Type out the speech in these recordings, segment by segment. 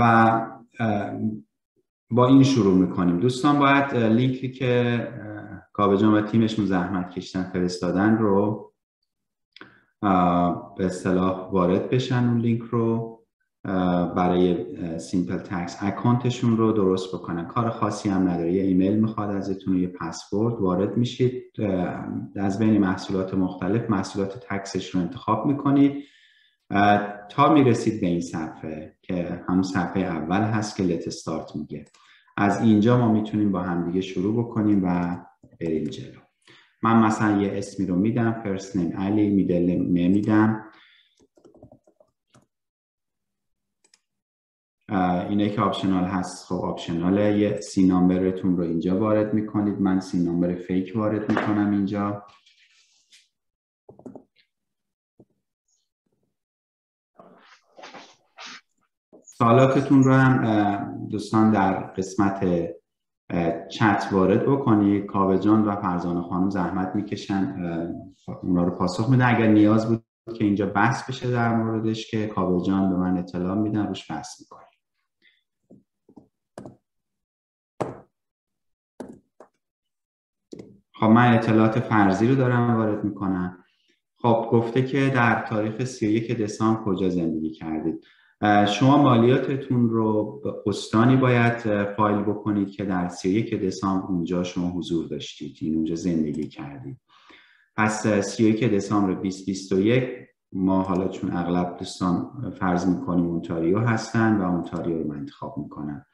و با این شروع می‌کنیم. دوستان باید لینکی که کابجان و تیمشون زحمت کشتن فرستادن رو به اصطلاح وارد بشن اون لینک رو برای SimpleTax account شون رو درست بکنن. کار خاصی هم نداره. یه ایمیل می‌خواد ازتون یه پسورد وارد میشید. از بین محصولات مختلف محصولات tax ش رو انتخاب می‌کنید. تا می‌رسید به این صفحه که همون صفحه اول هست که let's start میگه. از اینجا ما می‌تونیم با همدیگه شروع بکنیم و بریم جلو. من مثلا یه اسمی رو میدم first name علی middle نمیدم اینه که optional هست. خب optional ه یه SIN number تون رو اینجا وارد می‌کنید. من SIN number fake وارد می‌کنم اینجا. سوالاتتون رو هم دوستان در قسمت چت وارد بکنید. کابجان و فرزانه خانم زحمت می‌کشن. اونا رو پاسخ میدن اگر نیاز بود که اینجا بحث بشه در موردش که کابجان به من اطلاع میدن روش بحث می‌کنیم. خب من اطلاعات فرضی رو دارم وارد می‌کنم. خب گفته که در تاریخ 31 دسامبر کجا زندگی کردید؟ شما مالیاتتون رو به استانی باید فایل بکنید که در 31 دسامبر اونجا شما حضور داشتید. این اونجا زندگی کردید. پس 31 دسامبر 2021 ما حالا چون اغلب دوستان فرض می‌کنیم اونتاریو هستن و اونتاریو رو من انتخاب می‌کنم.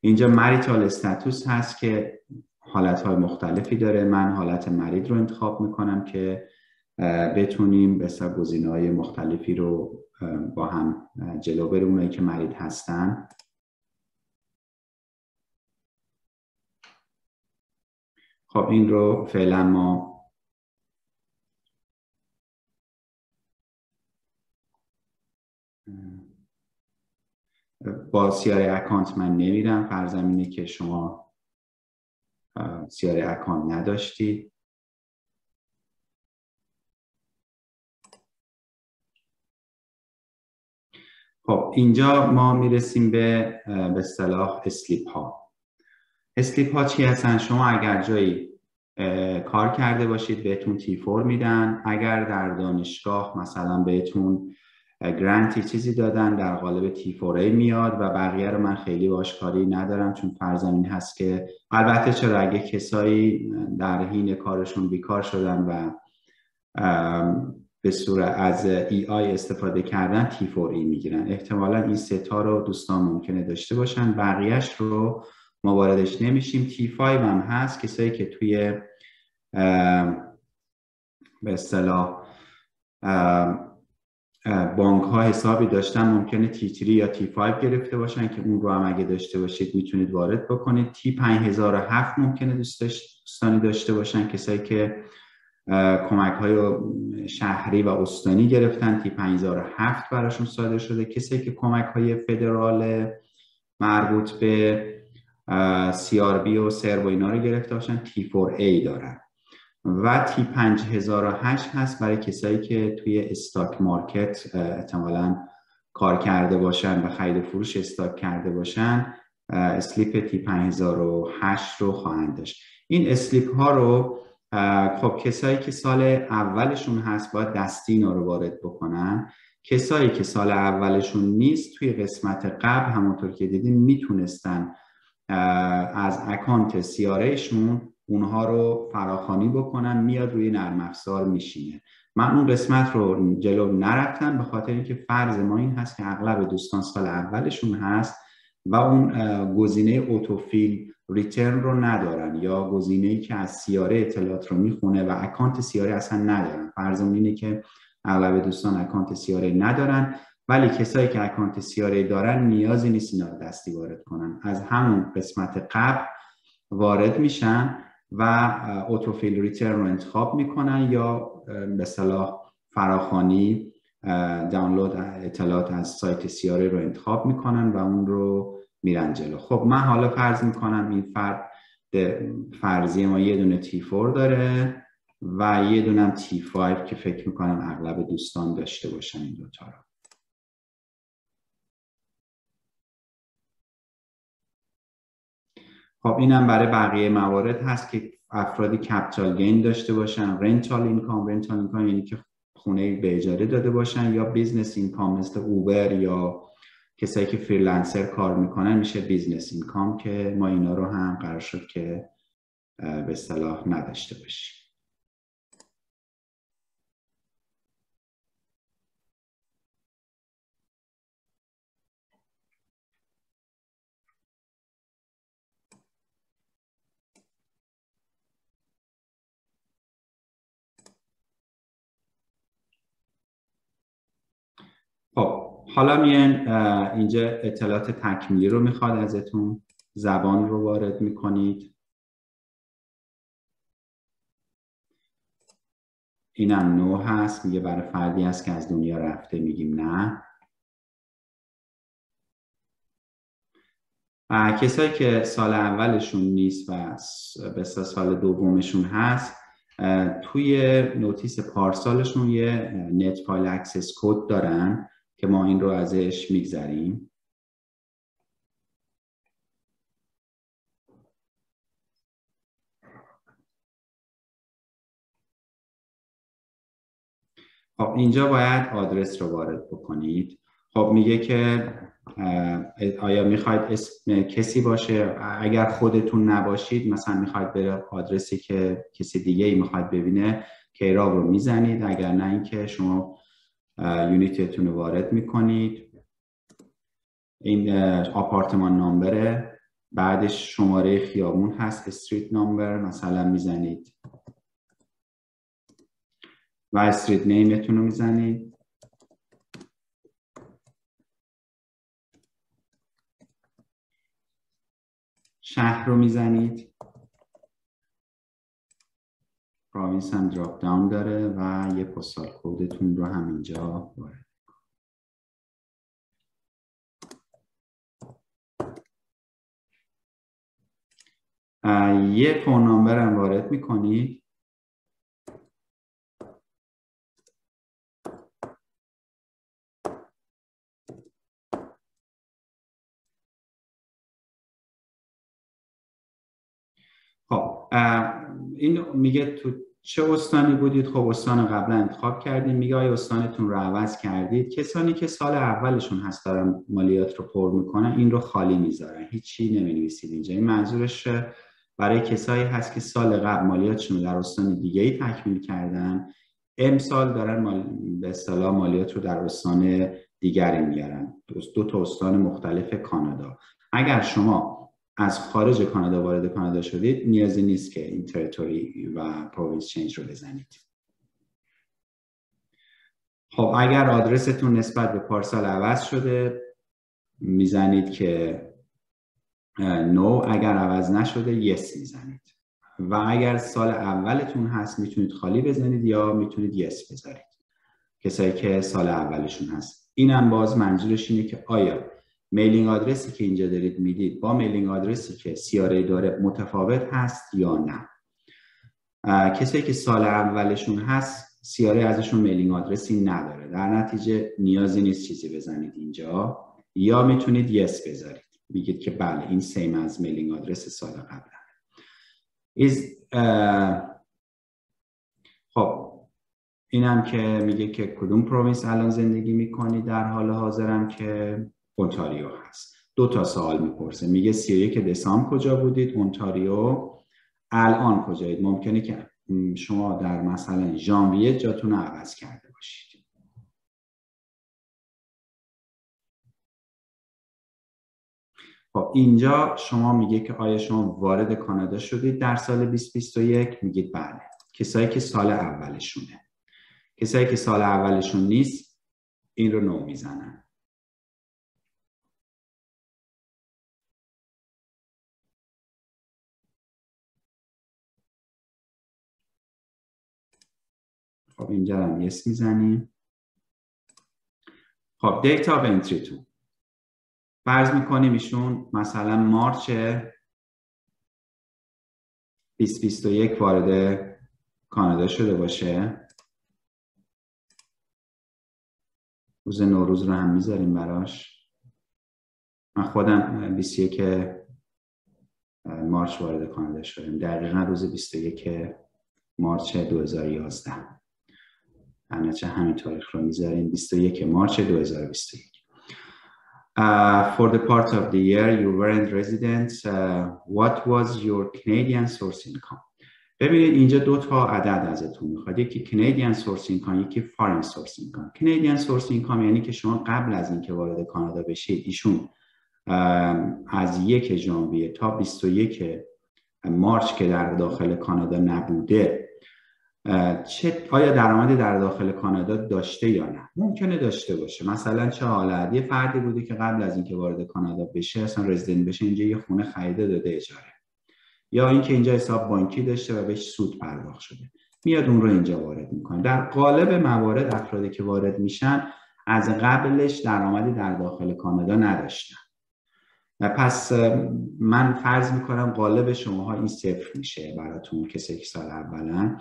اینجا مریتال استاتوس هست که حالت های مختلفی داره. من حالت مرید رو انتخاب می‌کنم که بتونیم به گزینه های مختلفی رو با هم جلو بریم اونایی که مرید هستن. خب این رو فعلا ما با سیاره اکانت من نمیرم. فرضم اینه که شما CRA account نداشتید. خب اینجا ما می‌رسیم به به اصطلاح slip ها. slip ها چی هستن؟ شما اگر جایی کار کرده باشید بهتون T4 میدن. اگر در دانشگاه مثلا بهتون grant ی چیزی دادن در قالب T4 میاد و بقیه رو من خیلی باهاش کاری ندارم چون فرضم این هست که البته چرا؟ اگه کسایی در حین کارشون بیکار شدن و به صورت از ای آی استفاده کردن تی فور ای می‌گیرن. احتمالا این ستا رو دوستان ممکنه داشته باشن. بقیهش رو ما واردش نمیشیم. تی 5 هم هست. کسایی که توی به اصطلاح بانک ها حسابی داشتن ممکنه تی 3 یا تی 5 گرفته باشن که اون رو هم اگه داشته باشید می‌تونید وارد بکنید. تی 5007 ممکنه دوستانی داشته باشن. کسایی که کمک های شهری و استانی گرفتن. T5007 براشون صادر شده. کسی که کمک های فدرال مربوط به بی و CERB و اینا رو گرفته باشن T4A دارن. و T5008 هست برای کسایی که توی stock market احتمالا کار کرده باشن و خرید فروش stock کرده باشن slip T5008 رو خواهند داشت. این اسلیپ ها رو خب کسایی که سال اولشون هست باید دستی اینا رو وارد بکنن. کسایی که سال اولشون نیست توی قسمت قبل همونطور که دیدیم می‌تونستن از اکانت سیارهشون اونها رو فراخانی بکنن میاد روی نرم افزار میشینه. من اون قسمت رو جلو نرفتم به خاطر اینکه فرض ما این هست که اغلب دوستان سال اولشون هست و اون گزینه Auto-fill return رو ندارن یا گزینه ای که از CRA اطلاعات رو می‌خونه و account CRA اصلا ندارن. فرضمون اینه که اغلب دوستان account CRA ندارن ولی کسایی که account CRA دارن نیازی نیست اینا رو دستی وارد کنن. از همون قسمت قبل وارد میشن و Auto-fill return رو انتخاب می‌کنن یا به اصطلاح فراخوانی دانلود اطلاعات از سایت CRA رو انتخاب می‌کنن و اون رو میرن جلو. خب من حالا فرض می‌کنم این فرد فرضی ما یه دونه T4 داره و یه دونم T5 که فکر می‌کنم اغلب دوستان داشته باشن این دوتا رو. خب اینم برای بقیه موارد هست که افرادی capital gain داشته باشن rental income rental income یعنی که خونه به اجاره داده باشن یا business income مثل Uber یا کسایی که freelancer کار می‌کنن میشه business income که ما اینا رو هم قرار شد که به اصطلاح نداشته باشیم خب حالا میان اینجا اطلاعات تکمیلی رو می‌خواد ازتون. زبان رو وارد می‌کنید. اینم نو هست. میگه برای فردی هست که از دنیا رفته. میگیم نه. کسایی که سال اولشون نیست و به سال دومشون هست توی notice پارسالشون یه NETFILE access code دارن. که ما این رو ازش میگذریم. خب اینجا باید آدرس رو وارد بکنید. خب میگه که آیا می‌خواید اسم کسی باشه؟ اگر خودتون نباشید مثلا می‌خواید بره آدرسی که کسی دیگه ای می‌خواید ببینه کیراب رو می‌زنید. اگر نه اینکه شما یونیتتون رو وارد می‌کنید. این آپارتمان نامبره. بعدش شماره خیابون هست استریت نامبر. مثلا می‌زنید. و استریت نیمتون رو می‌زنید. شهر رو می‌زنید. province هم drop down داره و یه پستال کودتون رو هم اینجا وارد یه phone number هم وارد می‌کنید. خب این میگه تو چه استانی بودید؟ خب استان قبلا انتخاب کردیم. میگه آیا استانتون رو عوض کردید؟ کسانی که سال اولشون هست دارن مالیات رو پر می‌کنن این رو خالی می‌ذارن. هیچی نمی‌نویسید اینجا. این منظورش برای کسایی هست که سال قبل مالیاتشون در استان دیگه ای تکمیل کردن. امسال دارن مال... به اصطلاح مالیات رو در استان دیگری میارن دو تا استان مختلف کانادا. اگر شما از خارج کانادا وارد کانادا شدید نیازی نیست که این territory و province change رو بزنید. خب اگر آدرستون نسبت به پارسال عوض شده می‌زنید که no. اگر عوض نشده yes می‌زنید. و اگر سال اولتون هست می‌تونید خالی بزنید یا می‌تونید yes بذارید. کسایی که سال اولشون هست. اینم باز منظورش اینه که آیا mailing address ی که اینجا دارید می‌دید با mailing address ی که CRA داره متفاوت هست یا نه؟ کسایی که سال اولشون هست CRA ازشون mailing address ی نداره. در نتیجه نیازی نیست چیزی بزنید اینجا. یا می‌تونید yes بذارید. میگید که بله این same as mailing address سال قبل خب اینم که میگه که کدوم province الان زندگی می‌کنی؟ در حال حاضرم که اونتاریو هست. دو تا سوال می‌پرسه. میگه 31 دسامبر کجا بودید؟ اونتاریو الان کجایید؟ ممکنه که شما در مثلا ژانویه جاتون رو عوض کرده باشید. خب اینجا شما میگه که آیا شما وارد کانادا شدید در سال 2021 میگید بله. کسایی که سال اولشونه. کسایی که سال اولشون نیست این رو نو می‌زنن. خب اینجا هم یس می‌زنیم. خب دیتا آف انتری تو. فرض می‌کنیم ایشون مثلا مارچ 2021 وارد کانادا شده باشه. روز نوروز رو هم می‌ذاریم براش. من خودم 21 مارچ وارد کانادا شدیم دقیقا روز 21 مارچ 2011 چه همین تاریخ رو می‌ذاریم. 21 مارچ 2021 Uh, for the part of the year you weren't resident, uh, what was your Canadian source income? ببینید اینجا دو تا عدد ازتون می‌خواد. یکی Canadian source income یکی Foreign source income. Canadian source income یعنی که شما قبل از اینکه وارد کانادا بشید ایشون از یک ژانویه تا 21 مارچ که در داخل کانادا نبوده چه آیا درآمدی در داخل کانادا داشته یا نه؟ ممکنه داشته باشه. مثلا چه حالت؟ یه فردی بوده که قبل از اینکه وارد کانادا بشه اصلا رزیدنت بشه اینجا یه خونه خریده داده اجاره. یا اینکه اینجا حساب بانکی داشته و بهش سود پرداخت شده. میاد اون رو اینجا وارد می‌کنه. در قالب موارد افرادی که وارد میشن از قبلش درآمدی در داخل کانادا نداشتن. پس من فرض می‌کنم قالب شماها این صفر میشه براتون که سال اولا.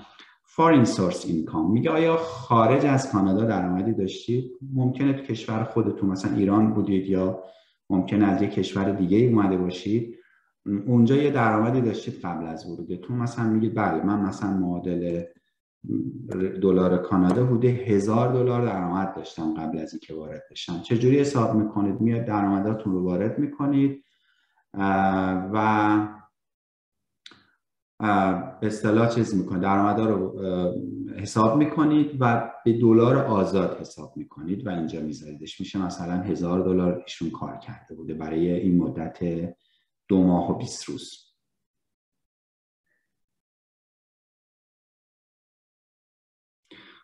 فارین سورس اینکام میگه آیا خارج از کانادا درآمدی داشتید ممکنه تو کشور خودتون مثلا ایران بودید یا ممکنه از یک کشور دیگه اومده باشید. اونجا یه درآمدی داشتید قبل از ورودتون. مثلا میگید بله من مثلا معادل دلار کانادا بوده هزار دلار درآمد داشتم قبل از اینکه وارد بشم. چجوری حساب می‌کنید؟ میاد درآمداتون رو وارد می‌کنید. و اصطلاح چیز می‌کنید درآمدا رو حساب می‌کنید و به دلار آزاد حساب می‌کنید و اینجا میذاریدش. میشه مثلا هزار دلار ایشون کار کرده بوده برای این مدت دو ماه و 20 روز.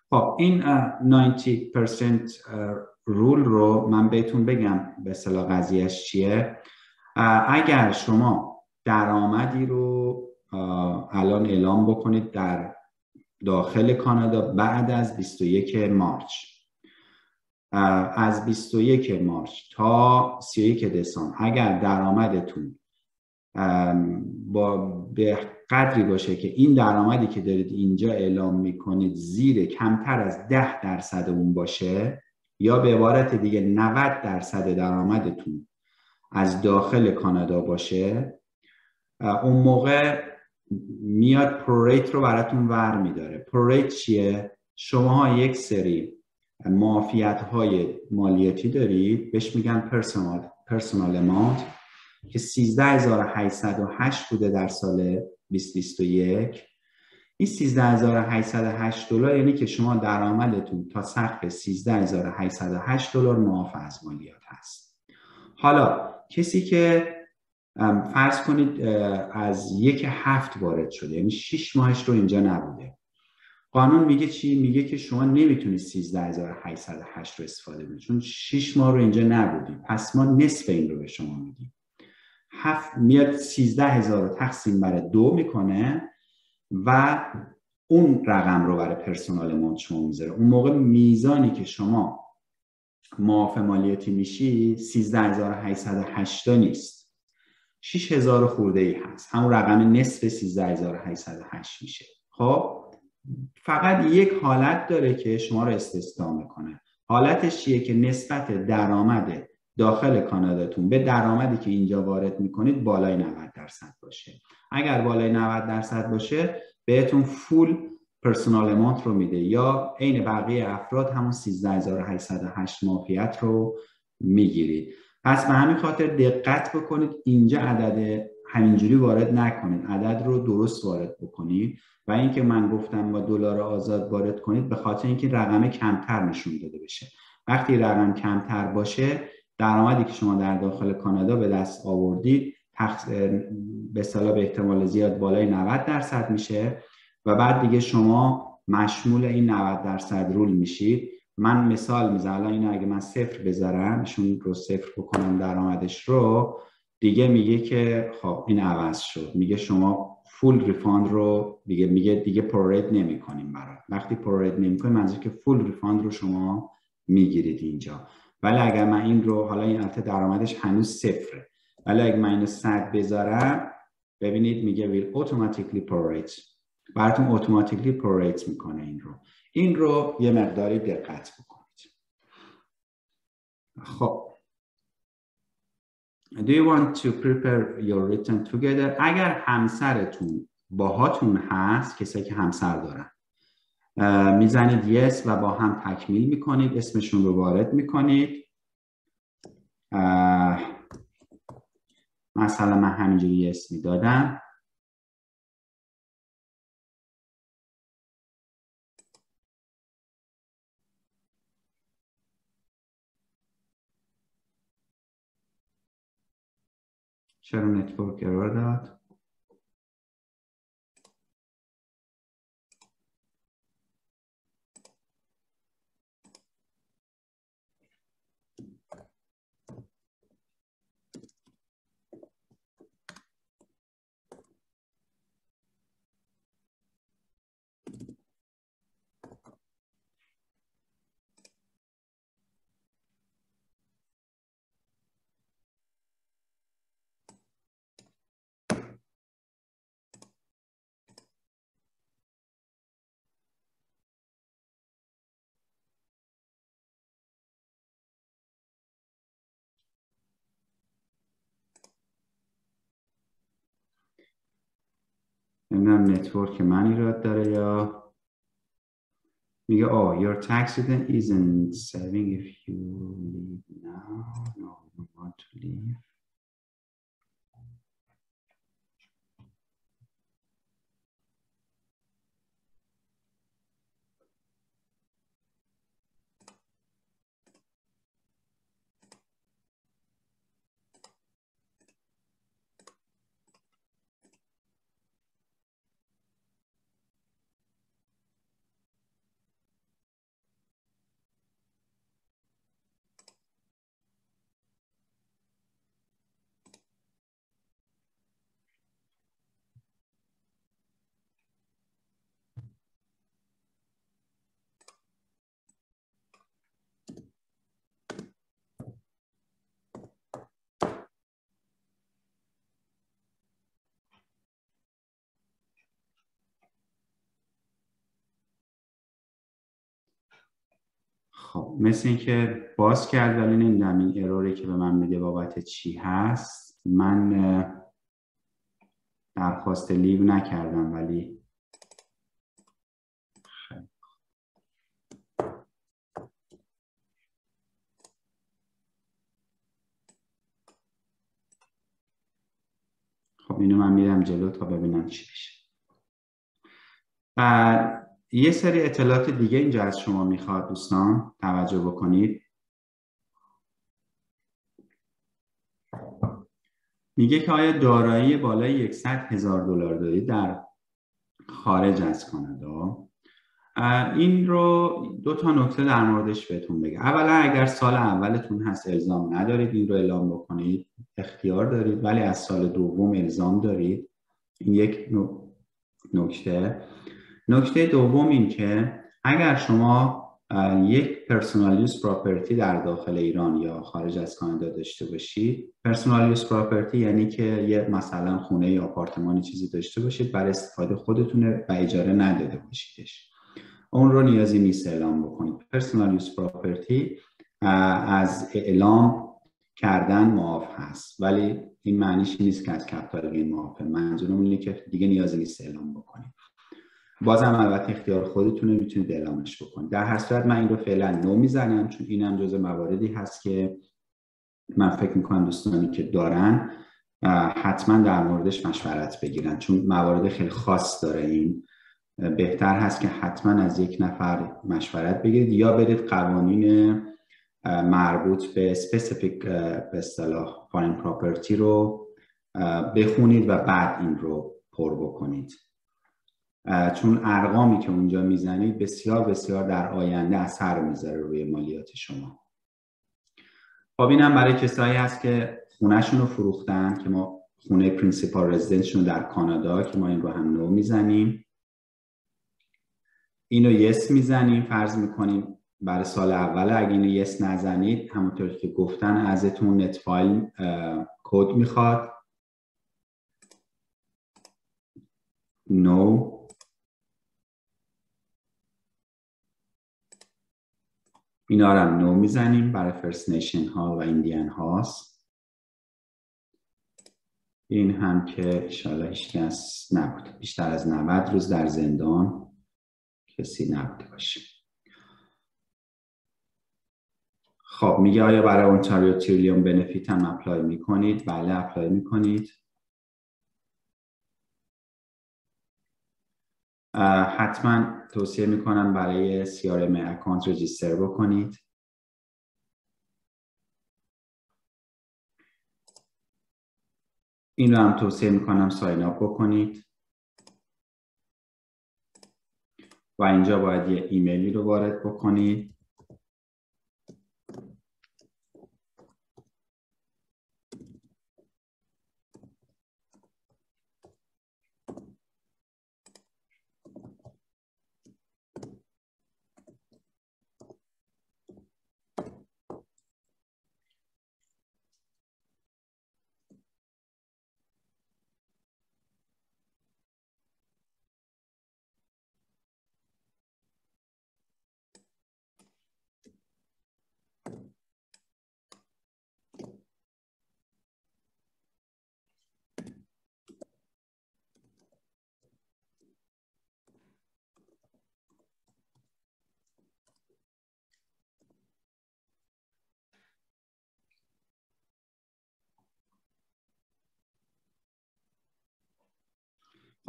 خب این 90% رول رو من بهتون بگم به اصطلاح قضیهش چیه. اگر شما درآمدی رو الان اعلام بکنید در داخل کانادا بعد از 21 مارچ. از 21 مارچ تا 31 دسامبر. اگر درآمدتون با به قدری باشه که این درآمدی که دارید اینجا اعلام می‌کنید زیر کمتر از 10 درصد اون باشه یا به عبارت دیگه 90 درصد درآمدتون از داخل کانادا باشه اون موقع میاد prorate رو براتون ور میداره. prorate چیه؟ شما یک سری معافیت های مالیاتی دارید. بهش میگن personal personal amount که 13808 بوده در سال 2021 این 13808 دلار یعنی که شما درآمدتون تا سقف 13808 دلار معاف از مالیات هست. حالا کسی که فرض کنید از یک هفت وارد شده یعنی 6 ماهش رو اینجا نبوده. قانون میگه چی؟ میگه که شما نمی‌تونید 13808 رو استفاده کنید چون 6 ماه رو اینجا نبودید پس ما نصف این رو به شما میدیم. هفت میاد 13000 رو تقسیم بر دو می‌کنه و اون رقم رو برای پرسنال ما شما می‌ذاره. اون موقع میزانی که شما معاف مالیاتی میشی 13808 نیست. 6000 خورده ای هست. همون رقم نصف 13808 میشه. خب؟ فقط یک حالت داره که شما رو استثنا می‌کنه. حالتش چیه که نسبت درآمد داخل کاناداتون به درآمدی که اینجا وارد می‌کنید بالای 90 درصد باشه. اگر بالای 90 درصد باشه بهتون فول پرسونال امانت رو میده یا عین بقیه افراد همون 13808 مافیت رو می‌گیرید. پس به همین خاطر دقت بکنید اینجا عدد همینجوری وارد نکنید. عدد رو درست وارد بکنید و اینکه من گفتم با دلار آزاد وارد کنید به خاطر اینکه رقم کمتر نشون داده بشه. وقتی رقم کمتر باشه درآمدی که شما در داخل کانادا به دست آوردید به اصطلاح به احتمال زیاد بالای 90 درصد میشه و بعد دیگه شما مشمول این 90 درصد rule میشید. من مثال می‌زنم. اینو اگه من صفر بذارم ایشون رو صفر بکنم درآمدش رو دیگه میگه که خب این عوض شد. میگه شما full refund رو دیگه میگه دیگه prorate نمی کنیم برات. وقتی prorate نمی کنیم منظور که full refund رو شما می‌گیرید اینجا. ولی اگر من این رو حالا این البته درآمدش هنوز صفره. ولی اگر من اینو صد بذارم ببینید میگه will automatically prorate. براتون اتوماتیکلی پروریت می‌کنه این رو. این رو یه مقداری دقت بکنید. خب. Do you want to prepare your return together? اگر همسرتون باهاتون هست کسایی که همسر دارن می‌زنید yes و با هم تکمیل می‌کنید اسمشون رو وارد می‌کنید. مثلا من همینجوری اسمی دادم چرا network error داد نمی‌دونم نتورک من ایراد داره یا میگه oh your tax isn't saving if you leave now no you want to leave خب مثل اینکه باز کرد ولی نمی‌دونم این اروری که به من میده بابت چی هست. من درخواست لیو نکردم ولی خب اینو من میرم جلو تا ببینم چی بشه یه سری اطلاعات دیگه اینجا از شما می‌خواد دوستان توجه بکنید. میگه که آیا دارایی بالای 100 هزار دلار دارید؟ در خارج از کانادا. این رو دو تا نکته در موردش بهتون بگم. اولا اگر سال اولتون هست الزام ندارید این رو اعلام بکنید. اختیار دارید ولی از سال دوم الزام دارید. این یک نکته. نکته دوم این که اگر شما یک personal use property در داخل ایران یا خارج از کانادا داشته باشید personal use property یعنی که یه مثلا خونه یا آپارتمانی چیزی داشته باشید برای استفاده خودتونه و اجاره نداده باشیدش. اون رو نیازی نیست اعلام بکنید. personal use property از اعلام کردن معاف هست. ولی این معنیش نیست که از کپیتال گین معافه. منظورم اینه که دیگه نیازی نیست اعلام بکنید. بازم البته اختیار خودتونه می‌تونید اعلامش بکنید در هر صورت من این رو فعلا نو می‌زنم چون اینم جز مواردی هست که من فکر می‌کنم دوستانی که دارن حتما در موردش مشورت بگیرن چون موارد خیلی خاص داره این. بهتر هست که حتما از یک نفر مشورت بگیرید یا برید قوانین مربوط به specified به اصطلاح foreign property رو بخونید و بعد این رو پر بکنید. چون ارقامی که اونجا می‌زنید بسیار بسیار در آینده اثر می‌ذاره روی مالیات شما. خب اینم برای کسایی هست که خونهشون رو فروختن که ما خونه principal residence شون در کانادا که ما این رو هم no می‌زنیم. اینو yes می‌زنیم فرض می‌کنیم برای سال اول اگه اینو yes نزنید همونطور که گفتن ازتون NETFILE کد می‌خواد. no. اینا رو هم no می‌زنیم برای First Nation ها و Indian هاست. این هم که انشاءالله هیچ کس نبود. بیشتر از 90 روز در زندان کسی نبوده باشه. خب میگه آیا برای Ontario Trillium Benefit هم apply می‌کنید؟ بله apply می‌کنید. حتما توصیه می‌کنم برای CRM اکانت رجیستر بکنید. این رو هم توصیه می‌کنم sign up بکنید. و اینجا باید یه ایمیلی رو وارد بکنید.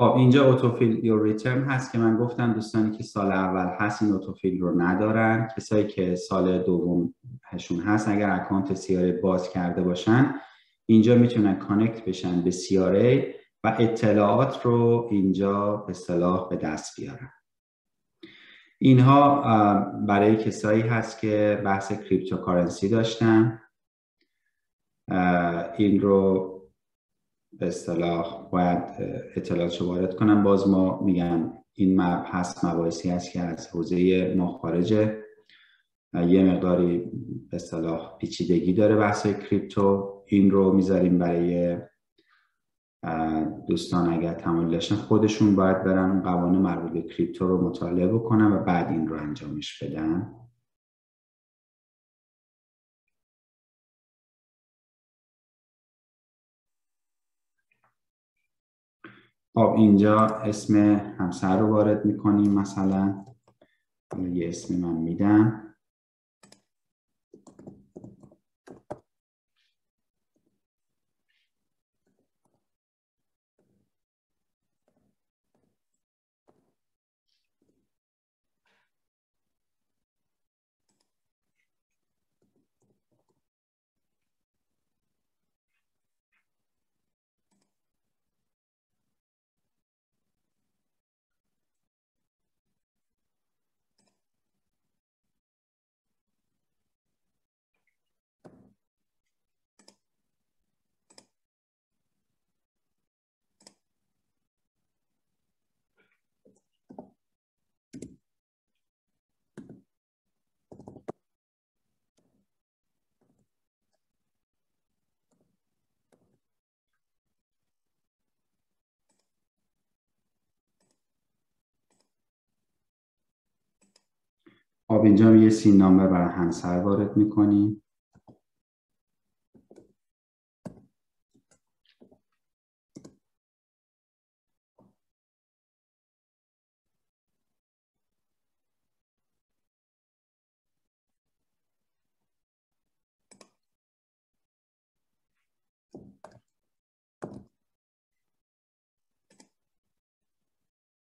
خب اینجا auto-fill your return هست که من گفتم دوستانی که سال اول هست این auto-fill رو ندارن. کسایی که سال دومشون هست اگر account CRA باز کرده باشن اینجا می‌تونن connect بشن به CRA و اطلاعات رو اینجا به اصطلاح به دست بیارن. اینها برای کسایی هست که بحث cryptocurrency داشتن. این رو به اصطلاح باید اطلاعات رو وارد کنم. باز ما میگم این هست مباحثی هست که از حوزه ما خارجه یه مقداری به اصطلاح پیچیدگی داره بحث کریپتو. این رو می‌ذاریم برای دوستان اگر تمایل داشتن خودشون باید برن قوانین مربوط به کریپتو رو مطالعه بکنن و بعد این رو انجامش بدن. خب اینجا اسم همسر رو وارد می‌کنیم مثلا. یه اسم من میدم. خب اینجا یه سین نامبر برای همسر وارد می‌کنیم.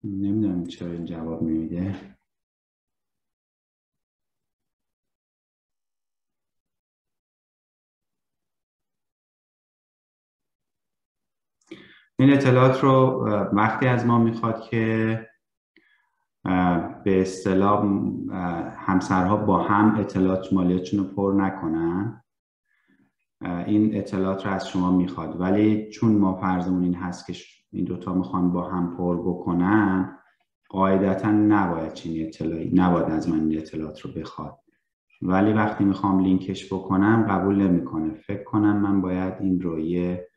نمی‌دونم چرا این جواب نمیده. این اطلاعات رو وقتی از ما می‌خواد که به اصطلاح همسرها با هم اطلاعات مالیاتشون رو پر نکنن این اطلاعات رو از شما می‌خواد. ولی چون ما فرضمون این هست که این دوتا می‌خوان با هم پر بکنن قاعدتا نباید چین اطلاعی نباید از من این اطلاعات رو بخواد. ولی وقتی می‌خوام لینکش بکنم قبول نمی‌کنه. فکر کنم من باید این رو یه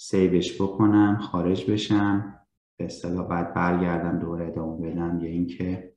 سیوش بکنم خارج بشم به اصطلاح بعد برگردم دوباره ادامه بدم یا اینکه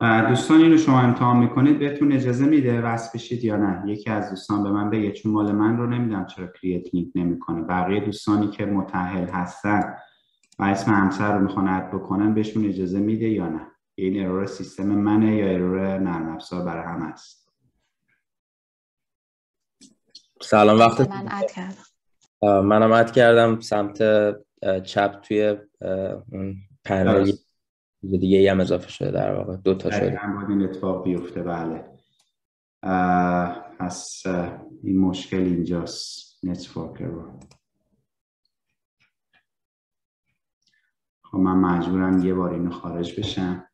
دوستان اینو شما امتحان می‌کنید بهتون اجازه میده وصل بشید یا نه. یکی از دوستان به من بگه چون مال من رو نمی‌دونم چرا create link نمی‌کنه. بقیه دوستانی که متأهل هستن و اسم همسر رو می‌خوان add بکنن بهشون اجازه میده یا نه. این error سیستم منه یا error نرم افزار برای همه است سلام وقت من add کردم. منم add کردم سمت چپ توی اون پنل دیگه ای هم اضافه شده در واقع. دو تا شده. باید این اتفاق بیفته بله. پس این مشکل اینجاست. نتورک رو. خب من مجبورم یه بار اینو خارج بشم.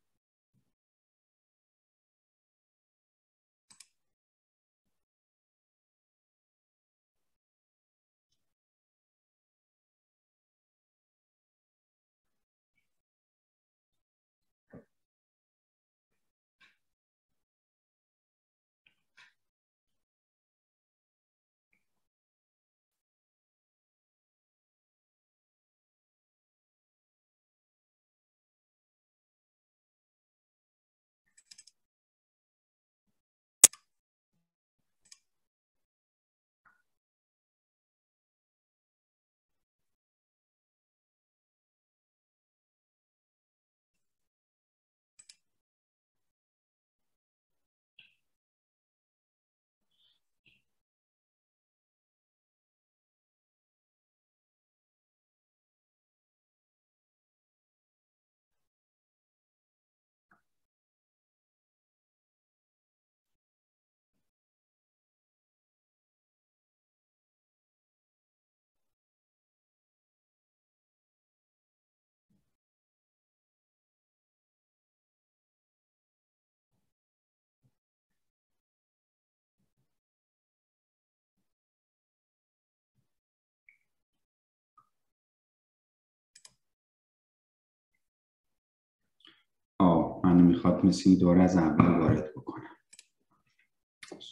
من می‌خواد مثل این دور از اول وارد بکنم.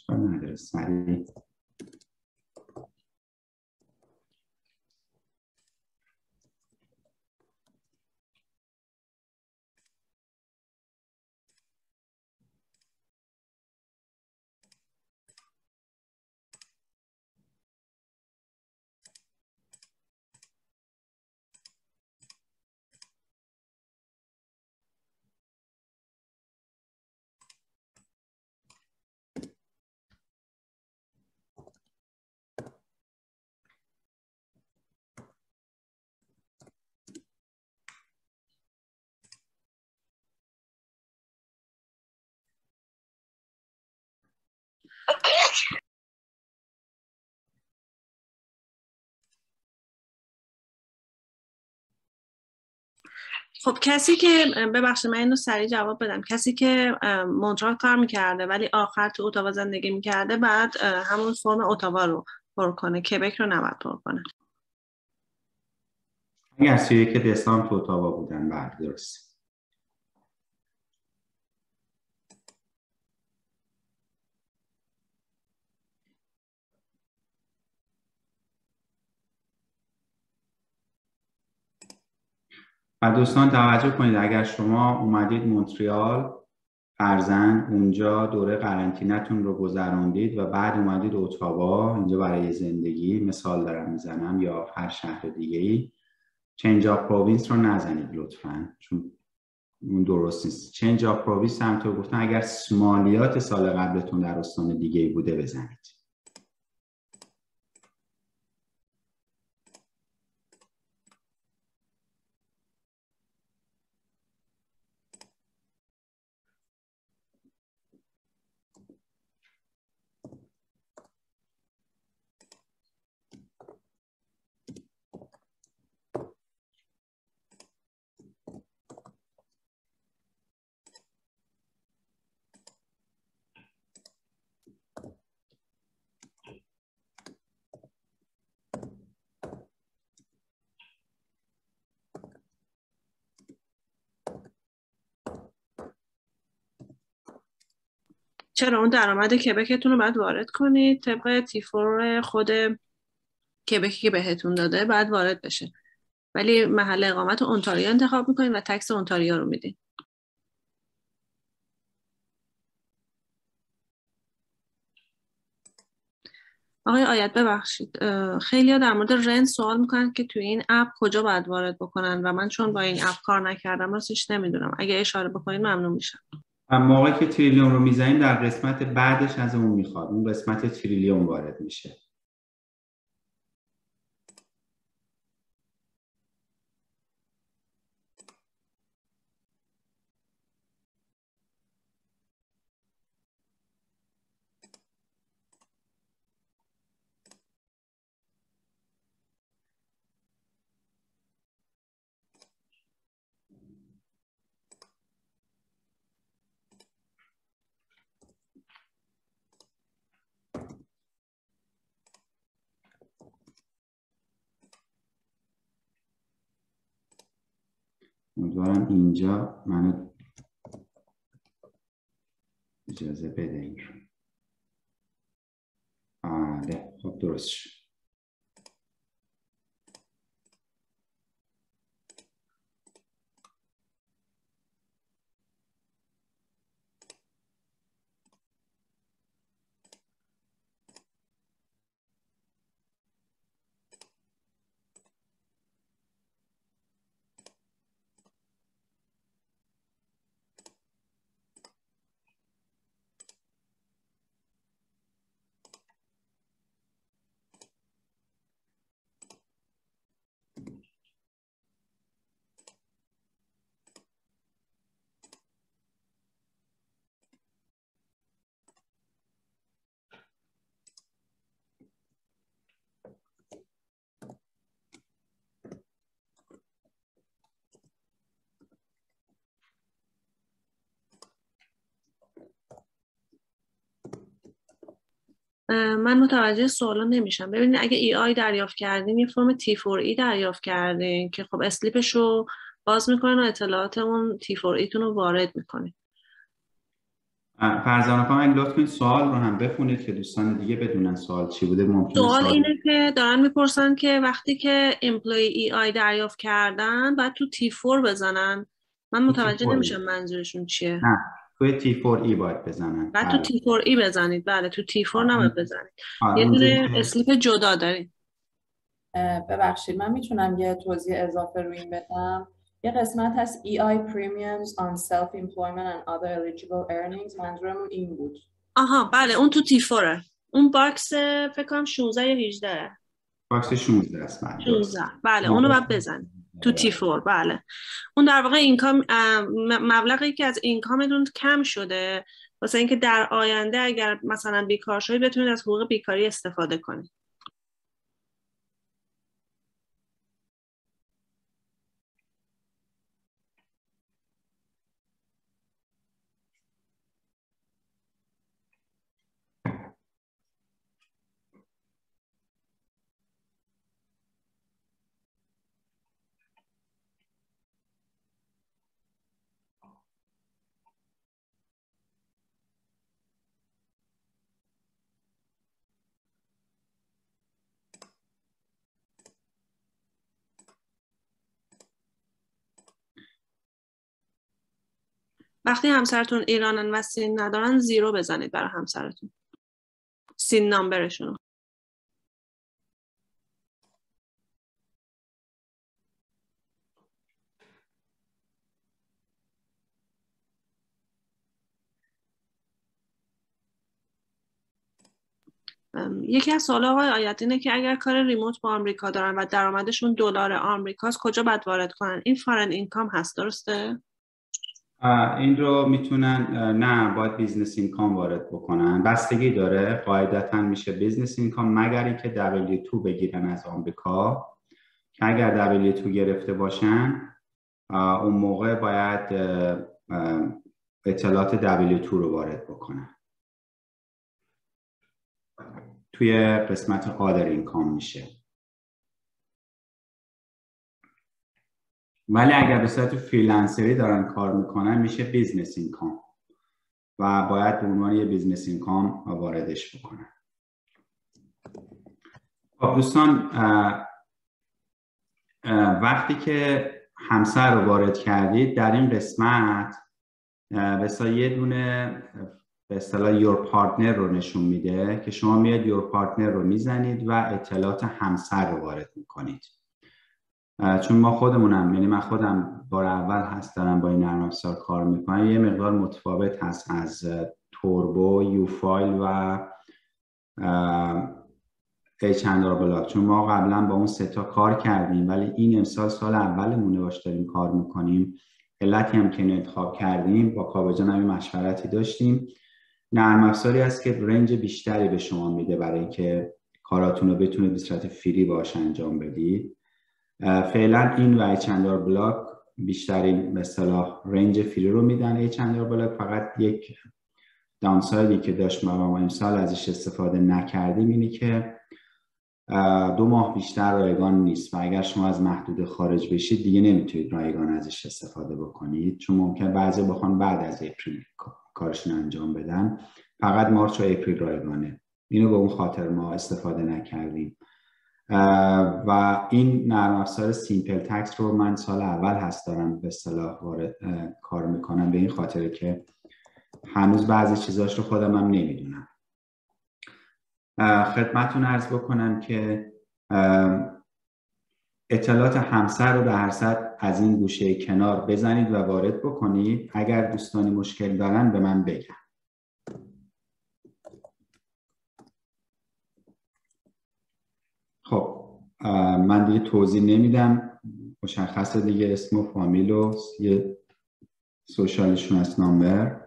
نداره سریع. خب کسی که ببخشید من اینو سریع جواب بدم. کسی که مونترال کار می‌کرده ولی آخر تو اتاوا زندگی می‌کرده بعد همون فرم اتاوا رو پر کنه کبک رو نباید پر کنه. اگر سی که دستان تو اتاوا بودن بعد درست و دوستان توجه کنید اگر شما اومدید مونتریال فرضا اونجا دوره قرنطینه‌تون رو گذراندید و بعد اومدید اتاوا اینجا برای زندگی مثال دارم می‌زنم یا هر شهر دیگه ای change of province رو نزنید لطفا چون اون درست نیست. change of province هم تو گفتن اگر سمالیات سال قبلتون در استان دیگه ای بوده بزنید. چرا اون درآمد کبکتون رو باید وارد کنید؟ طبق تیفور خود کبکی که بهتون داده باید وارد بشه. ولی محل اقامت اونتاریو انتخاب می‌کنید و تکس اونتاریو رو میدین آقای آیت ببخشید. خیلی در مورد رن سوال می‌کنن که توی این اپ کجا باید وارد بکنن و من چون با این اپ کار نکردم راستش نمی‌دونم. اگه اشاره بکنید ممنون میشم. موقعی که تریلیون رو می‌زنیم در قسمت بعدش از اون می‌خواد. اون قسمت تریلیون وارد میشه. اینجا منو اجازه بده بله خب درست شد. من متوجه سوالا نمیشم. ببینید اگه EI دریافت کردین یه فرم T4E دریافت کردین که خب slip ش رو باز می‌کنین و اطلاعات اون T4E تون رو وارد می‌کنین فرزانه خانم اگه لطف سوال رو هم بخونید که دوستان دیگه بدونن سوال چی بوده ممکنه سوال, سوال اینه که دارن می‌پرسن که وقتی که employee EI دریافت کردن بعد تو T4 بزنن. من متوجه نمیشم منظورشون چیه. نه. توی T4E باید بزنن. بعد تو T 4E بزنید. بله تو T4 نباید بزنید. یه دونه slip جدا دارید ببخشید من می‌تونم یه توضیح اضافه روی این بدم. یه قسمت هست EI Premiums on Self-Employment and Other Eligible Earnings. منظورمون این بود. آها بله اون تو T4 اون box فکر کنم 16 یا 18 box 16 است 16 بله اونو باید بزنید. تو تی فور بله. اون در واقع اینکام مبلغی که از اینکامتون کم شده واسه اینکه در آینده اگر مثلا بیکار شدید بتونید از حقوق بیکاری استفاده کنید. وقتی همسرتون ایرانن و سین ندارن زیرو بزنید برای همسرتون. سین نامبرشون یکی از سوال آقای آیت اینه که اگر کار ریموت با آمریکا دارن و درآمدشون دلار آمریکاست کجا باید وارد کنن؟ این فارن اینکام هست درسته؟ این رو می‌تونن نه باید business income وارد بکنن. بستگی داره. قاعدتا میشه business income مگر اینکه W2 بگیرن از آمریکا. که اگر W2 گرفته باشن اون موقع باید اطلاعات W2 رو وارد بکنن. توی قسمت other income میشه. ولی اگر به صورت freelancer ی دارن کار می‌کنن میشه business income و باید به عنوان یه business income واردش بکنن. خب دوستان وقتی که همسر رو وارد کردید در این قسمت بسا یه دونه به اصطلاح your partner رو نشون میده که شما میاید your partner رو می‌زنید و اطلاعات همسر رو وارد می‌کنید. چون ما خودمونم یعنی من خودم بار اول هست دارم با این نرم افزار کار می‌کنم. یه مقدار متفاوت هست از توربو یو فایل و ایچ بلاک چون ما قبلا با اون ستا کار کردیم ولی این امسال سال اولمونه باش داریم کار می‌کنیم. علتی هم که انتخاب کردیم با کابجان هم مشورتی داشتیم. نرم افزاری است که رنج بیشتری به شما میده برای اینکه کاراتون رو بتونید به صورت فری باش انجام بدید. فعلا این و چندار بلاک بیشترین به اصطلاح رنج فری رو میدن ای بلاک فقط یک دانسایدی که داشت ما امسال ازش استفاده نکردیم اینی که دو ماه بیشتر رایگان نیست و اگر شما از محدود خارج بشید دیگه نمی‌تونید رایگان ازش استفاده بکنید. چون ممکن بعضی بخوان بعد از اپریل کارشون انجام بدن. فقط مارچ و اپریل رایگانه. اینو به اون خاطر ما استفاده نکردیم. و این نرم افزار سیمپل تکس رو من سال اول هست دارم به اصطلاح کار می‌کنم. به این خاطر که هنوز بعضی چیزاش رو خودم هم نمی‌دونم. خدمتون ارز بکنم که اطلاعات همسر رو به هر صد از این گوشه کنار بزنید و وارد بکنید. اگر دوستانی مشکل دارن به من بگن خب من دیگه توضیح نمیدم. مشخصه دیگه اسم و فامیل و یه سوشالشون از نامبر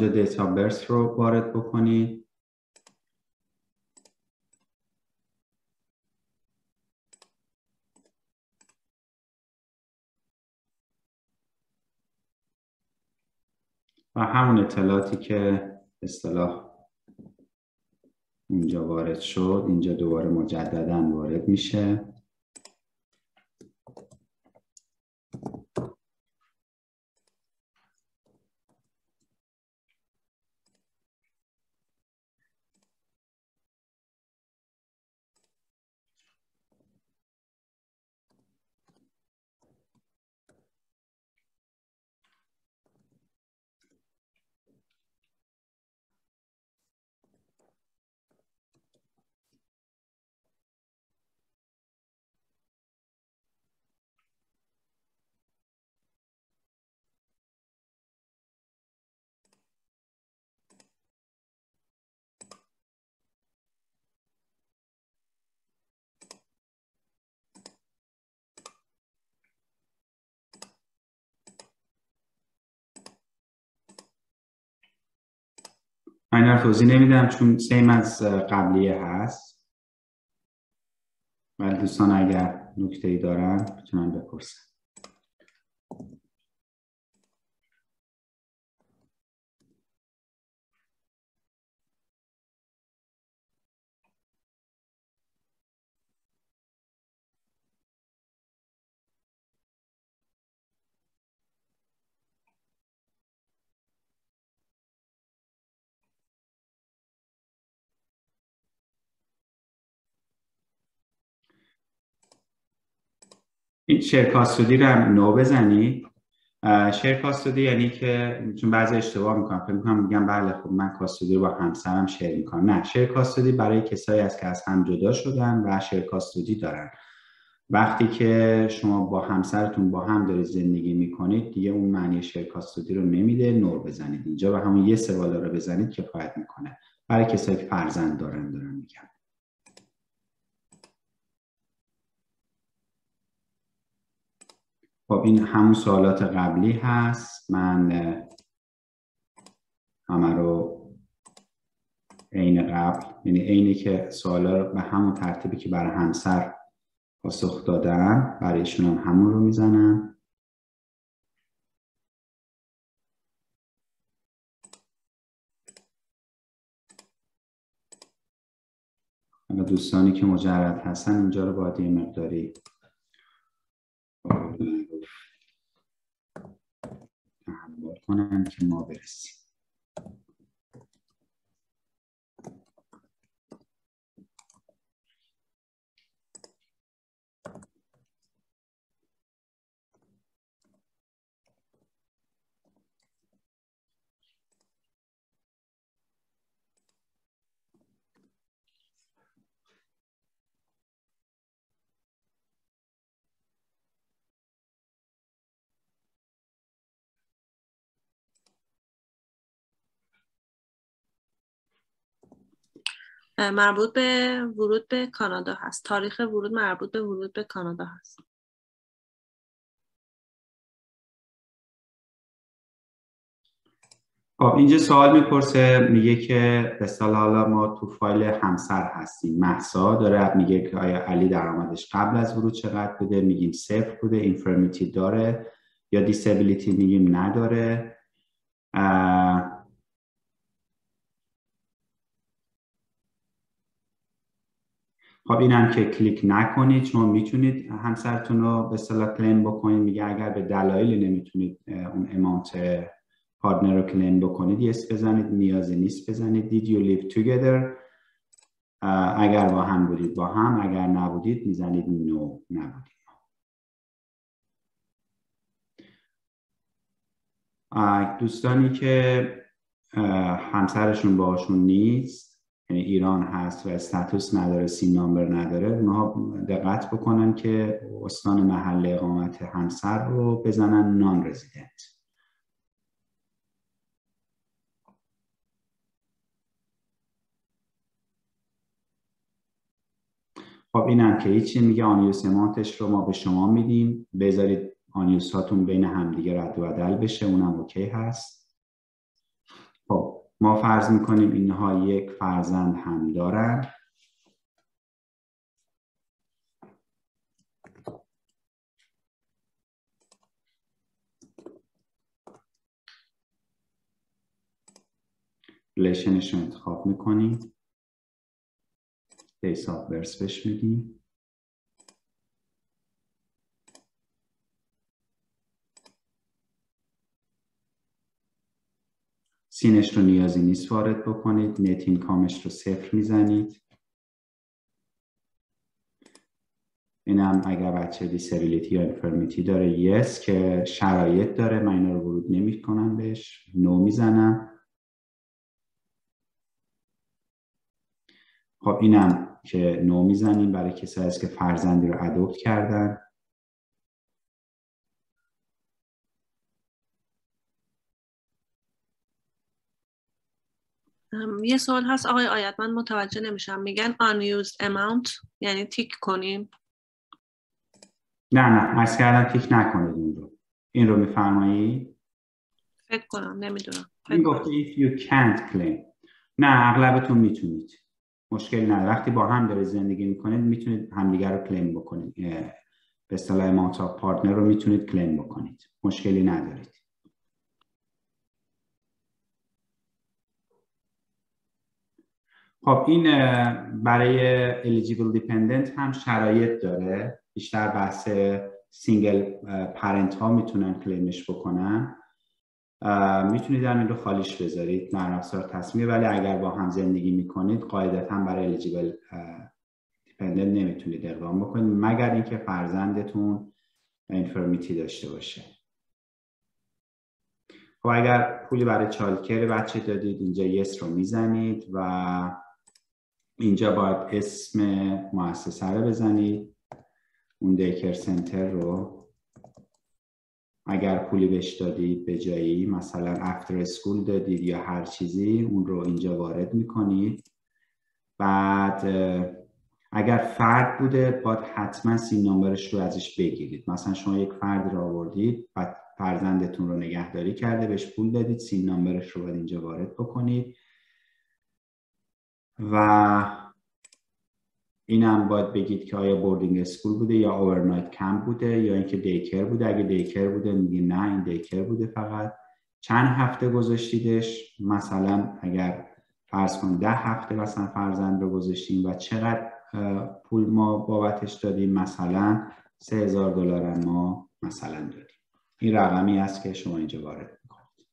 اینجا دیتا برس رو وارد بکنید. و همون اطلاعاتی که اصطلاح اینجا وارد شد اینجا دوباره مجددا وارد میشه. من توضیح نمیدم چون سیم از قبلیه هست. ولی دوستان اگر نکته ای دارن می‌تونن بپرسن. این شرکاستودی رو هم نو بزنی شیر یعنی که چون بعضی اشتباه می‌کنم فکر می‌کنم میگم بله خب من کاستودی رو با همسرم شیر می‌کنم. نه شیر برای کسایی است که از هم جدا شدن و شیر دارن. وقتی که شما با همسرتون با هم دارید زندگی می‌کنید دیگه اون معنی شیر رو نمیده نور بزنید اینجا و همون یه سوالا رو بزنید کفایت می‌کنه. برای کسایی که فرزند دارن دارن میگم خب این همون سوالات قبلی هست. من همه رو عین قبل یعنی عینی که سوالا رو به همون ترتیبی که برای همسر پاسخ دادن برایشون هم همون رو می‌زنم. اما دوستانی که مجرد هستن اینجا رو باید یه مقداری تحمل کنن مربوط به ورود به کانادا هست. تاریخ ورود مربوط به ورود به کانادا هست. خب اینجا سوال می‌پرسه میگه که به حالا ما تو فایل همسر هستیم. محسا داره میگه که آیا علی درآمدش قبل از ورود چقدر بوده؟ میگیم صفر بوده اینفرمیتی داره. یا دیسابیلیتی میگیم نداره. خب اینم که کلیک نکنید چون می‌تونید همسرتون رو به صلاح کلیم بکنید. میگه اگر به دلایلی نمی‌تونید اون امانت پارتنر رو کلیم بکنید یس بزنید نیازی نیست بزنید. Did you live together اگر با هم بودید با هم اگر نبودید می‌زنید نو نبودید. دوستانی که همسرشون باشون نیست ایران هست و status نداره SIN number نداره اونها دقت بکنن که استان محل اقامت همسر رو بزنن non-resident خب اینم که هیچی میگه unused amount ش رو ما به شما میدیم. بذارید unused هاتون بین همدیگه رد و بدل بشه اونم OK هست. خب ما فرض می‌کنیم اینها یک فرزند هم دارن. relation ش رو انتخاب می‌کنیم. date of birth بش میدیم. سینش رو نیازی نیست وارد بکنید نت اینکامش رو صفر می‌زنید. اینم اگر بچه دیسابیلیتی یا انفرمیتی داره یس که شرایط داره من اینا رو ورود نمی کنم بهش نو می‌زنم. خب اینم که نو می‌زنیم برای کسایی که فرزندی رو ادوپت کردن. یه سوال هست. آقای آیت من متوجه نمیشم. میگن unused amount یعنی تیک کنیم. نه نه. از کردن تیک نکنید این رو. این رو میفرمایی فکر کنم. نمی‌دونم. این گفته if you can't claim. نه اغلبتون می‌تونید. مشکل نه وقتی با هم دارید زندگی می‌کنید می‌تونید همدیگر رو کلیم بکنید. به اصطلاح امانت پارتنر رو می‌تونید کلیم بکنید. مشکلی ندارید. خب این برای eligible dependent هم شرایط داره. بیشتر بحث single parent ها می‌تونن claim ش بکنن. می‌تونید این رو خالیش بذارید نرم افزار تصمیه ولی اگر با هم زندگی می‌کنید قاعدتا برای eligible dependent نمی‌تونید اقدام بکنید. مگر اینکه فرزندتون infirmity داشته باشه. خب اگر پولی برای چالکر بچه دادید اینجا یس رو می‌زنید و اینجا باید اسم مؤسسه رو بزنید. اون دیکر سنتر رو. اگر پولی بهش دادید به جایی مثلا افتر اسکول دادید یا هر چیزی اون رو اینجا وارد می‌کنید. بعد اگر فرد بوده باید حتما سین نمبرش رو ازش بگیرید. مثلا شما یک فرد رو آوردید بعد فرزندتون رو نگهداری کرده بهش پول دادید سین نمبرش رو باید اینجا وارد بکنید. و اینم باید بگید که آیا boarding school بوده یا overnight camp بوده یا اینکه daycare بوده. اگه daycare بوده میگی نه این daycare بوده فقط. چند هفته گذاشتیدش؟ مثلا اگر فرض کن ده هفته مثلا فرزند رو گذاشتیم و چقدر پول ما بابتش دادیم؟ مثلا سه هزار دلار ما مثلا دادیم. این رقمی است که شما اینجا وارد می‌کنید.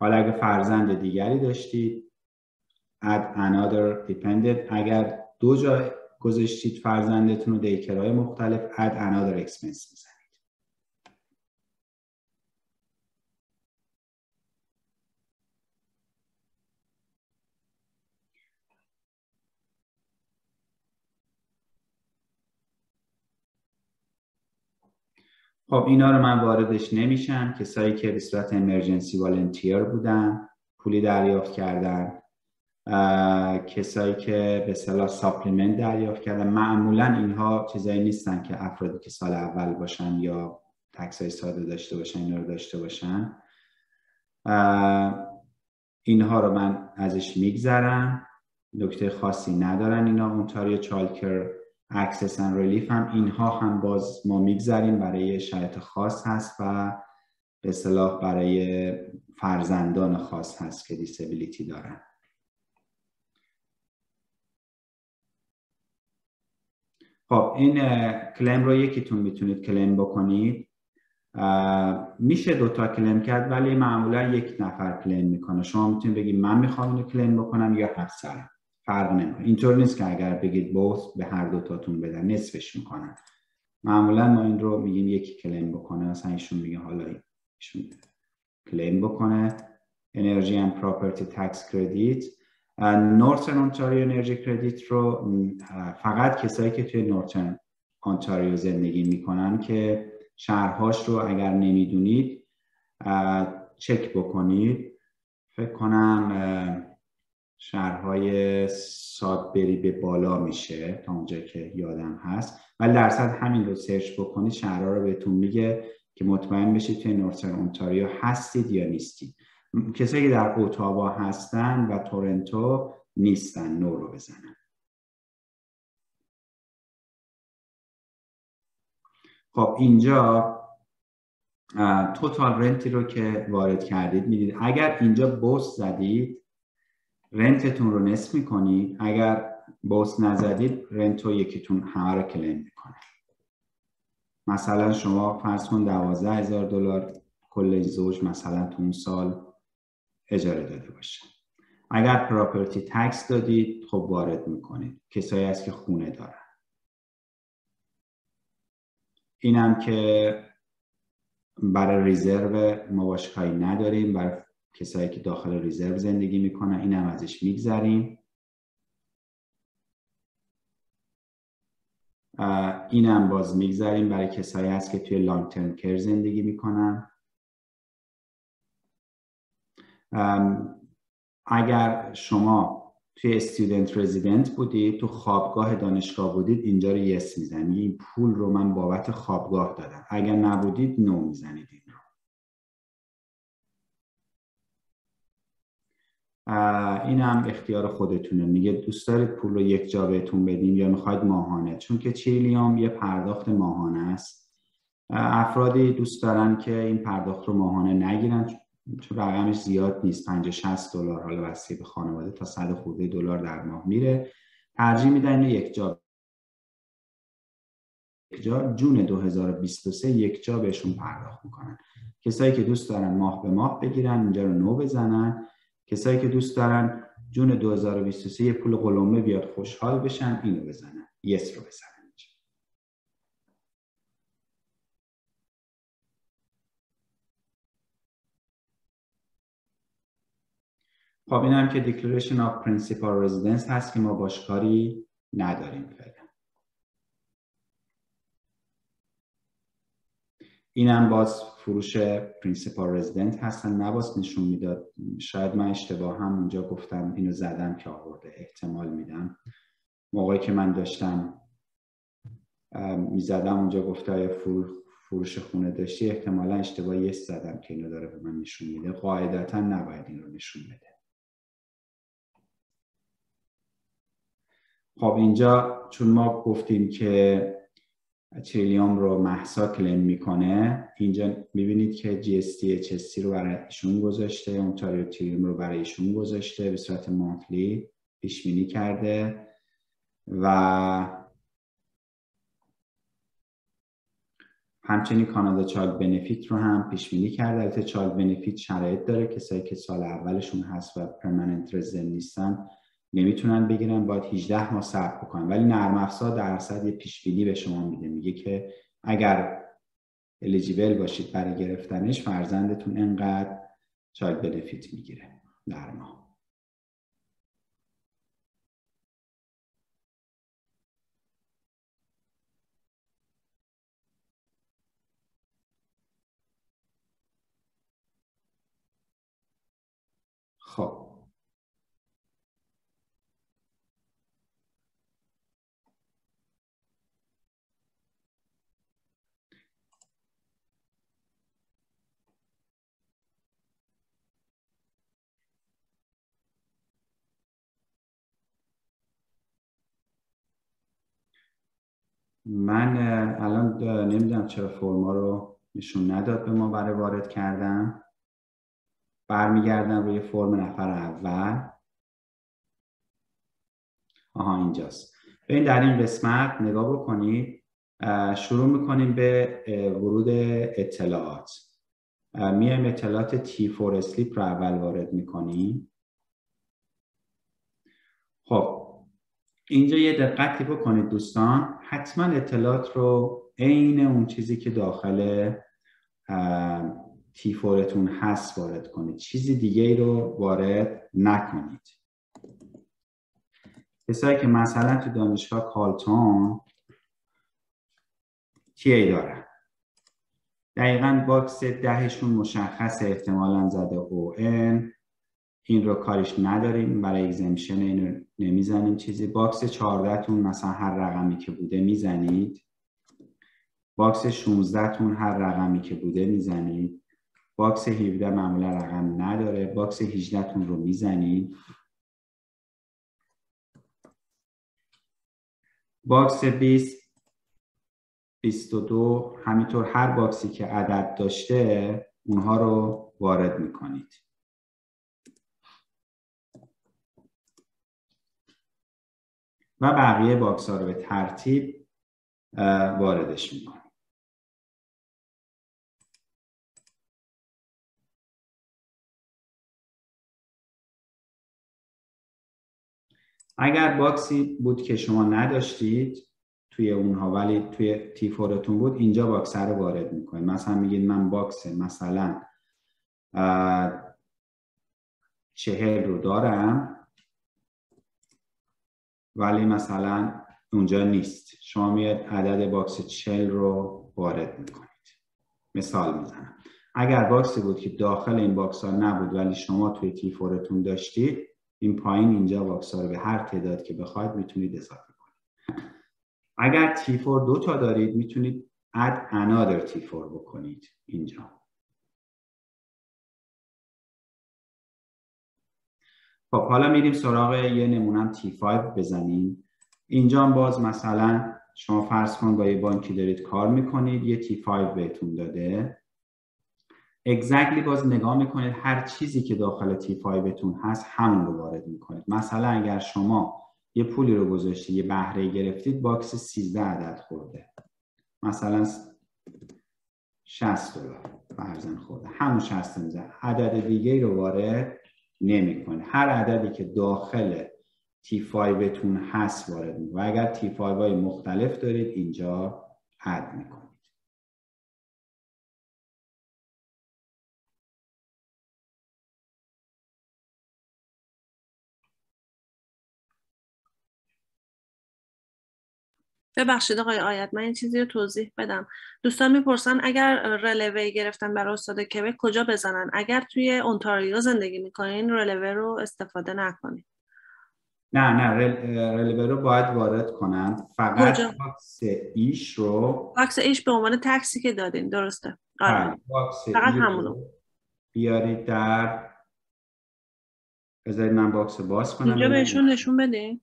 حالا اگه فرزند دیگری داشتید add another dependent. اگر دو جا گذاشتید فرزندتون رو دیکرهای مختلف add another expense می‌زنید. خب اینا رو من واردش نمیشم. کسایی که به صورت emergency volunteer بودن پولی دریافت کردن. کسایی که به اصطلاح supplement دریافت کردن. معمولا اینها چیزایی نیستن که افرادی که سال اول باشن یا tax های ساده داشته باشن اینا رو داشته باشن. اینها رو من ازش میگذرم. نکته خاصی ندارن اینا. Ontario childcare access and relief هم. اینها هم باز ما می‌گذاریم برای شرایط خاص هست و به اصطلاح برای فرزندان خاص هست که disability دارن. خب این claim رو یکیتون می‌تونید claim بکنید. میشه دوتا claim کرد ولی معمولا یک نفر claim می‌کنه. شما می‌تونید بگید من می‌خوام اینو claim بکنم یا همسرم فرق نمی‌کنه. اینطور نیست که اگر بگید بوث به هر دوتاتون بدن. نصفش می‌کنن. معمولا ما این رو میگیم یکی کلیم بکنه. مثلا ایشون میگه حالا ایشون کلیم بکنه. انرژی and پراپرتی تکس کردیت نورتن اونتاریو انرژی کردیت رو فقط کسایی که توی نورتن اونتاریو زندگی می‌کنن که شهرهاش رو اگر نمی‌دونید چک بکنید. فکر کنم شهرهای بری به بالا میشه تا اونجا که یادم هست. ولی درصد همین رو سرچ بکنید شهرها رو بهتون میگه که مطمئن بشید توی نورتر اونتاریو هستید یا نیستید. کسایی که در اوتاوا هستن و تورنتو نیستن نو رو بزنن. خب اینجا توتال رنتی رو که وارد کردید می‌دید. اگر اینجا بوس زدید رنتتون رو نصف می‌کنید. اگر بوس نزدید رنت رو یکیتون همه رو کلیم می‌کنه. مثلا شما فرض کن دوازده هزار دلار کل زوج مثلا تو اون سال اجاره داده باشه. اگر پراپرتی تکس دادید خب وارد می‌کنید. کسایی هست که خونه دارن. اینم که برای ریزرو ما نداریم. برای کسایی که داخل ریزرو زندگی می‌کنن این هم ازش میگذریم. این هم باز میگذریم برای کسایی هست که توی لانگ ترم کر زندگی می‌کنن. اگر شما توی استودنت رزیدنت بودید تو خوابگاه دانشگاه بودید اینجا رو یس می‌زنید این پول رو من بابت خوابگاه دادم. اگر نبودید نو می‌زنید این رو. این هم اختیار خودتونه. میگه دوست دارید پول رو یک جا بهتون بدیم یا می‌خواید ماهانه؟ چون که چیلیام یه پرداخت ماهانه است. افرادی دوست دارن که این پرداخت رو ماهانه نگیرن. چون رقمش زیاد نیست. 50 60 دلار. حالا بسته به خانواده تا 100 خورده دلار در ماه میره. ترجیح میدن یک جا جا جون 2023 یک جا بهشون پرداخت می‌کنن. کسایی که دوست دارن ماه به ماه بگیرن اینجا رو نو بزنن. کسایی که دوست دارن جون 2023 یه پول قلمه بیاد خوشحال بشن اینو بزنن. یس رو بزنن. خب این هم که Declaration of Principal Residence هست که ما باش کاری نداریم فعلا. اینم باز فروش پرینسیپال رزیدنت هستن. نباز نشون می‌داد. شاید من اشتباه هم اونجا گفتم اینو زدم که آورده. احتمال میدم. موقعی که من داشتم می‌زدم اونجا گفته های فروش خونه داشتی؟ احتمالا اشتباه یه زدم که اینو داره به من نشون میده. قاعدتا نباید این رو نشون بده. خب اینجا چون ما گفتیم که Trillium رو مهسا claim می‌کنه اینجا می‌بینید که GST H رو برای گذاشته Ontario Trillium رو برای ایشون گذاشته به صورت monthly پیش بینی کرده و همچنین Canada Child Benefit رو هم پیش بینی کرده. البته Child Benefit شرایط داره کسایی که سال اولشون هست و permanent resident نیستن نمی‌تونن بگیرن باید 18 ماه صبر بکنن. ولی نرم افزار درصد یه پیش بینی به شما میده. میگه که اگر الیجیبل باشید برای گرفتنش فرزندتون انقدر چالد بنفیت می‌گیره در ماه خب من الان نمی‌دونم چرا فرما رو نشون نداد به ما برای وارد کردن. برمیگردم روی فرم نفر اول. آها اینجاست. ببین در این قسمت نگاه بکنید شروع می‌کنیم به ورود اطلاعات. میایم اطلاعات تی فور اسلیپ رو اول وارد می‌کنیم خب اینجا یه دقتی بکنید دوستان. حتما اطلاعات رو عین اون چیزی که داخل T4 تون هست وارد کنید. چیزی دیگه رو وارد نکنید. کسایی که مثلا تو دانشگاه کارلتون TA دارن. دقیقا box دهشون مشخص احتمالا زده ON. این رو کارش نداریم برای exemption اینو نمی‌زنیم. چیزی box 14 تون مثلا هر رقمی که بوده می‌زنید. box 16 تون هر رقمی که بوده می‌زنید. box 17 معمولا رقم نداره. box 18 تون رو می‌زنید. box 20 22 همینطور هر box ی که عدد داشته اونها رو وارد می‌کنید. و بقیه box ها رو به ترتیب واردش می‌کنیم. اگر box ی بود که شما نداشتید توی اونها ولی توی T4 تون بود اینجا box رو وارد می‌کنید. مثلا میگید من box مثلا چهل رو دارم. ولی مثلا اونجا نیست. شما میاد عدد box چل رو وارد می‌کنید. مثال می‌زنم. اگر box ی بود که داخل این box ها نبود ولی شما توی T4 تون داشتید این پایین اینجا box ها رو به هر تعداد که بخواید می‌تونید اضافه کنید. اگر T4 دو تا دارید می‌تونید add another تیفور بکنید اینجا. خب حالا میریم سراغ یه نمونم T5 بزنیم. اینجا باز مثلا شما فرض کن با یه بانکی دارید کار می‌کنید یه T5 بهتون داده. Exactly باز نگاه می‌کنید هر چیزی که داخل T5 بهتون هست همون رو وارد می‌کنید. مثلا اگر شما یه پولی رو گذاشتید یه بهره گرفتید box 13 عدد خورده. مثلا 60 دلار فرضا خورده. همون 60 میزن عدد دیگه رو وارد نمی‌کنه. هر عددی که داخل T5 بتون هست وارد و اگر T5 های مختلف دارید اینجا حد می‌کنید ببخشید آقای آیت من این چیزی رو توضیح بدم. دوستان می‌پرسن اگر رلوه گرفتن برای استاد کبک کجا بزنن؟ اگر توی اونتاریو زندگی می‌کنین رلوه رو استفاده نکنید نه نه Relevé رو باید وارد کنن. فقط box E ش رو box E ش به عنوان tax ی که دادین درسته. آره. بله، box فقط همونو. بیارید در بذارید من box باز کنم. اینجا بهشون نشون بدین.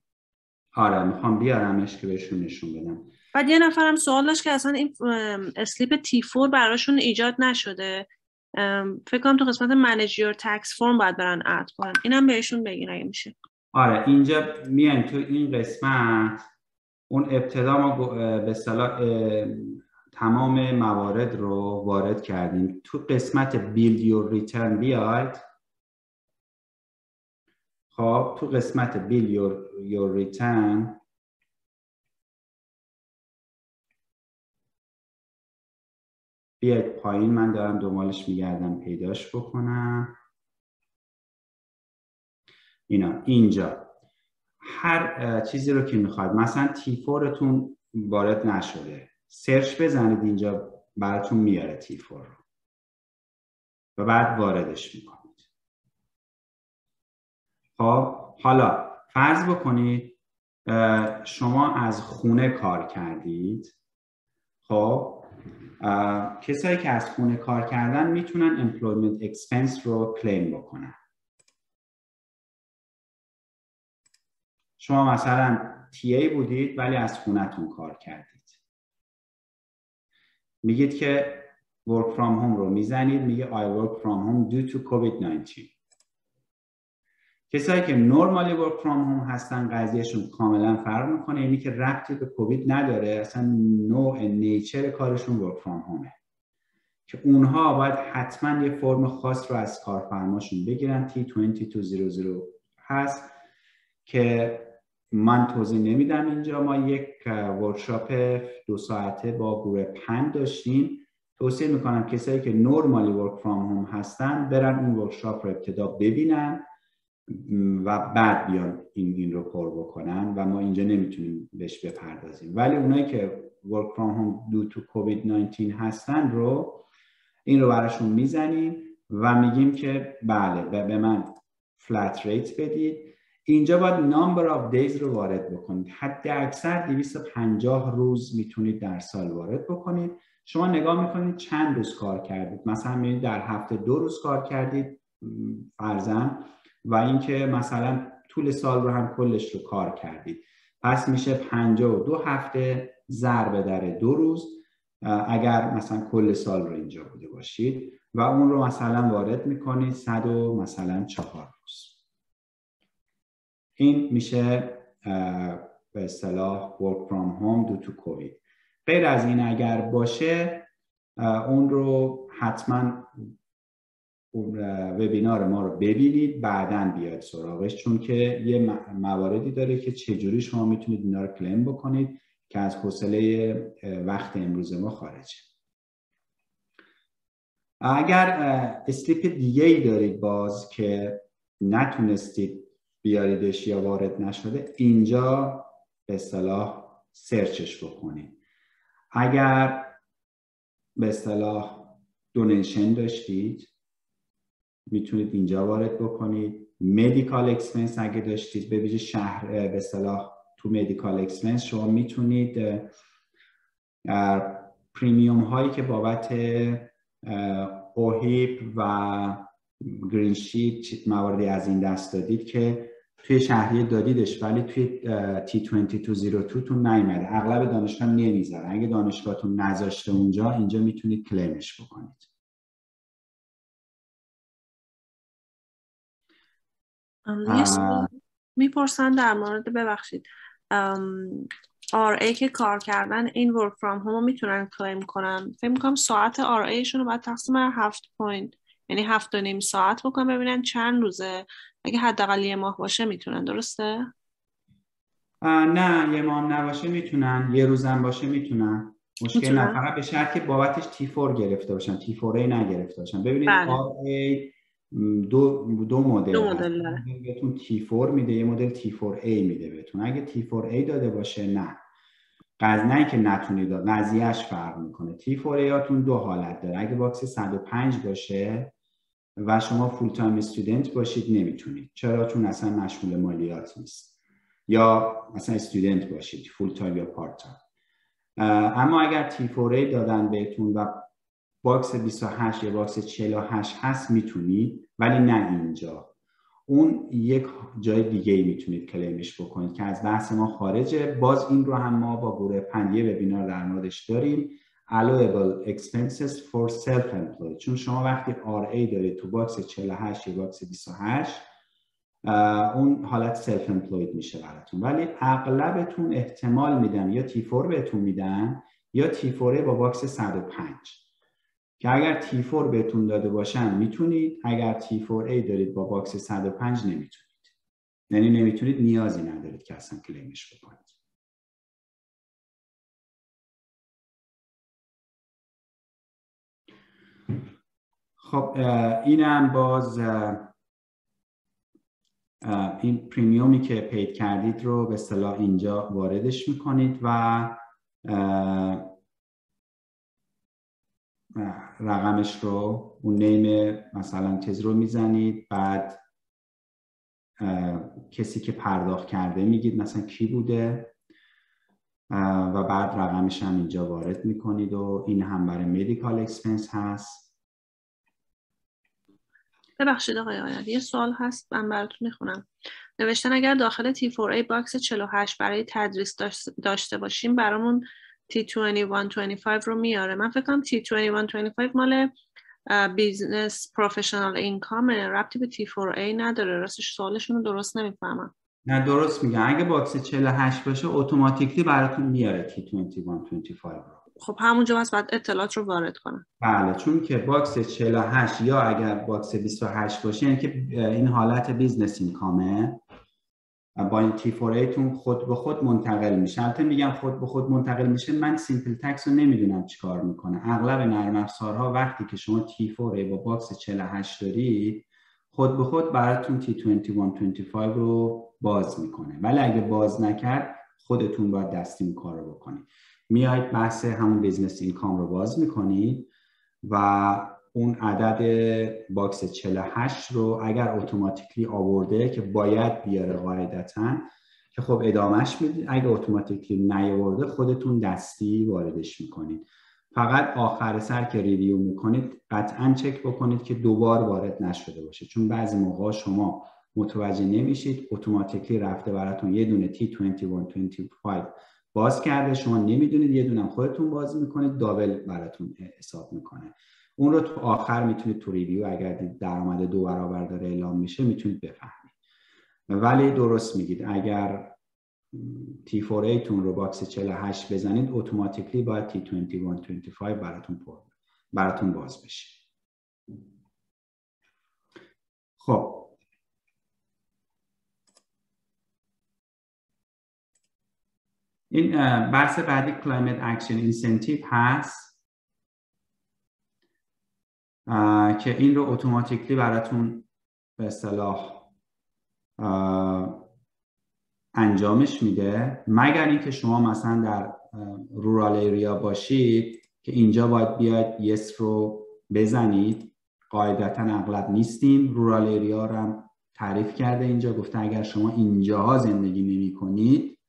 آره می‌خوام بیارمش که بهشون نشون بدم. بعد یه نفرم سوال داشت که اصلا این slip T4 براشون ایجاد نشده. فکر کنم تو قسمت manager tax form باید برن add کنن. اینم بهشون بگین اگه میشه. آره اینجا میایم تو این قسمت. اون ابتدا ما به اصطلاح تمام موارد رو وارد کردیم. تو قسمت بیلد یور ریترن بیاید. خب تو قسمت بیل یور ریترن بیاید پایین. من دارم دنبالش میگردم پیداش بکنم. اینا اینجا. هر چیزی رو که می‌خواد مثلا تیفورتون وارد نشده. سرچ بزنید اینجا براتون میاره تیفور رو. و بعد واردش می‌کنید. خب حالا فرض بکنید شما از خونه کار کردید. خب کسایی که از خونه کار کردن می‌تونن employment expense رو کلیم بکنن. شما مثلا تی بودید ولی از خونتون کار کردید. میگید که work from home رو می‌زنید میگه I work from home due to COVID-19 کسایی که نورمالی ورک فرام هوم هستن قضیهشون کاملا فرق می‌کنه. اینی که ربطی به کووید نداره اصلا نوع نیچر کارشون ورک فرام هومه که اونها باید حتما یه فرم خاص رو از کارفرماشون بگیرن. T2200 هست که من توضیح نمیدم اینجا. ما یک ورکشاپ دو ساعته با گروه پنج داشتیم. توصیه می‌کنم کسایی که نورمالی ورک فرام هوم هستن برن اون ورکشاپ رو ابتدا ببینن. و بعد بیان این این رو پر بکنن و ما اینجا نمی‌تونیم بهش بپردازیم. ولی اونایی که work from home due to COVID-19 هستن رو این رو براشون می‌زنیم و میگیم که بله به من فلت ریت بدید. اینجا باید number of days رو وارد بکنید. حد اکثر 250 روز می‌تونید در سال وارد بکنید. شما نگاه می‌کنید چند روز کار کردید. مثلا می‌بینید در هفته دو روز کار کردید. فرزن و اینکه مثلا طول سال رو هم کلش رو کار کردید. پس میشه دو هفته ضرب در دو روز اگر مثلا کل سال رو اینجا بوده باشید و اون رو مثلا وارد می‌کنید صد و مثلا چهار روز. این میشه به اصطلاح work from home due to COVID. غیر از این اگر باشه اون رو حتما وبینار ما رو ببینید بعدا بیاید سراغش. چون که یه مواردی داره که چجوری شما می‌تونید اینا رو کلیم بکنید که از حوصله وقت امروز ما خارجه. اگر slip دیگه ای دارید باز که نتونستید بیاریدش یا وارد نشده اینجا به اصطلاح search ش بکنید. اگر به اصطلاح donation داشتید می‌تونید اینجا وارد بکنید. medical expense اگه داشتید به ویژه شهر به اصطلاح تو medical expense شما می‌تونید premium هایی که بابت UHIP و Green Shield مواردی از این دست دادید که توی شهریه دادیدش ولی توی T2202 تون نیمده اغلب دانشگاه نمی‌ذاره اگه دانشگاهتون نذاشته اونجا اینجا می‌تونید claim ش بکنید. می‌پرسن در مورد ببخشید RA که کار کردن این work from home می‌تونن claim کنن. فکر می‌کنم ساعت RA شون رو باید تقسیم هفت point یعنی هفت و نیم ساعت بکنن ببینن چند روزه. اگه حداقل یه ماه باشه می‌تونن درسته؟ نه یه ماه نباشه می‌تونن. یه روزم باشه می‌تونن. مشکل نه. فقط به شرط که بابتش T4 گرفته باشن. T4A نگرفته باشن. ببینید بله. RA دو دو مدل دو مدل. بهتون T4 میده یه مدل T4A میده بهتون. اگه T4A داده باشه نه. نه که نتونید داد نحوه‌ش فرق می‌کنه. T4A هاتون دو حالت داره. اگه box 105 باشه و شما full-time student باشید نمی‌تونید. چرا چون اصلا مشمول مالیات نیست. یا مثلا student باشید full-time یا part-time اما اگر T4A دادن بهتون و box 28 یا box 48 هست می‌تونید ولی نه اینجا. اون یک جای دیگه ای می‌تونید claim ش بکنید که از بحث ما خارجه. باز این رو هم ما با گروه پندیه webinar در موردش داریم. Allowable expenses for self-employed. چون شما وقتی RA دارید تو box 48 یا box 28 اون حالت self-employed میشه براتون. ولی اغلبتون احتمال میدن یا T4 بهتون میدن یا T با box 105 که اگر T4 بهتون داده باشن می‌تونید اگر T4A دارید با box 105 نمی‌تونید. یعنی نمی‌تونید نیازی ندارید که اصلا claim ش بکنید خب اینم باز این premium ی که paid کردید رو به اصطلاح اینجا واردش می‌کنید و رقمش رو اون name مثلا تز رو می‌زنید بعد کسی که پرداخت کرده میگید مثلا کی بوده و بعد رقمش هم اینجا وارد می‌کنید و این هم برای medical expense هست. ببخشید آقای آید یه سوال هست من براتون می‌خونم. نوشتن اگر داخل T4A box 48 برای تدریس داشته باشیم برامون T2125 رو میاره. من فکر کنم T2125 مال business professional income ربطی به T4A نداره. راستش سوالشون رو درست نمی‌فهمم. نه درست میگن اگه box 48 باشه automatically براتون میاره T2125 رو. خب همونجا پس باید اطلاعات رو وارد کنم. بله چون که box 48 یا اگر box 28 باشه یعنی که این حالت business income ه با این T تون خود به خود منتقل میشه. البته میگم خود به خود منتقل میشه. من SimpleTax رو نمی‌دونم چیکار می‌کنه. اغلب نرم افزارها وقتی که شما T با box 48 دارید خود به خود براتون T2125 رو باز می‌کنه. ولی اگه باز نکرد خودتون باید دستی این کار رو بکنید. میاید بحث همون business income رو باز می‌کنید و اون عدد box 48 رو اگر automatically آورده که باید بیاره قاعدتا که خب ادامهش می‌دید اگر اتوماتیکلی نیاورده خودتون دستی واردش می‌کنید. فقط آخر سر که ریویو می‌کنید قطعا چک بکنید که دوبار وارد نشده باشه. چون بعضی موقع شما متوجه نمیشید اتوماتیکلی رفته براتون یه دونه T2125 باز کرده. شما نمی‌دونید یه دونه خودتون باز می‌کنید دابل براتون حساب می‌کنه. اون رو تو آخر می‌تونید تو ریویو اگر دید درآمد دو برابر داره اعلام میشه می‌تونید بفهمید. ولی درست میگید. اگر T4A تون رو باکس 48 بزنید اتوماتیکلی باید T2125 براتون پر براتون باز بشه. خب. این بحث بعدی Climate Action Incentive هست. که این رو اتوماتیکلی براتون به اصطلاح انجامش میده. مگر اینکه شما مثلا در رورال ایریا باشید که اینجا باید بیاید یس رو بزنید. قاعدتا اغلب نیستیم. رورال ایریا رو هم تعریف کرده اینجا. گفته اگر شما اینجاها زندگی نمی کنید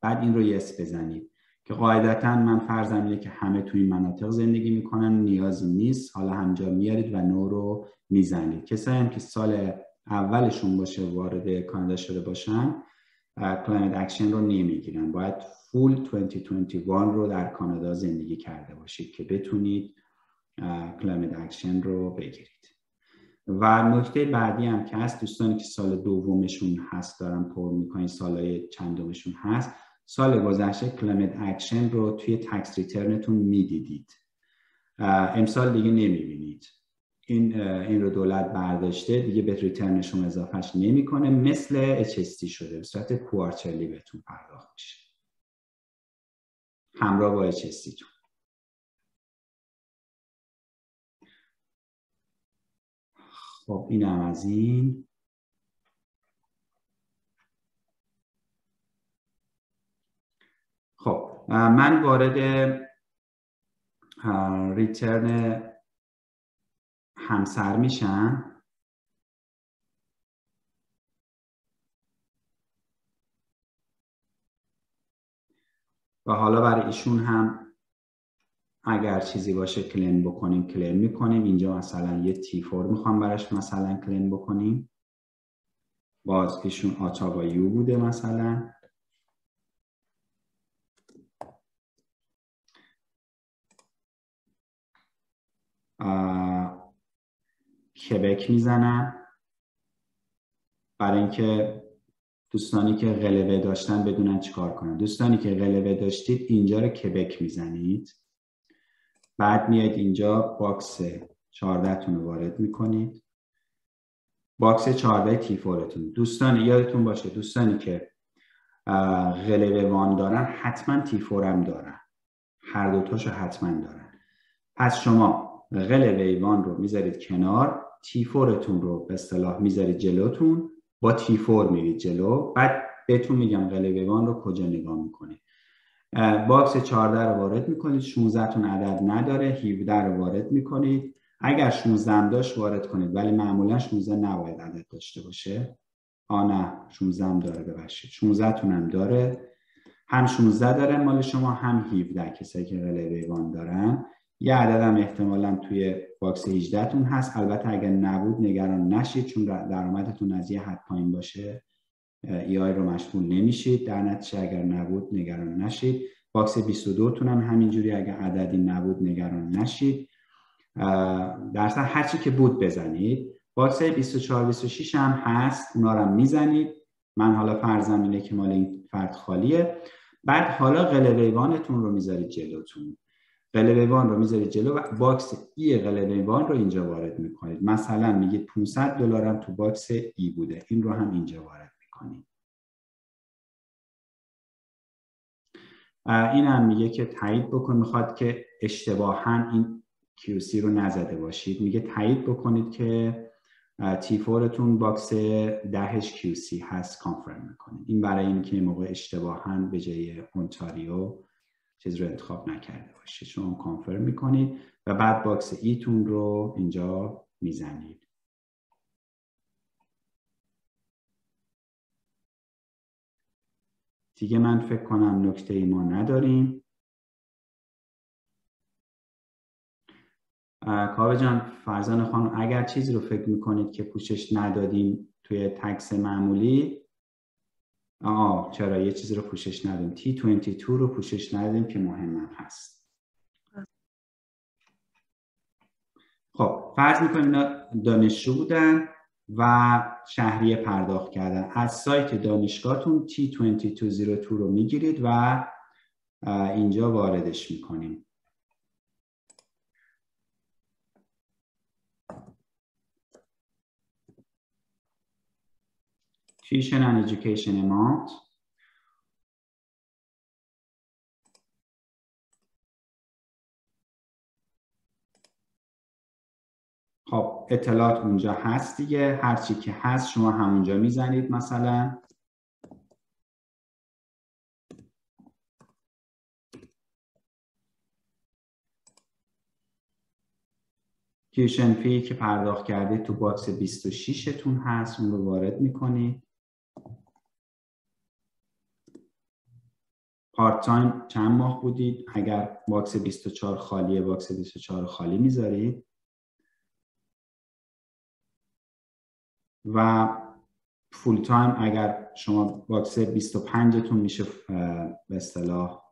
بعد این رو یس بزنید. که قاعدتا من فرضم که همه توی مناطق زندگی می‌کنن نیازی نیست. حالا همجا میارید و نو رو می‌زنید. کسایی هم که سال اولشون باشه وارد کانادا شده باشن climate action رو نمی‌گیرن. باید full 2021 رو در کانادا زندگی کرده باشید که بتونید climate action رو بگیرید. و نکته بعدی هم که هست دوستانی که سال دومشون هست دارن پر می‌کنید سالهای چندمشون هست. سال گذشته climate action رو توی tax return تون می‌دیدید. امسال دیگه نمی‌بینید. این این رو دولت برداشته دیگه به ریترنشون اضافهش نمی‌کنه مثل HST شده. به صورت کوارچرلی بهتون پرداخت میشه. همراه با HST تون. خب این از این خب من وارد ریترن همسر میشم. و حالا برای ایشون هم اگر چیزی باشه کلیم بکنیم کلیم می‌کنیم. اینجا مثلا یه تی فور می‌خوام براش مثلا کلیم بکنیم. باز ایشون آتاوا یو بوده مثلا. کبک می‌زنن. برای اینکه دوستانی که relevé داشتن بدونن چیکار کنن. دوستانی که relevé داشتید اینجا رو کبک می‌زنید. بعد میاد اینجا box 14 تون رو وارد می‌کنید. box 14 T4 تون دوستان یادتون باشه دوستانی که relevé one دارن حتما T4 هم دارن. هر دوتاشو حتما دارن. پس شما relevé one رو می‌ذارید کنار T4 تون رو به اصطلاح می‌ذارید جلوتون با T4 میرید جلو. بعد بهتون میگم relevé one رو کجا نگاه می‌کنید. box 14 رو وارد می‌کنید. 16 تون عدد نداره 17 رو وارد می‌کنید. اگر 16 هم داشت وارد کنید ولی معمولا 16 نباید عدد داشته باشه. آ نه 16 هم داره ببخشید. 16 تون هم داره. هم 16 داره مال شما هم 17 کسایی که قلعه وان دارن. یه عدد هم احتمالا توی box 18 تون هست. البته اگر نبود نگران نشید چون درآمدتون از یه حد پایین باشه EI رو مشمول نمیشید. در نتیجه اگر نبود نگران نشید. box 22 تون هم همینجوری اگر عددی نبود نگران نشید. درصد هرچی که بود بزنید. box 24 26 هم هست. اونا رو هم می‌زنید. من حالا فرضم اینه که مال این فرد خالیه. بعد حالا قلویوانتون رو می‌ذارید جلوتون. قلویوان رو می‌ذارید جلو و box E قلویوان رو اینجا وارد می‌کنید. مثلا میگید 500 دلارم تو box E بوده. این رو هم اینجا وارد می‌کنید. این هم میگه که تایید بکن. می‌خواد که اشتباها این QC رو نزده باشید. میگه تایید بکنید که T4 تون box دهش QC هست. confirm می‌کنید. این برای اینکه موقع اشتباها به جای اونتاریو چیز رو انتخاب نکرده باشید شما confirm می‌کنید و بعد box E تون رو اینجا می‌زنید. دیگه من فکر کنم نکته ای ما نداریم. کاوه جان فرزان خانم اگر چیزی رو فکر می‌کنید که پوشش ندادیم توی تکس معمولی آه چرا؟ یه چیزی رو پوشش ندادیم T22 رو پوشش ندادیم که مهم هست. خب فرض می‌کنیم دانشجو بودن و شهریه پرداخت کردن. از سایت دانشگاهتون T2202 رو می‌گیرید و اینجا واردش می‌کنیم. Tuition and education amount. خب اطلاعات اونجا هست دیگه. هرچی که هست شما همونجا می‌زنید مثلا. tuition fee که پرداخت کردید تو box 26 تون هست اون رو وارد می‌کنید part time چند ماه بودید؟ اگر box 24 خالیه box 24 خالی می‌ذارید. و full time اگر شما box 25 تون میشه به اصطلاح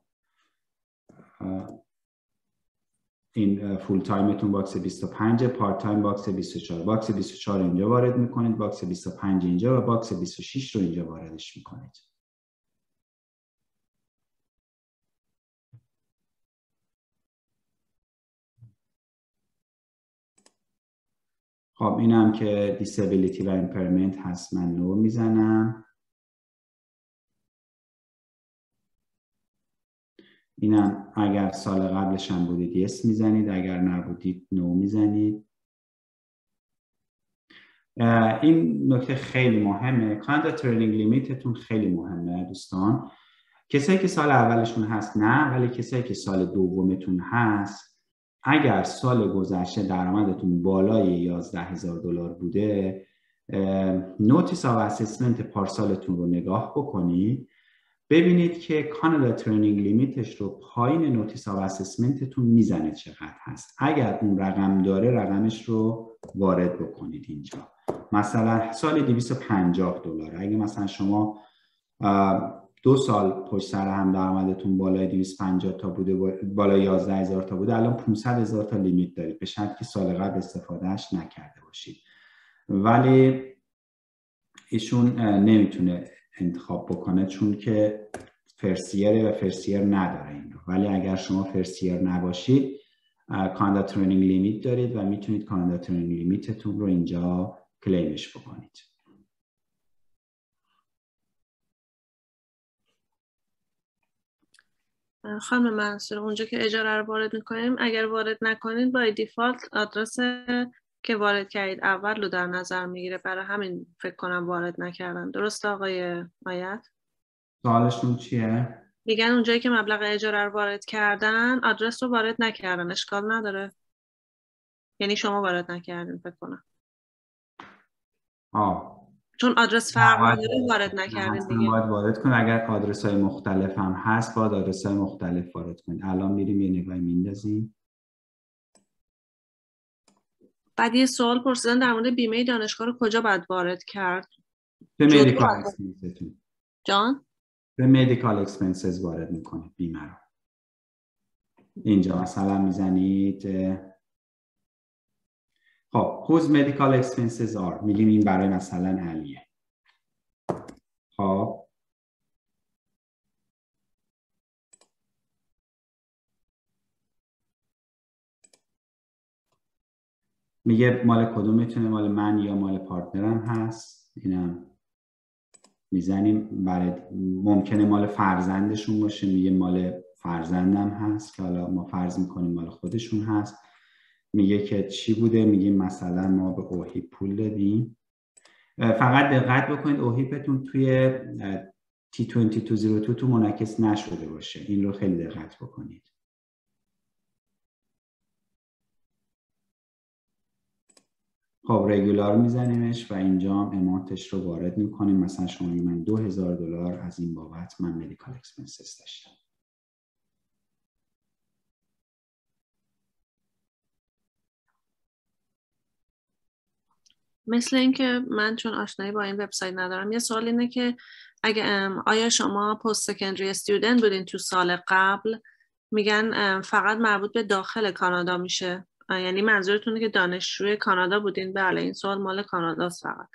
این full time تون box 25 part time box 24 box 24 اینجا وارد می‌کنید box 25 اینجا و box 26 رو اینجا واردش می‌کنید. خب اینم که disability و impairment هست من no می‌زنم. اینم اگر سال قبلش هم بودید yes می‌زنید اگر نبودید no می‌زنید. این نکته خیلی مهمه. Canada Training Limit تون خیلی مهمه دوستان. کسایی که سال اولشون هست نه ولی کسایی که سال دومتون هست اگر سال گذشته درآمدتون بالای 11 هزار دلار بوده Notice of Assessment پارسالتون رو نگاه بکنید. ببینید که Canada Training Limit ش رو پایین Notice of Assessment تون می‌زنه چقدر هست. اگر اون رقم داره رقمش رو وارد بکنید اینجا. مثلا سال 250 دلار اگه مثلا شما دو سال پشت سر هم درآمدتون بالای 250 تا بوده بالای 11 هزار تا بوده. الان 500 هزار تا limit دارید. به شرط که سال قبل استفادهش نکرده باشید. ولی ایشون نمی‌تونه انتخاب بکنه چون که first year ه و first year نداره این رو. ولی اگر شما first year نباشید Canada Training Limit دارید و می‌تونید Canada Training Limit تون رو اینجا claim ش بکنید. خانم منصور اونجا که اجاره رو وارد می‌کنیم اگر وارد نکنید با default آدرس که وارد کردید اول رو در نظر می‌گیره. برای همین فکر کنم وارد نکردن. درست آقای آیت سوالشون چیه؟ میگن اونجایی که مبلغ اجاره رو وارد کردن آدرس رو وارد نکردن. اشکال نداره. یعنی شما وارد نکردین فکر کنم. آه. چون آدرس فرق وارد نکردین دیگه. باید وارد کن اگر آدرس های مختلف هم هست باید آدرس های مختلف وارد کنید الان میریم یه نگاهی میندازیم. بعد یه سوال پرسیدن در مورد بیمه دانشگاه رو کجا باید وارد کرد؟ به medical expense تون جان؟ به medical expenses وارد می‌کنید بیمه رو. اینجا مثلا می‌زنید خب whose medical expenses are میگیم این برای مثلا علیه. خب. میگه مال کدوم می‌تونه مال من یا مال پارتنرم هست؟ اینم می‌زنیم. برای ممکنه مال فرزندشون باشه. میگه مال فرزندم هست که حالا ما فرض می‌کنیم مال خودشون هست. میگه که چی بوده؟ میگیم مثلا ما به اوهیپ پول دادیم. فقط دقت بکنید اوهیپتون توی T2202 تو منعکس نشده باشه. این رو خیلی دقت بکنید. خب regular میزنیمش و اینجا هم amount ش رو وارد می‌کنیم. مثلا شما من دو هزار دلار از این بابت من medical expenses داشتم. مثل اینکه من چون آشنایی با این وبسایت ندارم یه سوال اینه که اگه آیا شما post-secondary student بودین تو سال قبل؟ میگن فقط مربوط به داخل کانادا میشه. یعنی منظورتونه که دانشجوی کانادا بودین. بله این سوال مال کاناداست فقط.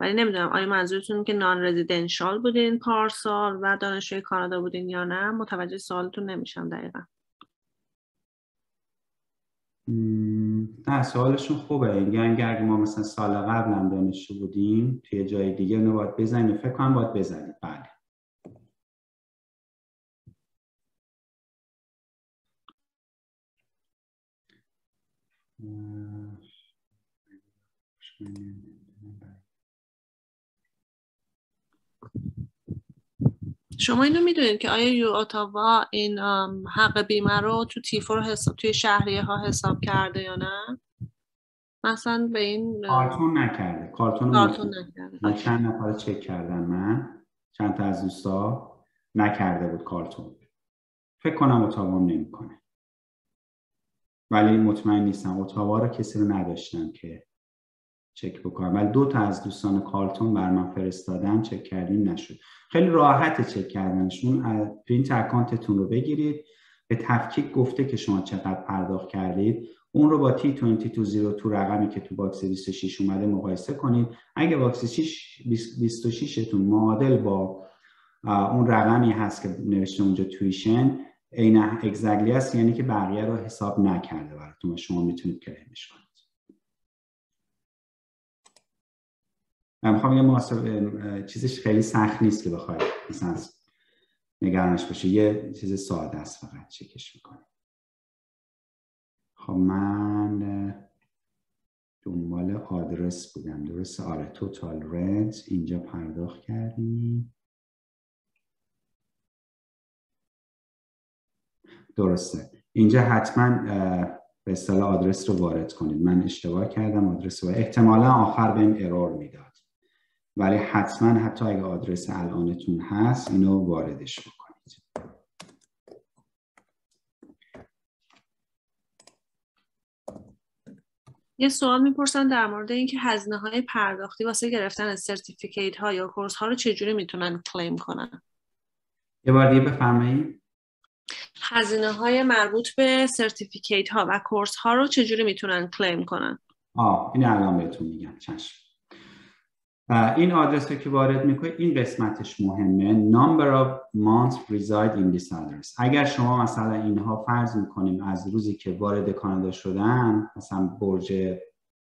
ولی نمی‌دونم آیا منظورتون که نان رزیدنشال بودین پارسال و دانشجوی کانادا بودین یا نه؟ متوجه سوالتون نمیشم دقیقا. نه سوالشون خوبه. یعنی اگر ما مثلا سال قبل هم دانشجو بودیم توی جای دیگه اونو باید بزنیم. فکر کنم باید بزنید بله. شما اینو می‌دونید که آیا یو اتاوا این حق بیمه رو تو تیفور حساب توی شهریه ها حساب کرده یا نه؟ مثلا به این کارتون نکرده. کارتون, کارتون نکرده. چند نفر چک کردن من. چند تا از دوستا نکرده بود کارتون. فکر کنم اتاوا نمی‌کنه. ولی مطمئن نیستم. اتاوا رو کسی رو نداشتم که چک بکنم. ولی دو تا از دوستان کارتون بر من فرستادن چک کردیم نشد. خیلی راحت چک کردنشون. print account تون رو بگیرید. به تفکیک گفته که شما چقدر پرداخت کردید. اون رو با T2202 تو رقمی که تو box 26 اومده مقایسه کنید. اگه box 26 تون معادل با اون رقمی هست که نوشته اونجا tuition عین exactly است یعنی که بقیه رو حساب نکرده براتون شما می‌تونید claim ش کنید. من می‌خوام یه محاسب چیزش خیلی سخت نیست که بخواید مثلا نگرانش باشه یه چیز ساده است فقط چکش می‌کنه خب من دنبال آدرس بودم. درست آره توتال رنت اینجا پرداخت کردیم. درسته. اینجا حتما به اصطلاح آدرس رو وارد کنید. من اشتباه کردم آدرس رو احتمالا آخر بهم error می‌داد. ولی حتما حتی اگه آدرس الانتون هست اینو واردش بکنید. یه سوال می‌پرسن در مورد اینکه هزینه های پرداختی واسه گرفتن certificate ها یا course ها رو چجوری می‌تونن claim کنن؟ یه بار دیگه بفرمایید. هزینه های مربوط به سرتیفیکیت ها و کورس ها رو چجوری می‌تونن کلیم کنن؟ آه این الان بهتون میگم. چشم. این آدرس رو که وارد می‌کنید این قسمتش مهمه. Number of months reside in this address. اگر شما مثلا اینها فرض می‌کنیم از روزی که وارد کانادا شدن مثلا برج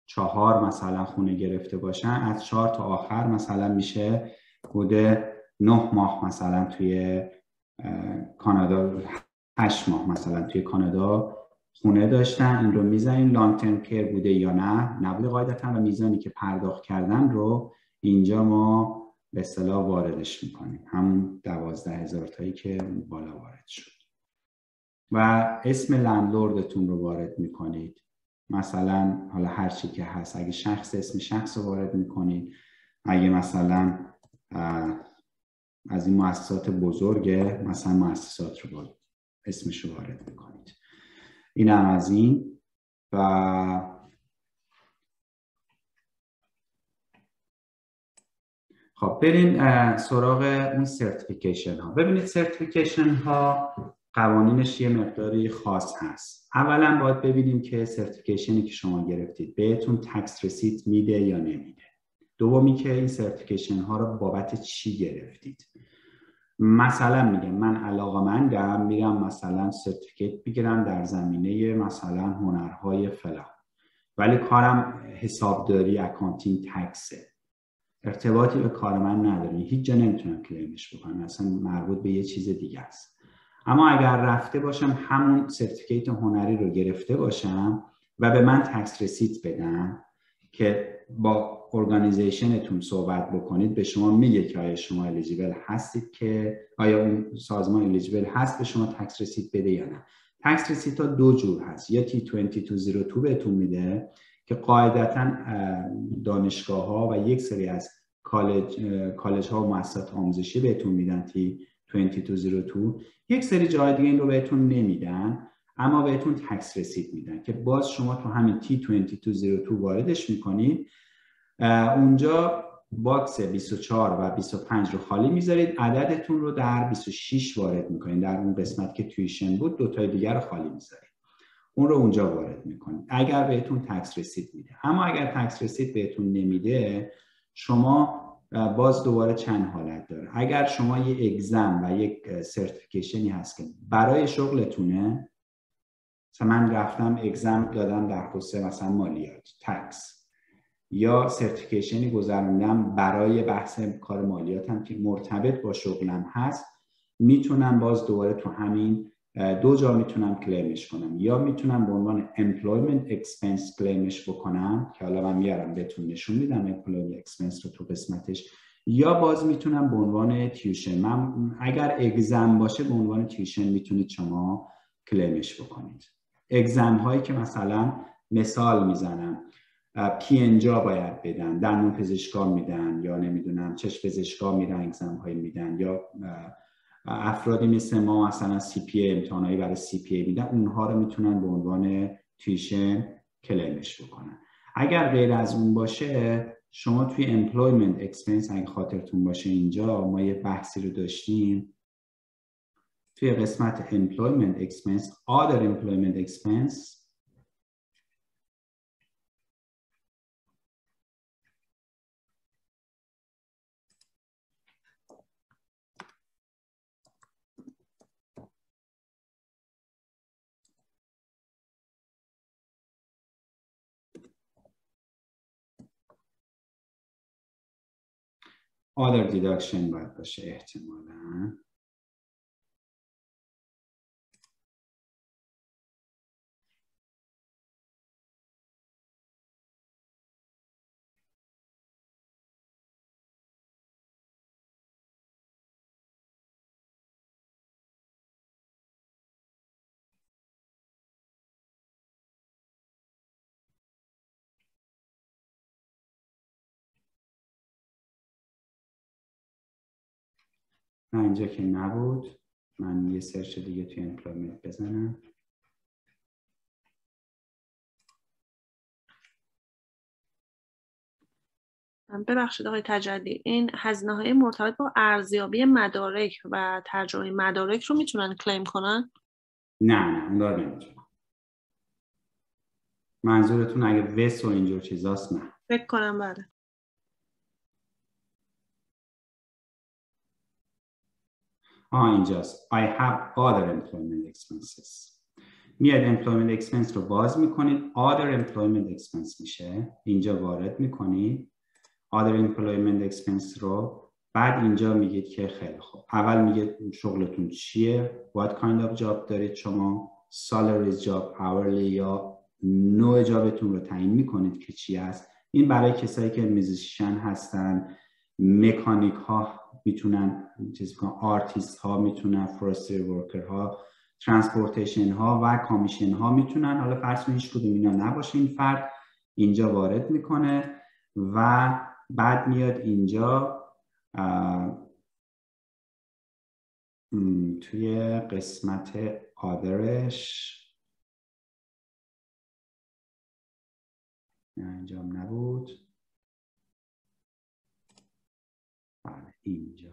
چهار مثلا خونه گرفته باشن از چهار تا آخر مثلا میشه بوده نه ماه مثلا توی کانادا. هشت ماه مثلا توی کانادا خونه داشتن این رو می‌زنیم. لانگ ترم کر بوده یا نه؟ نبوده قاعدتا. و میزانی که پرداخت کردن رو اینجا ما به اصطلاح واردش می‌کنیم. همون دوازده هزار تایی که بالا وارد شد. و اسم لندلوردتون رو وارد می‌کنید. مثلا حالا هر چی که هست. اگه شخص اسم شخص رو وارد می‌کنید. اگه مثلا از این مؤسسات بزرگه مثلا مؤسسات رو وارد اسمش رو وارد می‌کنید. این هم از این. و خب بریم سراغ اون certification ها. ببینید certification ها قوانینش یه مقداری خاص هست. اولا باید ببینیم که certification ی که شما گرفتید بهتون tax receipt میده یا نمیده. دومی که این certification ها رو بابت چی گرفتید؟ مثلا میگم من علاقه میرم مثلا certificate بگیرم در زمینه مثلا هنرهای فلان. ولی کارم حسابداری accounting tax ه ارتباطی به کار من نداره هیچ جا نمی‌تونم claim ش بکنم اصلا مربوط به یه چیز دیگه است. اما اگر رفته باشم همون certificate هنری رو گرفته باشم و به من tax receipt بدن که با organization تون صحبت بکنید به شما میگه که آیا شما eligible هستید که آیا اون سازمان eligible هست به شما tax receipt بده یا نه. tax receipt تا دو جور هست. یا T2202 بهتون میده. که قاعدتا دانشگاه ها و یک سری از college, college ها و مؤسسات آموزشی بهتون میدن T2202 یک سری جای دیگه این رو بهتون نمیدن اما بهتون tax receipt میدن که باز شما تو همین T2202 واردش می‌کنید. اونجا box 24 و 25 رو خالی می‌ذارید. عددتون رو در 26 وارد می‌کنید. در اون قسمت که tuition بود دو تای دیگر رو خالی می‌ذارید. اون رو اونجا وارد می‌کنید اگر بهتون tax receipt میده. اما اگر tax receipt بهتون نمیده شما باز دوباره چند حالت داره. اگر شما یه exam و یک certification ی هست که برای شغلتونه مثلا من رفتم exam دادم در خصوص مثلا مالیات tax. یا certification ی گذروندم برای بحث کار مالیاتم که مرتبط با شغلم هست می‌تونم باز دوباره تو همین دو جا می‌تونم claim ش کنم. یا می‌تونم به عنوان employment expense claim ش بکنم که حالا من میارم بهتون نشون میدم employment expense رو تو قسمتش یا باز می‌تونم به عنوان tuition من اگر exam باشه به عنوان tuition می‌تونید شما claim ش بکنید. exam هایی که مثلا مثال می‌زنم P.Eng ها باید میدن دندون پزشکا میدن یا نمی‌دونم چشم پزشکا میرن exam های میدن یا افرادی مثل ما مثلا CPA امتحانایی برای CPA میدن اونها رو می‌تونن به عنوان tuition claim ش بکنن. اگر غیر از اون باشه شما توی employment expense اگه خاطرتون باشه اینجا ما یه بحثی رو داشتیم. توی قسمت employment expense other employment expense other deduction باید باشه احتمالا. نه اینجا که نبود من یه search دیگه توی employment بزنم. ببخشید آقای تجلی این هزینه های مرتبط با ارزیابی مدارک و ترجمه مدارک رو می‌تونن claim کنن؟ نه نه اون نمی‌تونن. منظورتون اگه WES و اینجور چیزاست نه. فکر کنم بله. آه اینجاست. I have other employment expenses. میاد employment expense رو باز می‌کنید. Other employment expense میشه. اینجا وارد می‌کنید. Other employment expense رو. بعد اینجا میگید که خیلی خوب. اول میگه شغلتون چیه؟ What kind of job دارید شما؟ Salary job hourly یا نوع جابتون رو تعیین می‌کنید که چی است این برای کسایی که میزیشن هستن مکانیک ها می‌تونن چیز آرتیست ها می‌تونن forestry worker ها transportation ها و commission ها می‌تونن. حالا فرض هیچ کدوم اینا نباشه این فرد اینجا وارد می‌کنه و بعد میاد اینجا توی قسمت other ش نه اینجام نبود. بله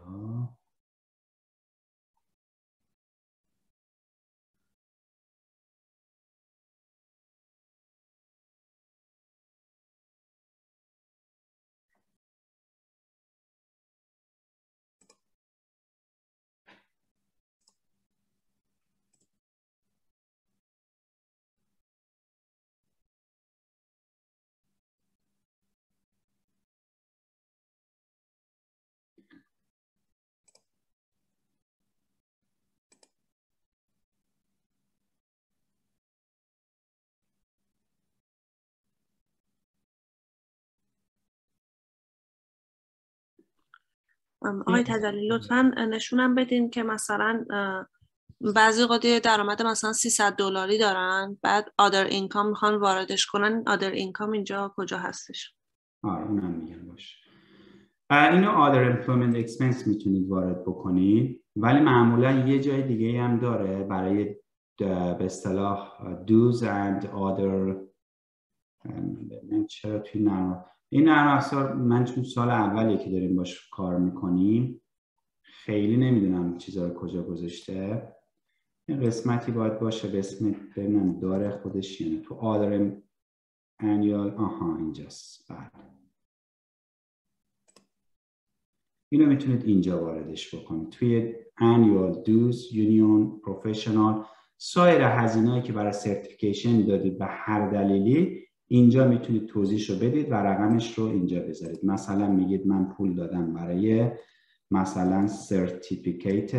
آقای تجلی لطفا نشونم بدین که مثلا بعضی قضیه درآمد مثلا 300 دلاری دارن بعد other income می‌خوان واردش کنن other income اینجا کجا هستش؟ آره اونم میگم باشه اینو other employment expense می‌تونید وارد بکنید ولی معمولا یه جای دیگه هم داره برای به اصطلاح dues and other چرا توی نرم این نرم افزار من چون سال اولیه که داریم باش کار می‌کنیم خیلی نمی‌دونم چیزا رو کجا گذاشته. این قسمتی باید باشه به اسم ببینم داره خودش یعنی تو آدر انیال آها اینجاست. بله اینو می‌تونید اینجا واردش بکنید. توی annual dues union professional سایر هزینه‌ای که برای سرتیفیکیشن دادید به هر دلیلی اینجا می‌تونید توضیح رو بدید و رقمش رو اینجا بذارید. مثلا میگید من پول دادم برای مثلا certificate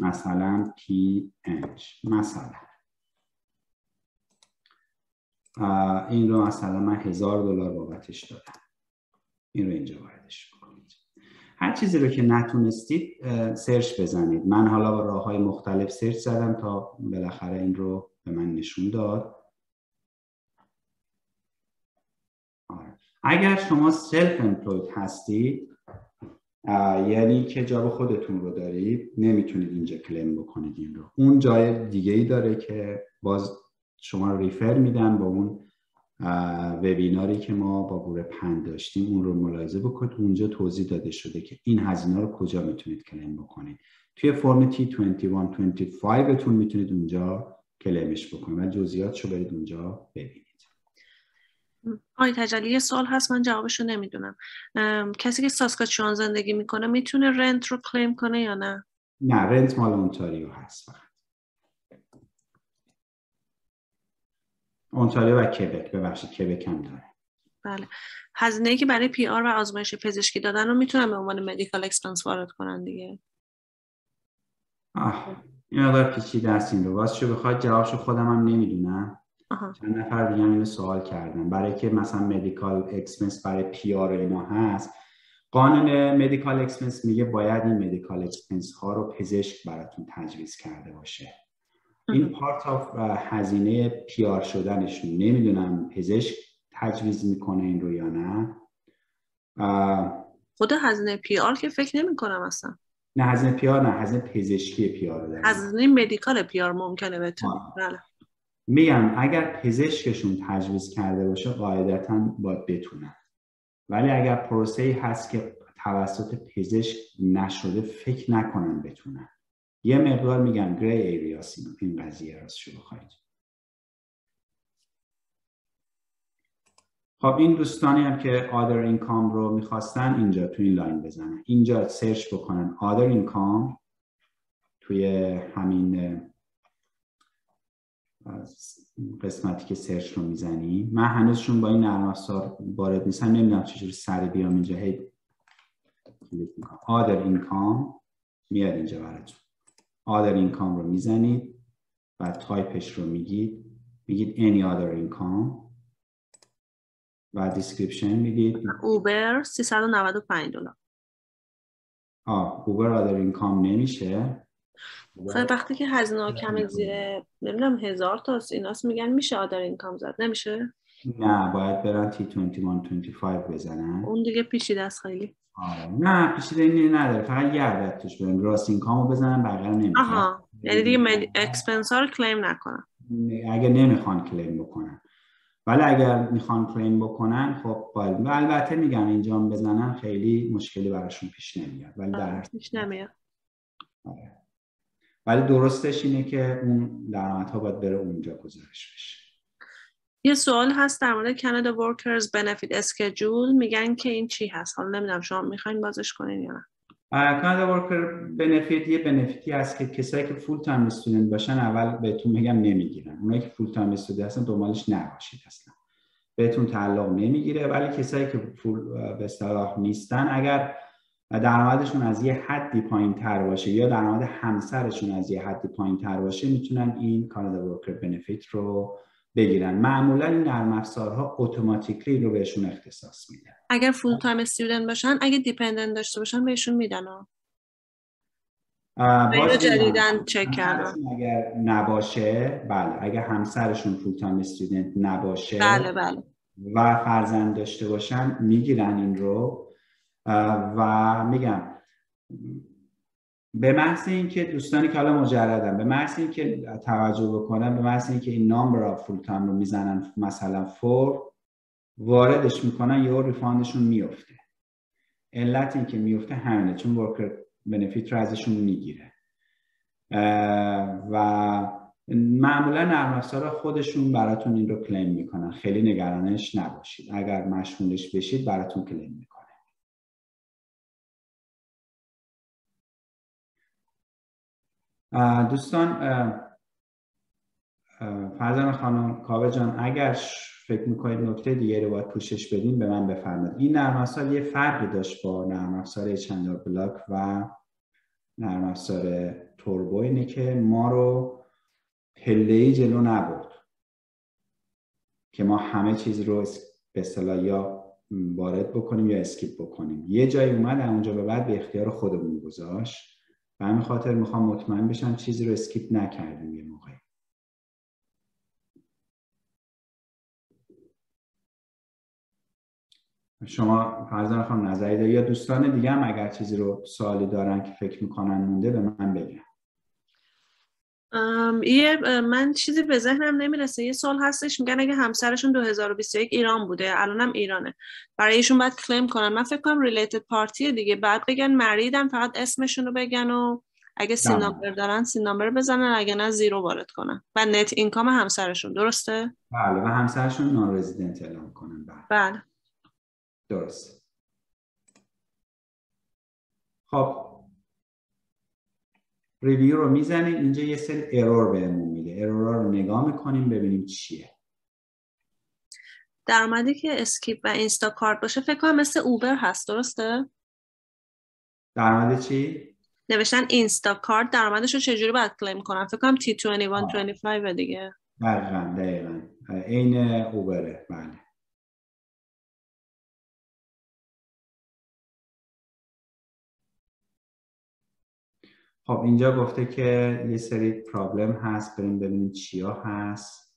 مثلا PH مثلا. این رو مثلا من هزار دلار بابتش دادم. این رو اینجا واردش بکنید. هر چیزی رو که نتونستید search بزنید. من حالا با راه های مختلف search زدم تا بالاخره این رو به من نشون داد. اگر شما self employed هستید یعنی که job خودتون رو دارید نمی‌تونید اینجا claim بکنید این رو. اون جای دیگه ای داره که باز شما رو refer میدن با اون وبیناری که ما با گروه پند داشتیم. اون رو ملاحظه بکنید. اونجا توضیح داده شده که این هزینه رو کجا می‌تونید claim بکنید. توی فرم T2125 تون می‌تونید اونجا claim ش بکنید و جزئیاتشو برید اونجا ببینید. آی تجلی یه سوال هست من جوابشو نمی‌دونم. کسی که ساسکاچوان زندگی می‌کنه می‌تونه rent رو claim کنه یا نه؟ نه rent مال اونتاریو هست فقط. اونتاریو و کبک ببخشید کبک هم داره. بله. هزینه ای که برای PR و آزمایش پزشکی دادن رو می‌تونم به عنوان medical expense وارد کنن دیگه؟ آه این مقدار پیچیده است این راستشو بخواید؟ جوابشو خودم هم نمی‌دونم. چند نفر دیگه اینو سوال کردن. برای که مثلا medical expense برای PR اینا هست قانون medical expense میگه باید این medical expense ها رو پزشک براتون تجویز کرده باشه. این part of هزینه PR شدنشون نمی‌دونم پزشک تجویز می‌کنه این رو یا نه. خود هزینه PR که فکر نمی کنم اصلا. نه هزینه PR نه هزینه پزشکی PR هزینه medical PR ممکنه بتونه بله. میگم اگر پزشکشون تجویز کرده باشه قاعدتا باید بتونن. ولی اگر پروسه هست که توسط پزشک نشده فکر نکنن بتونن. یه مقدار میگم gray area س این قضیه راست شو بخواید خب این دوستانی هم که other income رو می‌خواستن اینجا توی این line بزنن. اینجا search بکنن other income توی همین قسمتی که search رو می‌زنی. من هنوزشون با این نرم افزار وارد نیستم. نمی‌دونم چجوری سر بیام اینجا. هی other income میاد اینجا براتون. other income رو می‌زنید و تایپش رو میگید. میگید any other income و description میگید Uber 395 دلار. آه Uber other income نمیشه. وقتی که هزینه کم زیر نمی‌دونم هزار تا ایناست میگن میشه other income زد نمیشه؟ نه باید برن T 21 25 بزنن. اون دیگه پیچیده است خیلی. آره. نه پیچیده اینی نداره فقط یه عدد توش برن gross income و بزنن بقیه نمی‌خوان. آها. یعنی دیگه مد... expense ها رو claim نکنن. اگه نمی‌خوان claim بکنن. ولی اگر می‌خوان claim بکنن خب باید. و البته میگم اینجا بزنن خیلی مشکلی براشون پیش نمیاد. ولی در پیش نمیاد. آره. ولی درستش اینه که اون درآمدها باید بره اونجا گزارش بشه. یه سوال هست در مورد Canada Workers Benefit schedule میگن که این چی هست؟ حالا نمی‌دونم شما می‌خواین بازش کنین یا نه. Canada Worker Benefit یه benefit ی هست که کسایی که full time student باشن اول بهتون میگم نمی‌گیرن. اونایی که full time student هستن دنبالش نباشید اصلا. بهتون تعلق نمی‌گیره ولی کسایی که full به اصطلاح نیستن اگر درآمدشون از یه حدی پایین تر باشه یا درآمد همسرشون از یه حدی پایین تر باشه می‌تونن این Canada Worker Benefit رو بگیرن. معمولا این نرم افزارها automatically رو بهشون اختصاص میدن. اگر full-time student باشن اگه dependent داشته باشن بهشون میدن باز جدیدن چک کردن اگر نباشه بله اگر همسرشون full-time student نباشه بله بله. و فرزند داشته باشن می‌گیرن این رو. و میگم به محض اینکه دوستانی که حالا مجردن به محض اینکه توجه بکنن به محض اینکه این number of full-time رو می‌زنن مثلا four واردش می‌کنن یه refund شون میفته علت این که میفته همینه چون Worker Benefit رو ازشون می‌گیره. و معمولا نرم خودشون براتون این رو کلیم می‌کنن. خیلی نگرانش نباشید. اگر مشمولش بشید براتون کلیم می‌کنن. دوستان فرزان خانم کاوه جان اگر فکر می‌کنید نکته دیگه رو باید پوشش بدین به من بفرمایید. این نرم افزار یه فرقی داشت با نرم افزار چندر بلاک و نرم افزار توربو اینه که ما رو پله جلو نبرد که ما همه چیز رو به اصطلاح یا وارد بکنیم یا skip بکنیم. یه جایی اومد اونجا به بعد به اختیار خودمون گذاشت. به همین خاطر می‌خوام مطمئن بشم چیزی رو skip نکردیم یه موقع شما فرزان خانم نظری داری؟ یا دوستان دیگه هم اگر چیزی رو سوالی دارن که فکر می‌کنن مونده به من بگن. یه من چیزی به ذهنم نمی‌رسه. یه سال هستش میگن اگه همسرشون 2021 ایران بوده الانم ایرانه. برای ایشون باید claim کنن. من فکر کنم related party دیگه. بعد بگن married ن فقط اسمشون رو بگن و اگه SIN number دارن SIN number بزنن. اگه نه zero وارد کنن. و net income همسرشون. درسته؟ بله. و همسرشون non-resident اعلام کنن. بله. بله. درست. خب. review رو می‌زنیم اینجا یه سری error بهمون میده. error ا رو نگاه می‌کنیم ببینیم چیه. درآمدی که اسکیپ و Instacart باشه فکر کنم مثل Uber هست درسته؟ درآمد چی؟ نوشتن Instacart درآمدش رو چجوری باید claim کنم؟ فکر کنم T 21 25 دیگه. دقیقا دقیقا. عین اوبره بله. خب اینجا گفته که یه سری پرابلم هست بریم ببینیم چیا هست.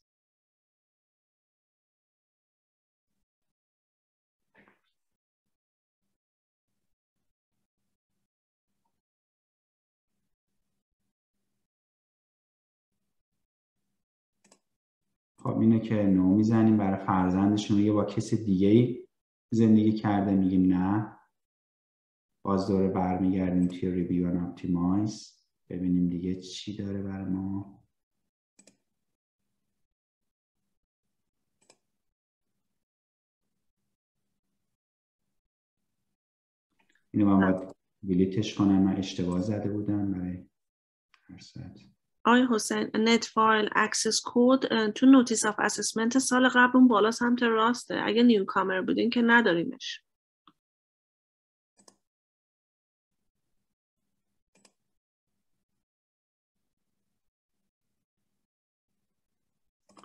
خب اینه که no می‌زنیم برای فرزندشون میگه با کسی دیگه زندگی کرده میگیم نه. باز دوباره برمیگردیم توی review و optimize ببینیم دیگه چی داره بر ما. اینو من باید delete ش کنم. من اشتباه زده بودم برای هر ساعت آقای حسین NETFILE access code تو notice of assessment سال قبل اون بالا سمت راسته. اگه newcomer بودین که نداریمش.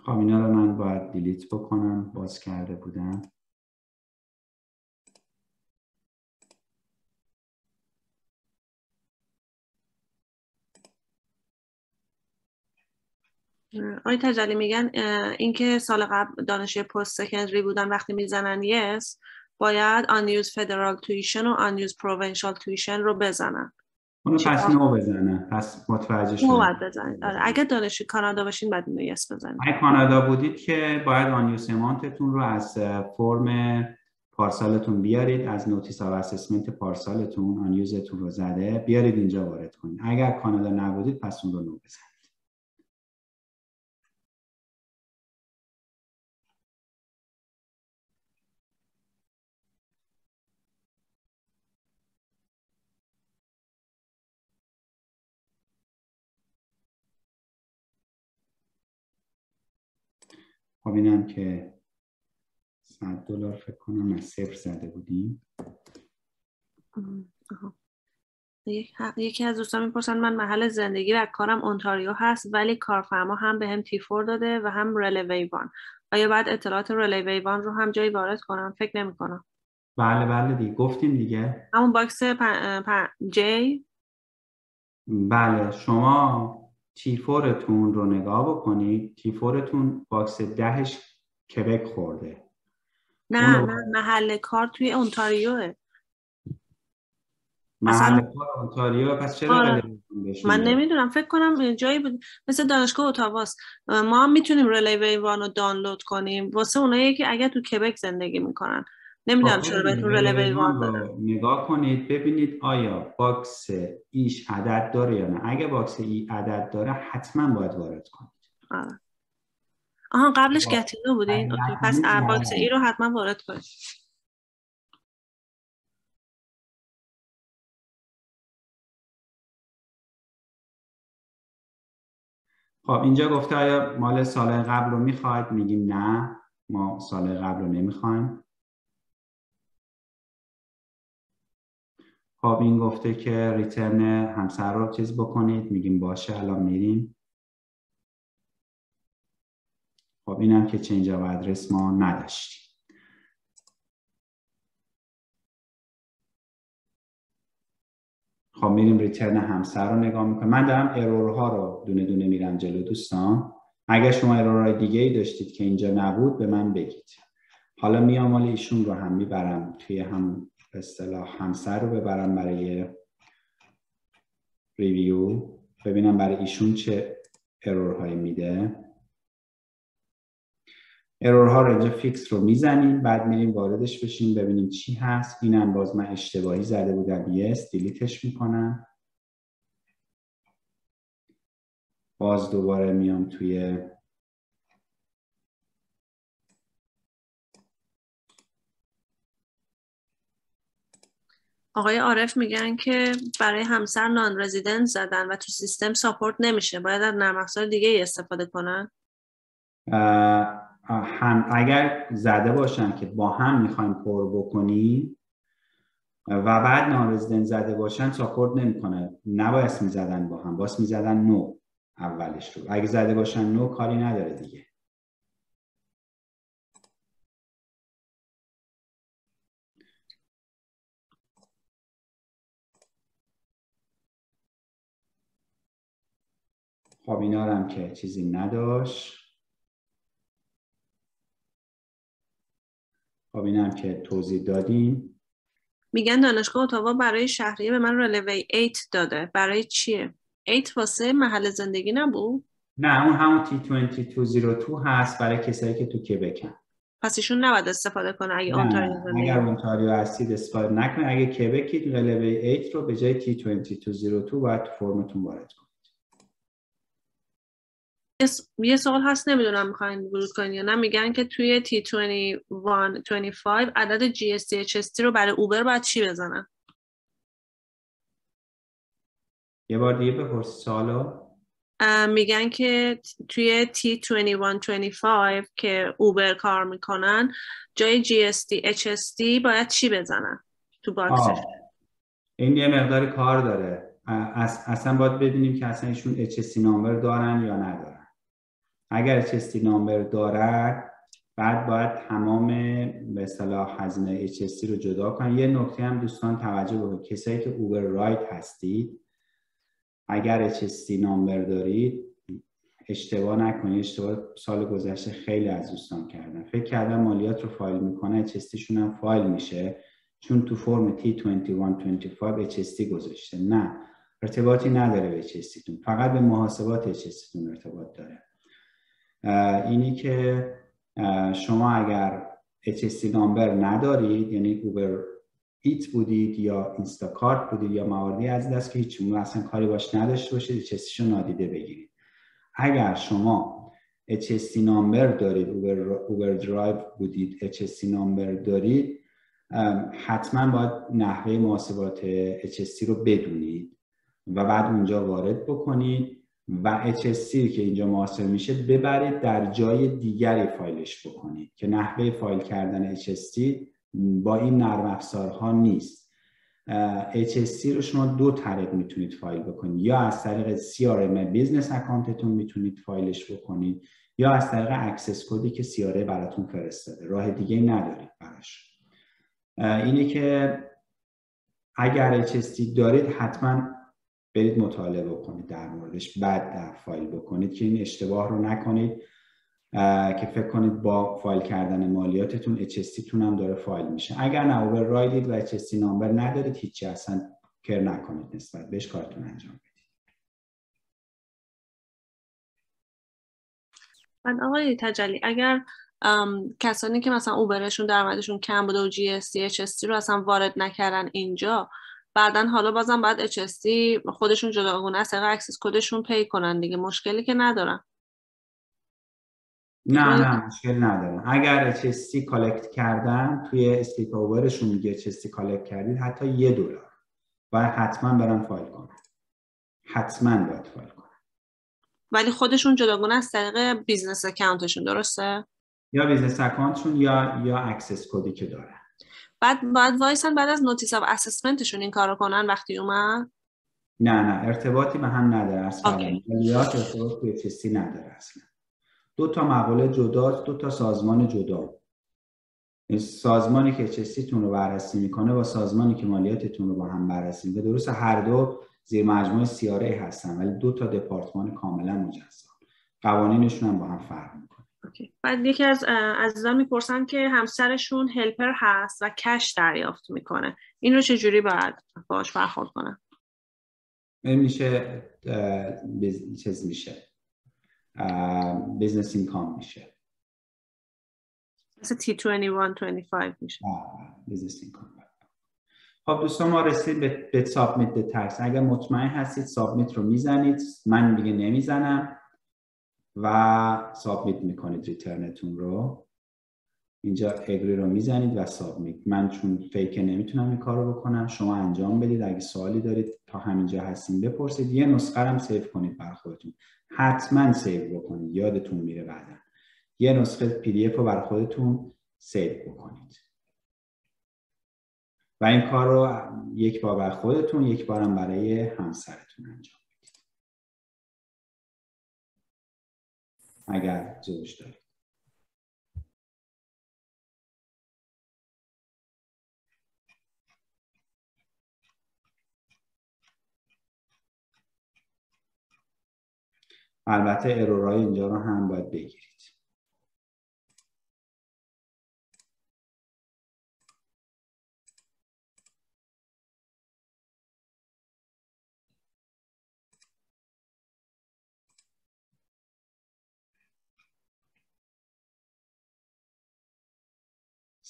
خب اینا رو من باید delete بکنم باز کرده بودم. آقای تجلی میگن اینکه سال قبل دانشجوی post-secondary بودن وقتی می‌زنن yes باید unused federal tuition و unused provincial tuition رو بزنن. اونو پس no بزنه. پس متوجه no باید بزنید. آره. اگه دانشجو کانادا باشین باید اینو yes بزنید. اگه کانادا بودید که باید unused amount تون رو از فرم پارسالتون بیارید از notice of assessment پارسالتون unused تون رو زده بیارید اینجا وارد کنید. اگر کانادا نبودید پس اون رو no بزنید. خب اینم که 100 دلار فکر کنم از صفر زده بودیم. یکی از دوستان می‌پرسن من محل زندگی و کارم اونتاریو هست ولی کارفرما هم به هم T4 داده و هم Relevé 1 آیا باید اطلاعات Relevé 1 رو هم جایی وارد کنم؟ فکر نمی کنم بله بله دیگه. گفتیم دیگه. همون box پ... پ... G؟ بله شما T4 تون رو نگاه بکنید. T4 تون box دهش کبک خورده. نه نه محل کار توی اونتاریوه. محل کار اونتاریو. پس چرا آره. من نمی‌دونم فکر کنم جایی بود. مثل دانشگاه اتاواست. ما هم می‌تونیم Relevé 1 رو دانلود کنیم. واسه اونایی که اگر تو کبک زندگی می‌کنن. نمی‌دونم چرا بهتون Relevé 1 داره. نگاه کنید ببینید آیا box A ش عدد داره یا نه. اگه box A عدد داره حتما باید وارد کنید. آره. آها قبلش گتینو بودین؟ پس box A رو حتما وارد کنید. خب اینجا گفته آیا مال سال قبل رو می‌خواید؟ میگیم نه. ما سال قبل رو نمی‌خوایم. این گفته که return همسر رو چیز بکنید. میگیم باشه الان میریم. خب اینم که change of address ما نداشتیم. خب میریم return همسر رو نگاه می‌کنیم. من دارم error ها رو دونه دونه میرم جلو دوستان. اگر شما error های دیگه ای داشتید که اینجا نبود به من بگید. حالا میام مال ایشون رو هم می‌برم توی هم به اصطلاح همسر رو ببرم برای review. ببینم برای ایشون چه error هایی میده. error ها رو اینجا fix رو می‌زنیم بعد میریم واردش بشیم ببینیم چی هست. اینم باز من اشتباهی زده بودم. yes delete ش می‌کنم. باز دوباره میام توی آقای عارف میگن که برای همسر نان رزیدنت زدن و تو سیستم ساپورت نمیشه. باید از نرم افزار دیگه استفاده کنن. هم اگر زده باشن که با هم می‌خوایم پر بکنیم و بعد نان رزیدنت زده باشن ساپورت نمی‌کنه. نباید می‌زدن با هم. باس می‌زدن نو اولش رو. اگه زده باشن نو کاری نداره دیگه. خب اینا هم که چیزی نداشت. خب این هم که توضیح دادیم میگن دانشگاه اتاوا برای شهریه به من رلوی 8 داده. برای چیه؟ 8 واسه محل زندگی نبود؟ نه اون همون T2202 هست برای کسایی که تو کبکن پس ایشون نباید استفاده کنه اگه اونتاریو زندگی اگر اونتاریو هستید استفاده نکنه اگه کبکید قلبه 8 رو به جای تی 2202 باید تو فرمتون وارد کنید. یه سوال هست نمی‌دونم می‌خواین ورود کنید یا نه. میگن که توی تی 21 25 عدد اچ رو برای اوبر باید چی بزنن؟ یه بار دیگه بپرس سوالو. میگن که توی T2125 که اوبر کار می‌کنن جای GST HST باید چی بزنن تو باکسش؟ این یه مقدار کار داره. اصلا باید ببینیم که اصلا ایشون HST نامبر دارن یا ندارن. اگر HST نامبر دارن بعد باید تمام به اصطلاح هزینه HST رو جدا کنن یه نکته هم دوستان توجه بکنید. کسایی که اوبر رایت هستید اگر HST نامبر دارید اشتباه نکنید. اشتباه سال گذشته خیلی از دوستان کردن. فکر کردن مالیات رو فایل می‌کنه HST شون هم فایل میشه. چون تو فرم T2125 HST گذاشته. نه ارتباطی نداره به HST فقط به محاسبات HST ارتباط داره. اینی که شما اگر HST number ندارید یعنی Uber Eat بودید یا Instacart بودید یا مواردی از دست که هیچ اصلا کاری باش نداشته باشید رو نادیده بگیرید. اگر شما HST number دارید Uber, Uber drive بودید HST number دارید حتما باید نحوه محاسبات HST رو بدونید و بعد اونجا وارد بکنید. و HST که اینجا محاسب میشه ببرید در جای دیگری فایلش بکنید که نحوه فایل کردن HST با این نرم افزارها نیست. HST رو شما دو طریق می‌تونید فایل بکنید. یا از طریق CRA business account تون می‌تونید فایلش بکنید یا از طریق access code ی که CRA براتون فرستاده. راه دیگه ندارید براش. اینه که اگر HST دارید حتما برید مطالعه بکنید در موردش بعد در فایل بکنید که این اشتباه رو نکنید که فکر کنید با فایل کردن مالیاتتون HST تون هم داره فایل میشه. اگر نه اوبر رایدید و HST نامبر ندارید هیچی اصلا کر نکنید نسبت بهش کارتون انجام بدید. بعد آقای تجلی اگر کسانی که مثلا Uber شون درآمدشون کم بوده و GST رو اصلا وارد نکردن اینجا بعدا حالا بازم بعد HST خودشون جداگونه از access code شون pay کنن دیگه. مشکلی که ندارن. نه نه مشکل نداره اگر HST collect کردن توی slip Uber شون میگه HST collect کردید حتی یه دلار. باید حتما برن فایل کنن. حتما باید فایل کنن. ولی خودشون جداگونه از طریق business account شون درسته؟ یا business account شون یا یا access code ی که دارن. بعد بعد وایسن بعد از notice of assessment شون این کارو کنن وقتی اومد؟ نه نه ارتباطی به هم نداره اصلا. مالیات ارتباط به HST نداره اصلا. دو تا مقوله جدا دو تا سازمان جدا. سازمانی که تون رو بررسی می‌کنه با سازمانی که مالیاتتون رو با هم بررسی می‌کنه درست هر دو زیر مجموعه CRA هستن ولی دو تا دپارتمان کاملا مجزا. قوانینشون هم با هم فرق می‌کنه. بعد یکی از عزیزان می‌پرسن که همسرشون helper هست و cash دریافت می‌کنه. این رو چجوری باید باش برخورد کنه این میشه چیز میشه. business income میشه. مثل T21 میشه. business income خب دوستان ما رسید به, به submit tax اگر مطمئن هستید submit رو می‌زنید. من دیگه نمی‌زنم. و submit می‌کنید return تون رو. اینجا agree رو می‌زنید و submit من چون fake نمی‌تونم این کار رو بکنم شما انجام بدید. اگه سوالی دارید تا همینجا هستیم بپرسید. یه نسخه هم save کنید بر خودتون. حتما save بکنید. یادتون میره بعدا. یه نسخه PDF رو بر خودتون save بکنید. و این کار رو یک بار بر خودتون یک بارم برای همسرتون انجام. اگر زوج دارید. البته ارورای اینجا رو هم باید بگیرید.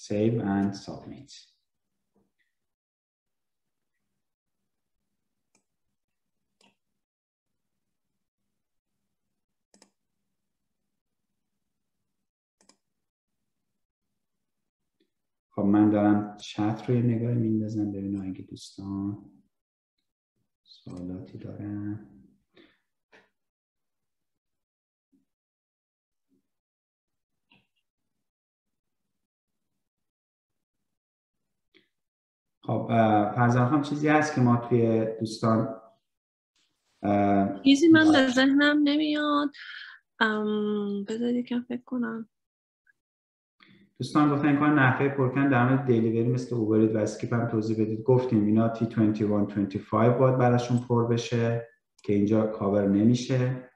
Save and submit. خب من دارم چت روی نگاه میندازم ببینم اگه دوستان سوالاتی دارن. خب فرزان چیزی هست که ما توی دوستان چیزی من به ذهنم نمیاد. بذارید یکم فکر کنم. دوستان گفتن کار نحوه پرکن در مورد delivery مثل Uber Eat و Skip هم توضیح بدید. گفتیم اینا T 21 25 باید براشون پر بشه که اینجا کاور نمیشه.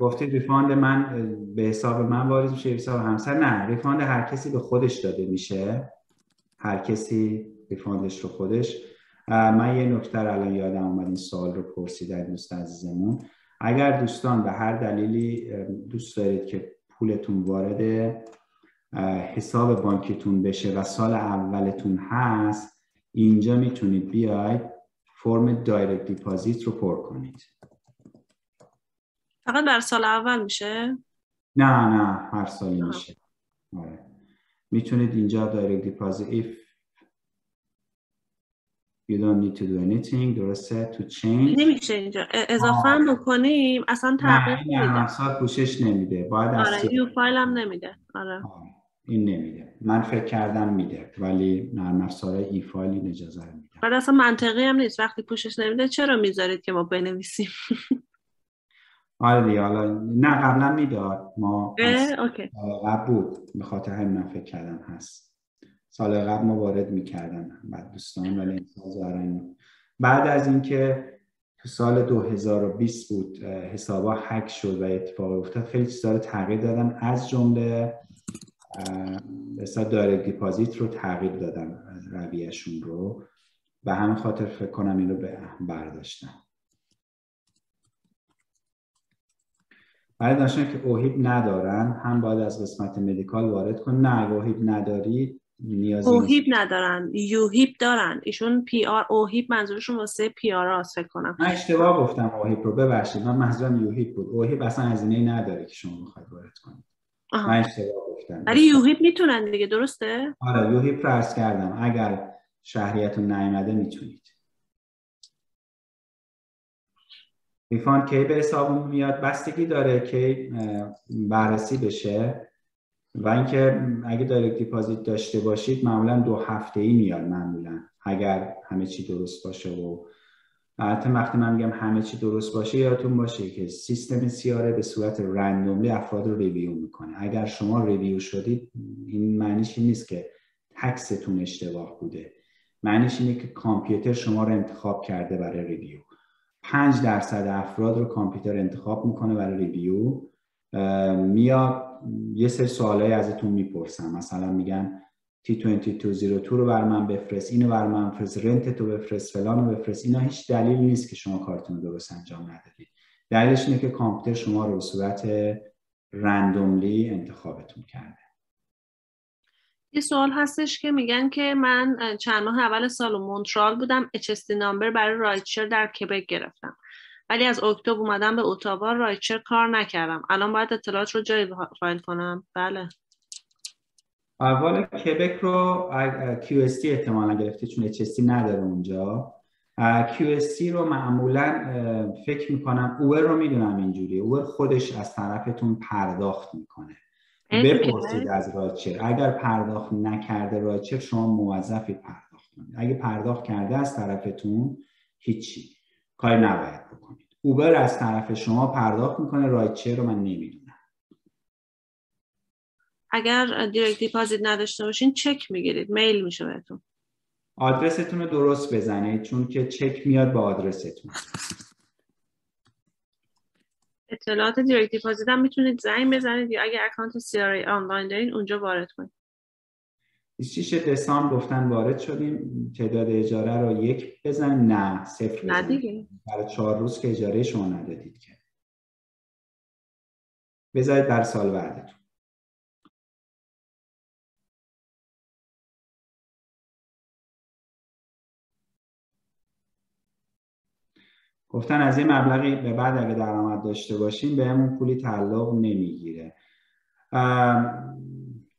گفتید refund من به حساب من واریز میشه حساب همسر. نه refund هر کسی به خودش داده میشه. هر کسی refund ش رو خودش. من یه نکته الان یادم اومد این سوال رو پرسیدن دوست عزیزمون. اگر دوستان به هر دلیلی دوست دارید که پولتون وارد حساب بانکتون بشه و سال اولتون هست اینجا می‌تونید بیاید فرم direct deposit رو پر کنید. فقط بر سال اول میشه؟ نه نه هر سالی میشه. آره. می‌تونید اینجا دایرکت دیپازیت if you don't need to do anything درسته؟ to change. نمیشه اینجا. اضافه هم بکنیم. اصلا تغییر نمیده. نه نه پوشش نمیده. باید آره یو فایل هم نمیده. آره. این نمیده. من فکر کردم میده ولی نرم افزار ای فایل این اجازه رو میده بعد اصلا منطقی هم نیست. وقتی پوشش نمیده چرا می‌ذارید که ما بنویسیم؟ آره دیگه حالا نه قبلا می‌داد. ما قبل بود. به خاطر همین فکر کردم هست. سال قبل ما وارد می‌کردن بعد دوستان ولی این بعد از اینکه تو سال 2020 بود حسابا هک شد و اتفاق افتاد. خیلی چیزا رو تغییر دادن. از جمله مثلا دایرکت دیپازیت رو تغییر دادن رویشون رو. به همین خاطر فکر کنم این رو برداشتن. برای داشتن که اوهیب ندارن هم باید از قسمت مدیکال وارد کن نه اوهیب نداری نیازی اوهیب ندارن یوهیب دارن. ایشون پی آر اوهیب منظورشون واسه پی آر آس فکر کنم. من اشتباه گفتم اوهیب رو ببخشید. من منظورم یوهیب بود. اوهیب اصلا هزینه نداره که شما می‌خواید وارد کنید. من اشتباه گفتم. ولی یوهیب می‌تونن دیگه درسته؟ آره یوهیب فرض کردم. اگر شهریتون نیومده می‌تونید. refund کی به حساب میاد؟ بستگی داره که بررسی بشه و اینکه اگه direct deposit داشته باشید معمولا دو هفته ای میاد معمولا اگر همه چی درست باشه و البته وقتی من میگم همه چی درست باشه یادتون باشه که سیستم CRA به صورت randomly افراد رو review می‌کنه. اگر شما review شدید این معنیش این نیست که tax تون اشتباه بوده. معنیش اینه که کامپیوتر شما رو انتخاب کرده برای review. 5 درصد افراد رو کامپیوتر انتخاب می‌کنه برای review. میاد یه سری سوالای ازتون می‌پرسن مثلا میگن T2202 رو بر من بفرست اینو بر من بفرست rent تو بفرست فلان رو بفرست. اینا هیچ دلیل نیست که شما کارتون رو درست انجام ندادید. دلیلش اینه که کامپیوتر شما رو به صورت رندوملی انتخابتون کرده. یه سوال هستش که میگن که من چند ماه اول سال مونترال بودم HST نامبر برای رایتشر در کبک گرفتم. ولی از اکتبر اومدم به اتاوا رایتشر کار نکردم. الان باید اطلاعات رو جایی فایل کنم؟ بله. اول کبک رو QST احتمالا گرفته چون HST نداره اونجا. QST رو معمولا فکر می‌کنم Uber رو می‌دونم اینجوری. Uber خودش از طرفتون پرداخت می‌کنه. بپرسید از رایچر اگر پرداخت نکرده رایچر شما موظفید پرداخت کنید. اگه پرداخت کرده از طرفتون هیچی. کاری نباید بکنید. Uber از طرف شما پرداخت می‌کنه رایچر رو من نمی‌دونم. اگر direct deposit نداشته باشین چک می‌گیرید. mail میشه بهتون. آدرستون رو درست بزنید چون که چک میاد با آدرستون. اطلاعات دیرکت دیپازیت هم می‌تونید زنگ بزنید یا اگه اکانت CRA آنلاین دارین اونجا وارد کنید. 26 دسامبر گفتن وارد شدیم. تعداد اجاره رو یک بزن. نه صفر نه دیگه. برای چهار روز که اجاره شما ندادید که. بذارید بر سال بعدتون. گفتن از یه مبلغی به بعد اگه درآمد داشته باشیم بهمون پولی تعلق نمی‌گیره.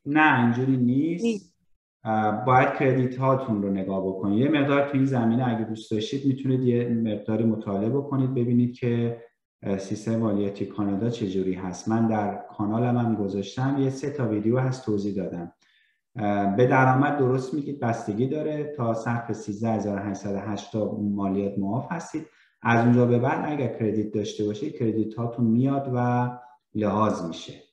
نه اینجوری نیست. باید کردیت هاتون رو نگاه بکنید. یه مقدار تو این زمینه اگه دوست داشتید می‌تونید یه مقداری مطالعه بکنید ببینید که سیستم مالیاتی کانادا چجوری هست. من در کانالم هم گذاشتم یه سه تا ویدیو هست توضیح دادم. به درآمد درست میگید بستگی داره. تا سقف 13808 مالیات معاف هستید. از اونجا به بعد اگر کردیت داشته باشید کردیت هاتون میاد و لحاظ میشه.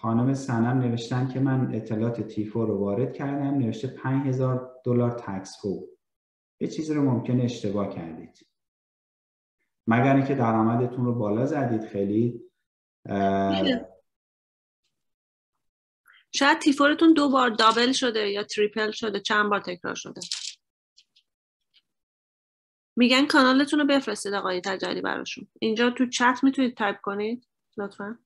خانم سنم نوشتن که من اطلاعات تیفو رو وارد کردم نوشته 5000 دلار تکس فو یه چیزی رو ممکنه اشتباه کردید. مگر اینکه درآمدتون رو بالا زدید خیلی؟ شاید T4تون دو بار double شده یا triple شده چند بار تکرار شده. میگن کانالتون رو بفرستید آقای تجلی براشون. اینجا تو چت می‌تونید تایپ کنید لطفا.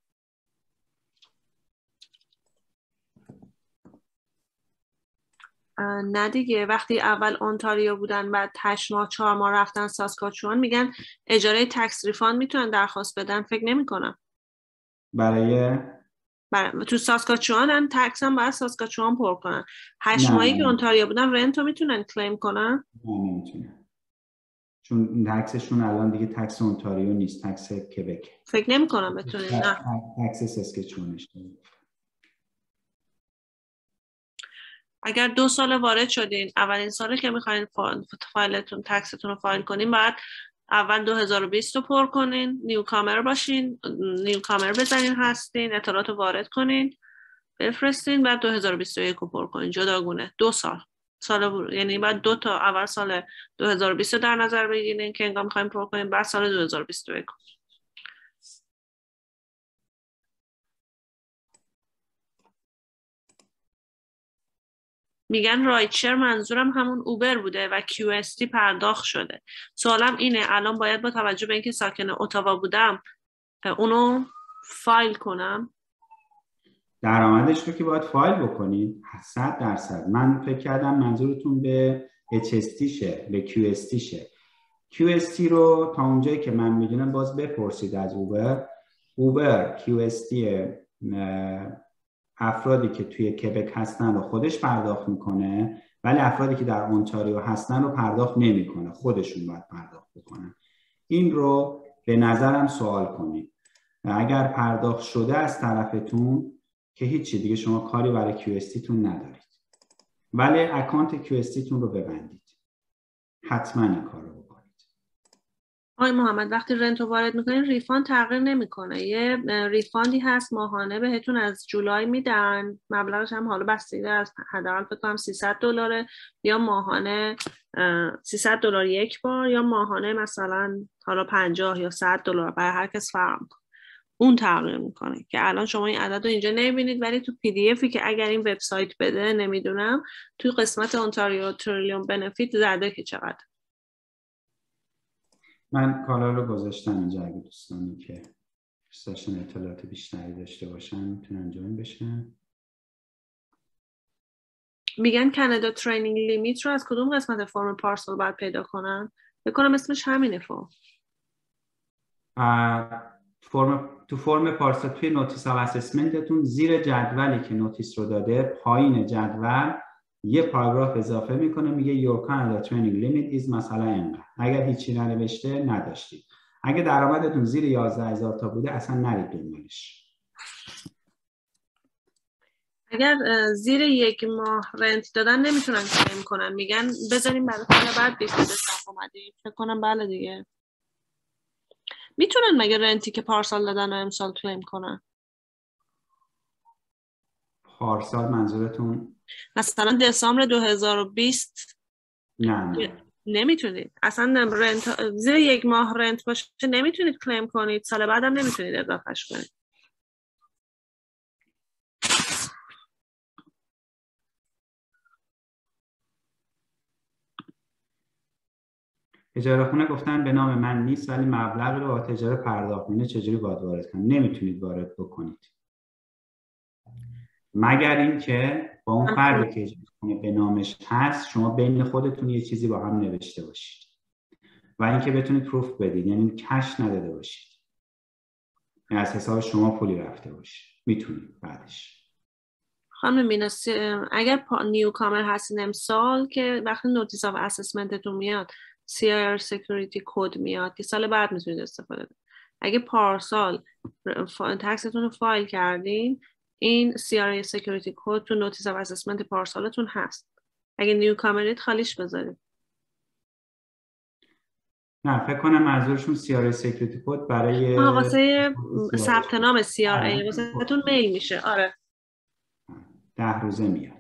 نه دیگه. وقتی اول Ontario بودن بعد هشت ماه چهار ماه رفتن Saskatchewan میگن اجاره tax refund می‌تونن درخواست بدن. فکر نمی‌کنم. برای برای تو ساسکاچوان هم تکس هم باید ساسکاچوان پر کنن. هشت ماهی که اونتاریو بودن رنت رو می‌تونن کلیم کنن؟ نه نمی‌تونن. چون تکسشون الان دیگه تکس اونتاریو نیست تکس کبک. فکر نمی‌کنم بتونین نه. تکس ساسکاچوانش. اگر دو سال وارد شدین اولین سالی که می‌خواین فایلتون تکستون رو فایل کنین بعد اول 2020 رو پر کنین نیو کامر باشین نیو کامر بزنین هستین اطلاعات رو وارد کنین بفرستین بعد 2021 رو پر کنین جداگونه. دو سال. سال یعنی بعد دو تا اول سال 2020 در نظر بگیرین که انگار می‌خوایم پر کنین بعد سال 2021 میگن رایتشر منظورم همون اوبر بوده و QST پرداخت شده. سوالم اینه الان باید با توجه به اینکه ساکن اتاوا بودم اونو فایل کنم؟ درآمدش رو که باید فایل بکنید صد درصد. من فکر کردم منظورتون به HST شه به QST شه. QST رو تا اونجایی که من می‌دونم باز بپرسید از اوبر. اوبر QST افرادی که توی کبک هستن رو خودش پرداخت می‌کنه ولی افرادی که در اونتاریو هستن رو پرداخت نمی‌کنه. خودشون باید پرداخت بکنن. این رو به نظرم سوال کنید. اگر پرداخت شده از طرفتون که هیچی دیگه شما کاری برای QST تون ندارید. ولی account QST تون رو ببندید. حتما این کار رو آقای محمد وقتی rent رو وارد می‌کنین refund تغییر نمی‌کنه. یه refund ی هست ماهانه بهتون از جولای میدن. مبلغش هم حالا بستگی از حداقل فکر کنم 300 دلاره یا ماهانه 300 دلار یک بار یا ماهانه مثلا حالا 50 یا 100 دلار برای هر کس فرق اون تغییر می‌کنه که الان شما این عدد رو اینجا نمی‌بینید ولی تو پی دی افی که اگر این وبسایت بده نمی‌دونم توی قسمت اونتاریو تریلیون بنفیت زده که چقدر. من کالا رو گذاشتم اینجا اگه دوستانی که دوست اطلاعات بیشتری داشته باشن می‌تونن جوین بشن. میگن Canada training limit رو از کدوم قسمت فرم پارسل باید پیدا کنن؟ بکنم اسمش همینه فرم. فرم تو فرم پارسل توی notice of assessment تون زیر جدولی که notice رو داده پایین جدول یه پاراگراف اضافه می‌کنه میگه your Canada training limit is مثلا اینقدر. اگر هیچی ننوشته نداشتید. اگه درآمدتون زیر 11 هزار تا بوده اصلا نرید دنبالش. اگر زیر یک ماه رنت دادن نمی‌تونن کلیم کنن. میگن بذاریم برای سال بعد 20 دسامبر اومدیم. فکر کنم بله دیگه. می‌تونن مگه رنتی که پارسال دادن و امسال کلیم کنن؟ پارسال منظورتون مثلا دسامبر 2020 نه. نمی‌تونید. اصلا رنت زیر یک ماه رنت باشه نمی‌تونید کلیم کنید. سال بعدم نمی‌تونید اضافهش کنید. اجاره خونه گفتن به نام من نیست ولی مبلغ رو با تجاره پرداخت چجوری باید وارد کنید نمی‌تونید وارد بکنید. مگر اینکه با اون فردی که به نامش هست شما بین خودتون یه چیزی با هم نوشته باشید. و اینکه بتونید پروف بدید یعنی کش نداده باشید. یعنی از حساب شما پولی رفته باشه. می‌تونید بعدش. خانم مینا اگر newcomer هستین امسال که وقتی notice of assessment تون میاد CRA security code میاد که سال بعد می‌تونید استفاده کنید اگه پارسال tax تون رو فایل کردین این CRA security code تو notice of assessment پارسالتون هست. اگه newcomer ید خالیش بذارید. نه فکر کنم منظورشون CRA security code برای واسه ثبت نام CRA آره. واسه میل میشه. آره. ده روزه میاد.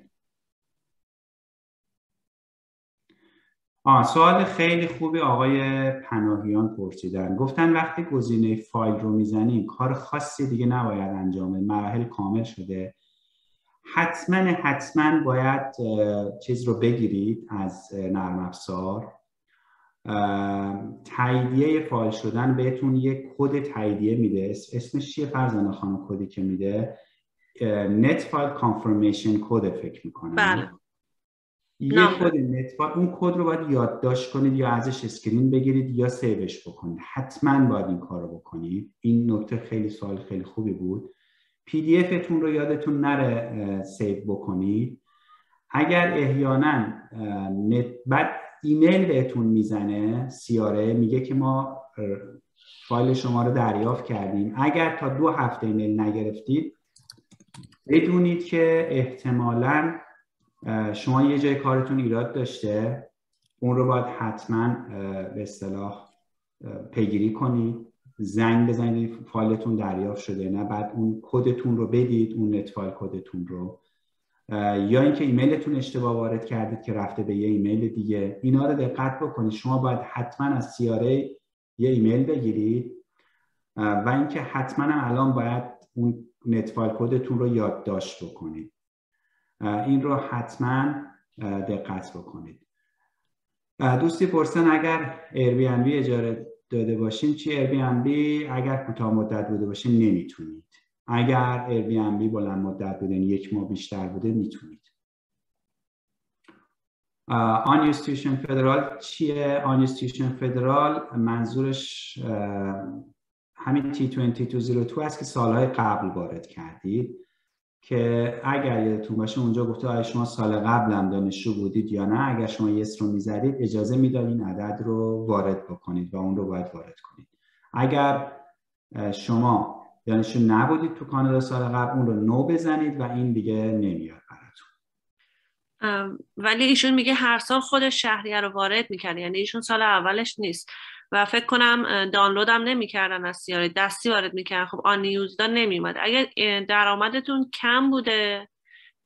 آه سوال خیلی خوبی آقای پناهیان پرسیدن. گفتن وقتی گزینه فایل رو می‌زنیم کار خاصی دیگه نباید انجام مراحل کامل شده. حتما حتما باید چیز رو بگیرید از نرم افزار. تاییدیه فایل شدن بهتون یک کد تاییدیه میده. اسمش چیه فرزانه خانم کدی که میده؟ NETFILE confirmation code فکر می‌کنم. بله. یه کد نت اون کد رو باید یادداشت کنید یا ازش screen بگیرید یا save ش بکنید. حتما باید این کار رو بکنید. این نکته خیلی سوال خیلی خوبی بود. PDF تون رو یادتون نره save بکنید. اگر احیانا نت بعد ایمیل بهتون می‌زنه CRA میگه که ما فایل شما رو دریافت کردیم. اگر تا دو هفته ایمیل نگرفتید بدونید که احتمالا شما یه جای کارتون ایراد داشته اون رو باید حتما به اصطلاح پیگیری کنید زنگ بزنید فایلتون دریافت شده نه بعد اون کدتون رو بدید اون NETFILE code تون رو. یا اینکه ایمیلتون اشتباه وارد کردید که رفته به یه ایمیل دیگه. اینا رو دقت بکنید. شما باید حتما از CRA یه ایمیل بگیرید. و اینکه حتما الان باید اون نت فایل کدتون رو یادداشت بکنید. این رو حتما دقت بکنید. دوستی پرسن اگر Airbnb اجاره داده باشیم چی؟ Airbnb اگر کوتاه مدت بوده باشیم نمی‌تونید. اگر Airbnb بلند مدت بوده یعنی یک ماه بیشتر بوده می‌تونید. آن فدرال چیه؟ آن فدرال منظورش همین T2202 هست که سالهای قبل وارد کردید. که اگر یادتون باشه اونجا گفته آیا شما سال قبل هم دانشجو بودید یا نه اگر شما یس رو می‌زدید اجازه می‌دادین عدد رو وارد بکنید و اون رو باید وارد کنید. اگر شما دانشجو نبودید تو کانادا سال قبل اون رو نو بزنید و این دیگه نمیاد براتون. ولی ایشون میگه هر سال خود شهریه رو وارد می‌کنه یعنی ایشون سال اولش نیست. و فکر کنم دانلودم نمی‌کردن از سیاره دستی وارد می‌کردن. خب آن نیوزدا نمیومد اگر درآمدتون کم بوده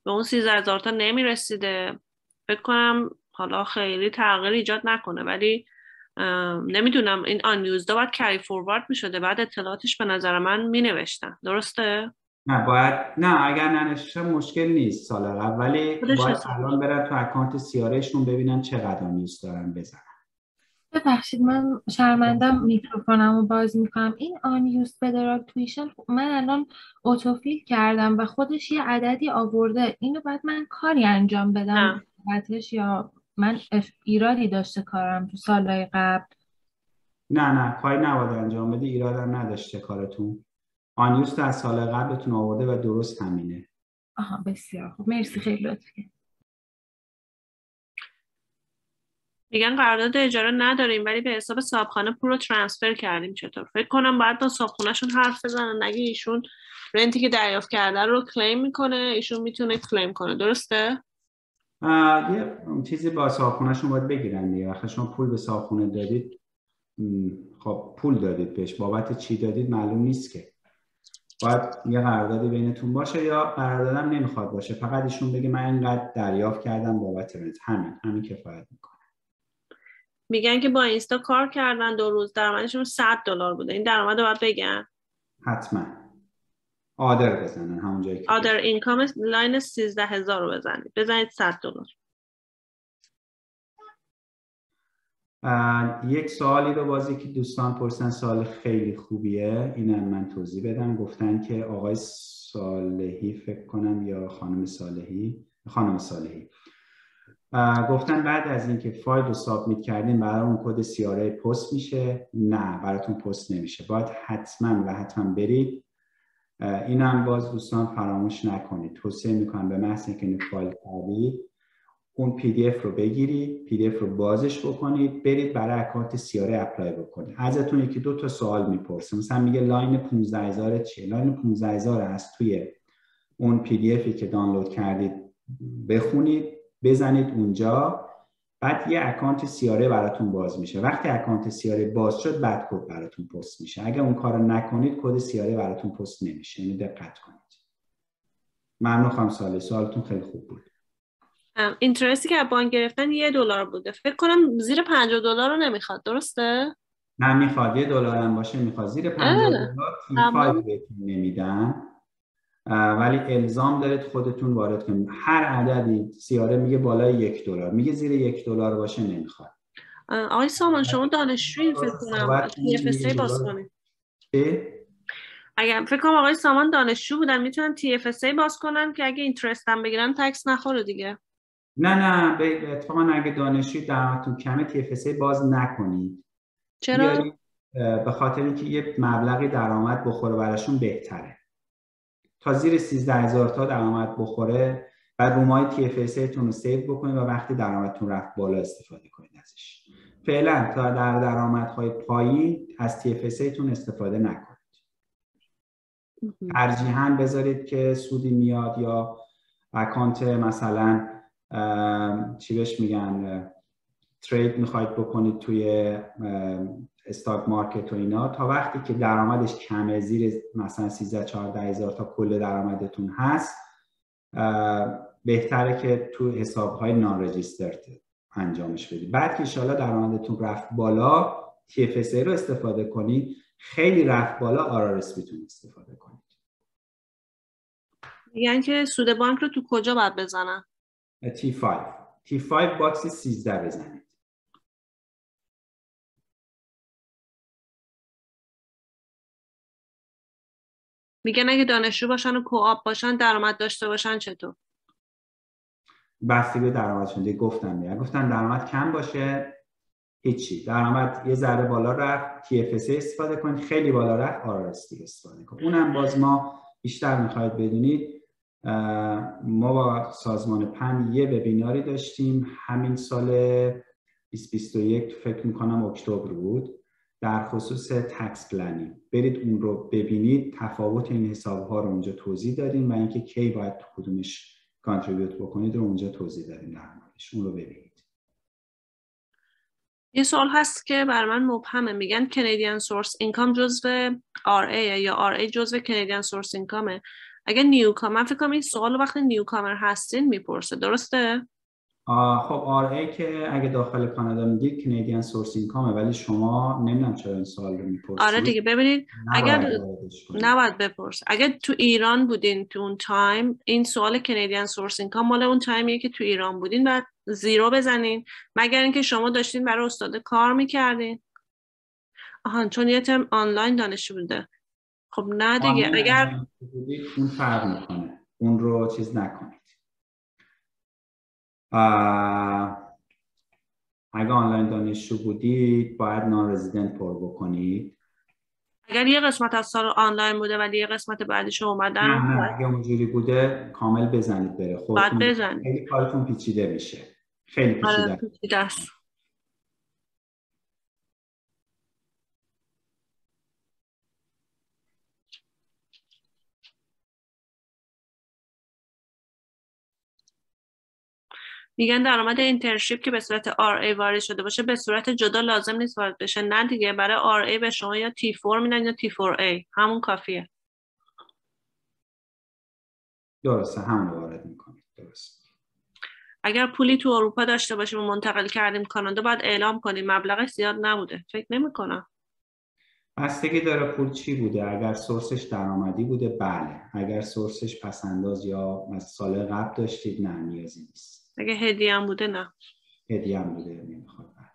به اون سیزده هزار تا نمی‌رسیده فکر کنم حالا خیلی تغییر ایجاد نکنه. ولی نمی‌دونم. این آن نیوزدا باید کری فوروارد می‌شده. بعد اطلاعاتش به نظر من مینوشتن. درسته؟ نه باید نه اگر ننوشته مشکل نیست سال قبل. ولی باید الان برن تو اکانت سیارهشون ببینن چقدر نیوز دارن بزنن ببخشید من شرمندم میکروفونم رو باز می‌کنم. این آن یوز فدرال تویشن من الان اتوفیل کردم و خودش یه عددی آورده. اینو بعد من کاری انجام بدم بابتش یا من ایرادی داشته کارم تو سالهای قبل؟ نه نه کاری نباید انجام بدی. ایرادم نداشته کارتون. آن یوز از سال قبلتون آورده و درست همینه. آها بسیار خوب. مرسی خیلی لطفی. میگن قرارداد اجاره نداریم ولی به حساب صاحبخانه پول رو ترانسفر کردیم چطور؟ فکر کنم باید با صاحبخونهشون حرف بزنن. نگه ایشون رنتی که دریافت کرده رو کلیم می‌کنه ایشون می‌تونه کلیم کنه. درسته؟ یه چیزی با صاحبخونهشون باید بگیرن دیگه. وقتی شما پول به صاحبخونه دادید خب پول دادید بهش. بابت چی دادید معلوم نیست که. باید یه قراردادی بینتون باشه یا قراردادم نمی‌خواد باشه. فقط ایشون بگه من اینقدر دریافت کردم بابت رنت. همین همین کفایت می‌کنه میگن که با اینستا کار کردن دو روز درآمدشون 100 دلار بوده. این درآمد رو باید بگن حتما. آدر بزنن همون جایی که آدر اینکام لاین 13 هزار رو بزنید. بزنید 100 دلار. یک سوالی رو بازی که دوستان پرسن. سوال خیلی خوبیه. اینم من توضیح بدم. گفتن که آقای صالحی فکر کنم یا خانم صالحی خانم صالحی. گفتن بعد از اینکه فایل رو submit کردیم برای اون کد CRA پست میشه؟ نه براتون پست نمیشه. باید حتما و حتما برید. این هم باز دوستان فراموش نکنید. توصیه می‌کنم به محض اینکه فایل کردید اون PDF رو بگیرید PDF رو بازش بکنید برید برای account CRA apply بکنید. ازتون یکی دو تا سوال می‌پرسه. مثلا میگه line 15000 چیه؟ line 15000 از توی اون PDF ی که دانلود کردید بخونید. بزنید اونجا. بعد یه account CRA براتون باز میشه. وقتی account CRA باز شد بعد کد براتون پست میشه. اگر اون کارو نکنید کد CRA براتون پست نمیشه. یعنی دقت کنید. ممنون خواهم ساله. سوالتون خیلی خوب بود. interest ی که بانک گرفتن یه دلار بوده. فکر کنم زیر 50 دلار رو نمی‌خواد. درسته؟ نه می‌خواد. یه دلار هم باشه می‌خواد. زیر 50 دلار نمیدن. ولی الزام دارید خودتون وارد کنید. هر عددی سیاره میگه بالای یک دلار. میگه زیر یک دلار باشه نمی‌خواد. آقای سامان شما دانشجویی فکر کنم. TFSA باز کنید. اگر فکر کنم آقای سامان دانشجو بودن می‌تونن TFSA باز کنن که اگه اینترست هم بگیرن تکس نخوره دیگه. نه نه به اتفاقا اگه دانشجوی درآمدتون کمه TFSA باز نکنید. چرا؟ به خاطر اینکه یه مبلغی درآمد بخوره براشون بهتره. تا زیر 13 هزار تا درآمد بخوره و روم‌های TFSA تون رو save بکنید و وقتی درآمدتون رفت بالا استفاده کنید ازش. فعلا تا در درآمدهای پایین از TFSA تون استفاده نکنید. ترجیحاً بذارید که سودی میاد یا account مثلا چی بهش میگن ترید می‌خواید بکنید توی استاک مارکت و اینا تا وقتی که درآمدش کمه زیر مثلا 13 14 هزار تا کل درآمدتون هست بهتره که تو حساب های نان رجیسترد انجامش بدید بعد که انشاءالله درآمدتون رفت بالا TFSA رو استفاده کنید خیلی رفت بالا آرارس می‌تونید استفاده کنید یعنی که سود بانک رو تو کجا باید بزنن؟ T5 T5 box 13 بزنید میگن اگه دانشجو باشن و co-op باشن درآمد داشته باشن چطور؟ بسته به درآمدشون دیگه گفتم دیگه گفتن درآمد کم باشه. هیچی. درآمد یه ذره بالا رفت. TFSA استفاده کنید. خیلی بالا رفت. RRSP استفاده کنید. اونم باز ما بیشتر می‌خواید بدونید. ما با سازمان پن یه webinar ی داشتیم. همین سال 2021 فکر می‌کنم اکتبر بود. در خصوص tax planning برید اون رو ببینید. تفاوت این حساب ها رو اونجا توضیح دادیم و اینکه کی باید کدومش contribute بکنید رو اونجا توضیح دادیم در موردش. اون رو ببینید. یه سوال هست که بر من مبهمه. میگن Canadian source income جزو RA یا RA جزو Canadian source income ه اگه newcomer من فکر کنم این سوال وقتی newcomer هستین می‌پرسه. درسته؟ خب RA که اگه داخل کانادا میگید Canadian source income ه ولی شما نمی‌دونم چرا این سوال رو می‌پرسید آره دیگه ببینید اگر نباید بپرس. اگر تو ایران بودین تو اون time این سوال Canadian source income مال اون time یه که تو ایران بودین بعد zero بزنین. مگر اینکه شما داشتین برای استاد کار می‌کردین. آهان چون یه ترم آنلاین دانشجو بوده. خب نه دیگه اگر اون فرق می‌کنه. اون رو چیز نکنید اگر آنلاین دانشجو بودید باید نان رزیدنت پر بکنید. اگر یه قسمت از سال آنلاین بوده ولی یه قسمت بعدش اومدن نه نه اگه اونجوری بوده کامل بزنید بره. بعد بزنید. خیلی کارتون پیچیده میشه. خیلی آره، پیچیده است. میگن درآمد اینترنشیپ که به صورت RA وارد شده باشه به صورت جدا لازم نیست وارد بشه. نه دیگه برای RA به شما یا T4 میدن یا T4A همون کافیه. درسته همون وارد می‌کنید درست اگر پولی تو اروپا داشته باشیم و منتقل کردیم کانادا باید اعلام کنیم. مبلغش زیاد نبوده. فکر نمی‌کنم. بستگی داره پول چی بوده. اگر سورسش درآمدی بوده بله. اگر سورسش پسنداز یا از سال قبل داشتید نه نیازی نیست. اگه هدیه هم بوده نه. هدیه هم بوده نمی‌خواد. بله.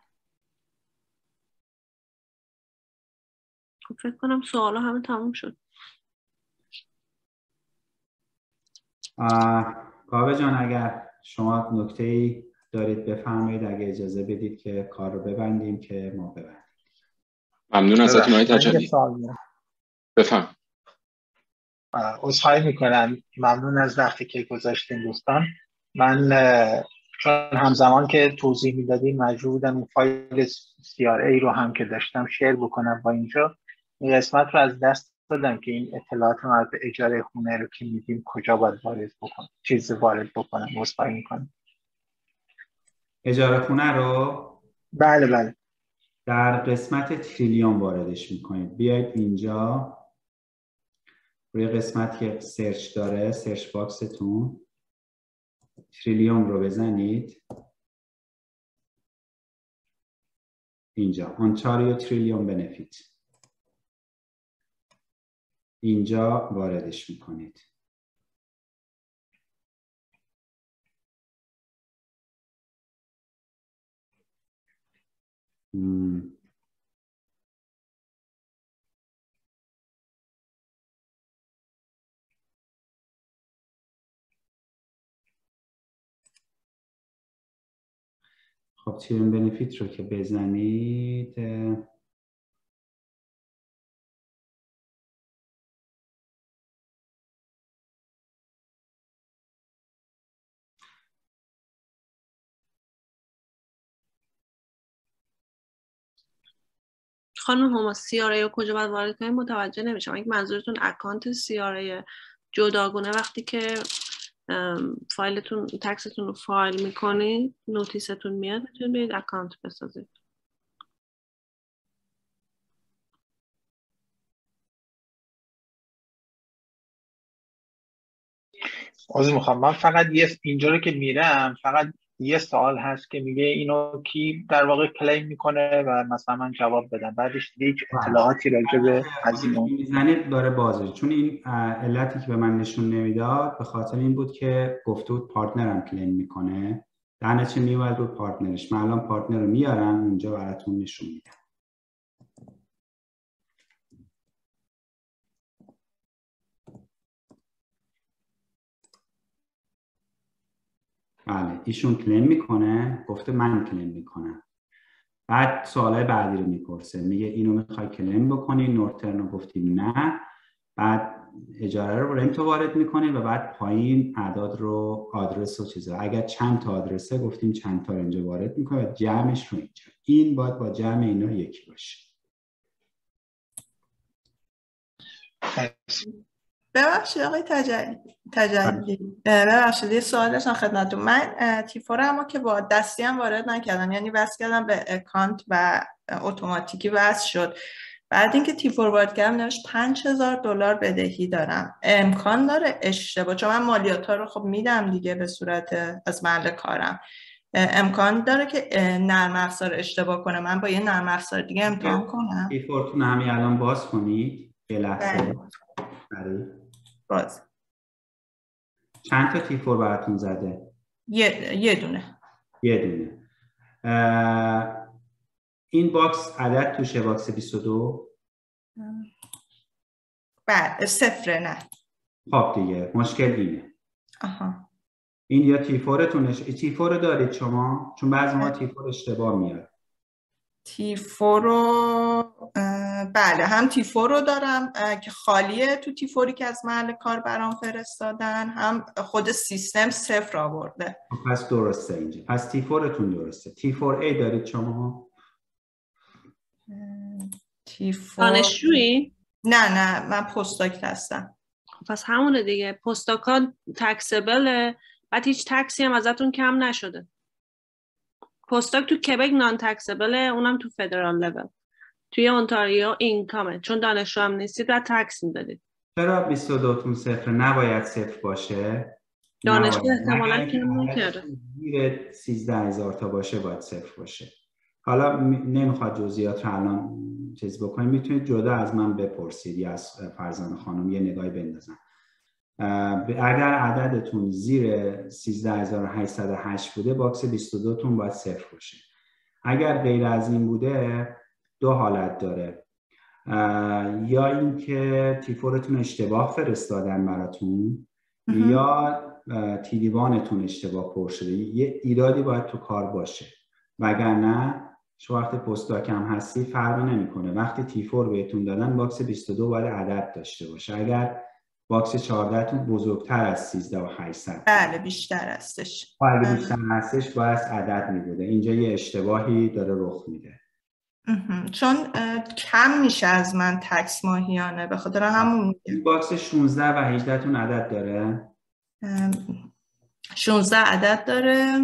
خب فکر کنم سوالا همه تموم شد. کاوه جان اگر شما نکته ای دارید بفرمایید اگه اجازه بدید که کار رو ببندیم که ما ببندیم. ممنون ازتون های تجلی بفهم. اصخایی می‌کنم. ممنون از وقتی که گذاشتین دوستان. من چون همزمان که توضیح می‌دادیم مجبور بودم این فایل CRA رو هم که داشتم شیر بکنم با اینجا این قسمت رو از دست دادم که این اطلاعات مربوط به اجاره خونه رو که میدیم کجا باید وارد بکنم چیز وارد بکنم عذرخواهی می‌کنم. اجاره خونه رو؟ بله بله. در قسمت Trillium واردش می‌کنید. بیاید اینجا. روی قسمت که search داره search box تون. Trillium رو بزنید. اینجا. Ontario Trillium Benefit. اینجا واردش می‌کنید. خب تیرن بنفیت رو که بزنید خانم هما سی رو کجا باید وارد کنیم؟ متوجه نمیشم. اگه منظورتون اکانت سی جداگونه وقتی که فایلتون تکستون رو فایل می‌کنید نوتیستون میاد می‌تونید برید اکانت بسازید. عضو می‌خوام من فقط یه اینجا رو که میرم فقط یه سوال هست که میگه اینو کی در واقع کلیم می‌کنه و مثلا من جواب بدم. بعدش دیگه هیچ بله. اطلاعاتی راجع به هزینه می‌زنید داره بازه. چون این علتی که به من نشون نمی‌داد به خاطر این بود که گفته بود partner م claim می‌کنه. در نتیجه میومد بود partner ش. من الان partner رو میارم اونجا براتون نشون میدم. بله ایشون claim می‌کنه گفته من claim می‌کنم. بعد سوالای بعدی رو می‌پرسه میگه اینو می‌خوای claim بکنی؟ Northern رو گفتیم نه. بعد اجاره رو رنت رو وارد می‌کنی و بعد پایین اعداد رو آدرس و چیزا. اگر چند تا آدرسه گفتیم چند تا اینجا وارد می‌کنه و جمعش رو اینجا. این باید با جمع اینا یکی باشه. ببخشید آقای تجلی تجلی. ببخشید یه سوال داشتم خدمتتون. من تیفور اما که با دستی هم وارد نکردم. یعنی وصل کردم به اکانت و اتوماتیکی وصل شد. بعد اینکه تیفور وارد کردم نوشت 5000 دلار بدهی دارم. امکان داره اشتباه؟ چون من مالیات ها رو خب میدم دیگه به صورت از محل کارم. امکان داره که نرم افزار اشتباه کنه؟ من با یه نرم افزار دیگه امتحان کنم. تیفورتون همین الان باز کنید. یه لحظه. باز. چند تا تیفور براتون زده؟ یه, یه دونه. یه دونه. این box عدد توشه box 22 بعد صفره نه. خب دیگه مشکل اینه. آها. این یا تیفورتونش تیفور دارید شما؟ چون بعضی ما T4 اشتباه میاد. T4 رو بله هم T4 رو دارم که خالیه تو T4 ی که از محل کار برام فرستادن هم خود سیستم صفر آورده. پس درسته اینجا. پس تیفورتون درسته. تیفور ای دارید شما؟ تیفور دانشجویی؟ نه نه من پستاک هستم. پس همونه دیگه. پستاکان تکسبله بعد هیچ تکسی هم ازتون کم نشده. پستاک تو کبک نان تکسبله اونم تو فدرال لول توی اونتاریو اینکامه چون دانشجو هم نیستید و تکس می‌دادید. چرا 22 تون صفر نباید صفر باشه؟ دانشجو احتمالا کم نکرده زیر 13 هزار تا باشه باید صفر باشه. حالا نمی‌خواد جزئیات رو الان چیز بکنیم. می‌تونید جدا از من بپرسید یا از فرزان خانم یه نگاهی بندازن. اگر عددتون زیر 13808 بوده box 22 تون باید صفر باشه. اگر غیر از این بوده دو حالت داره. یا اینکه T4 تون اشتباه فرستادن براتون یا TD1 تون اشتباه پر شده. یه ایرادی باید تو کار باشه. وگرنه شما وقتی پست هم هستی فرقی نمی‌کنه. وقتی T4 بهتون دادن box 22 باید عدد داشته باشه. اگر box 14 تون بزرگتر از 13 و 800 بله بیشتر هستش. خب، اگه بیشتر هستش باید عدد میبوده. اینجا یه اشتباهی داره رخ میده. چون کم میشه از من tax ماهیانه. به خاطر همون box 16 و 18 تون عدد داره؟ 16 عدد داره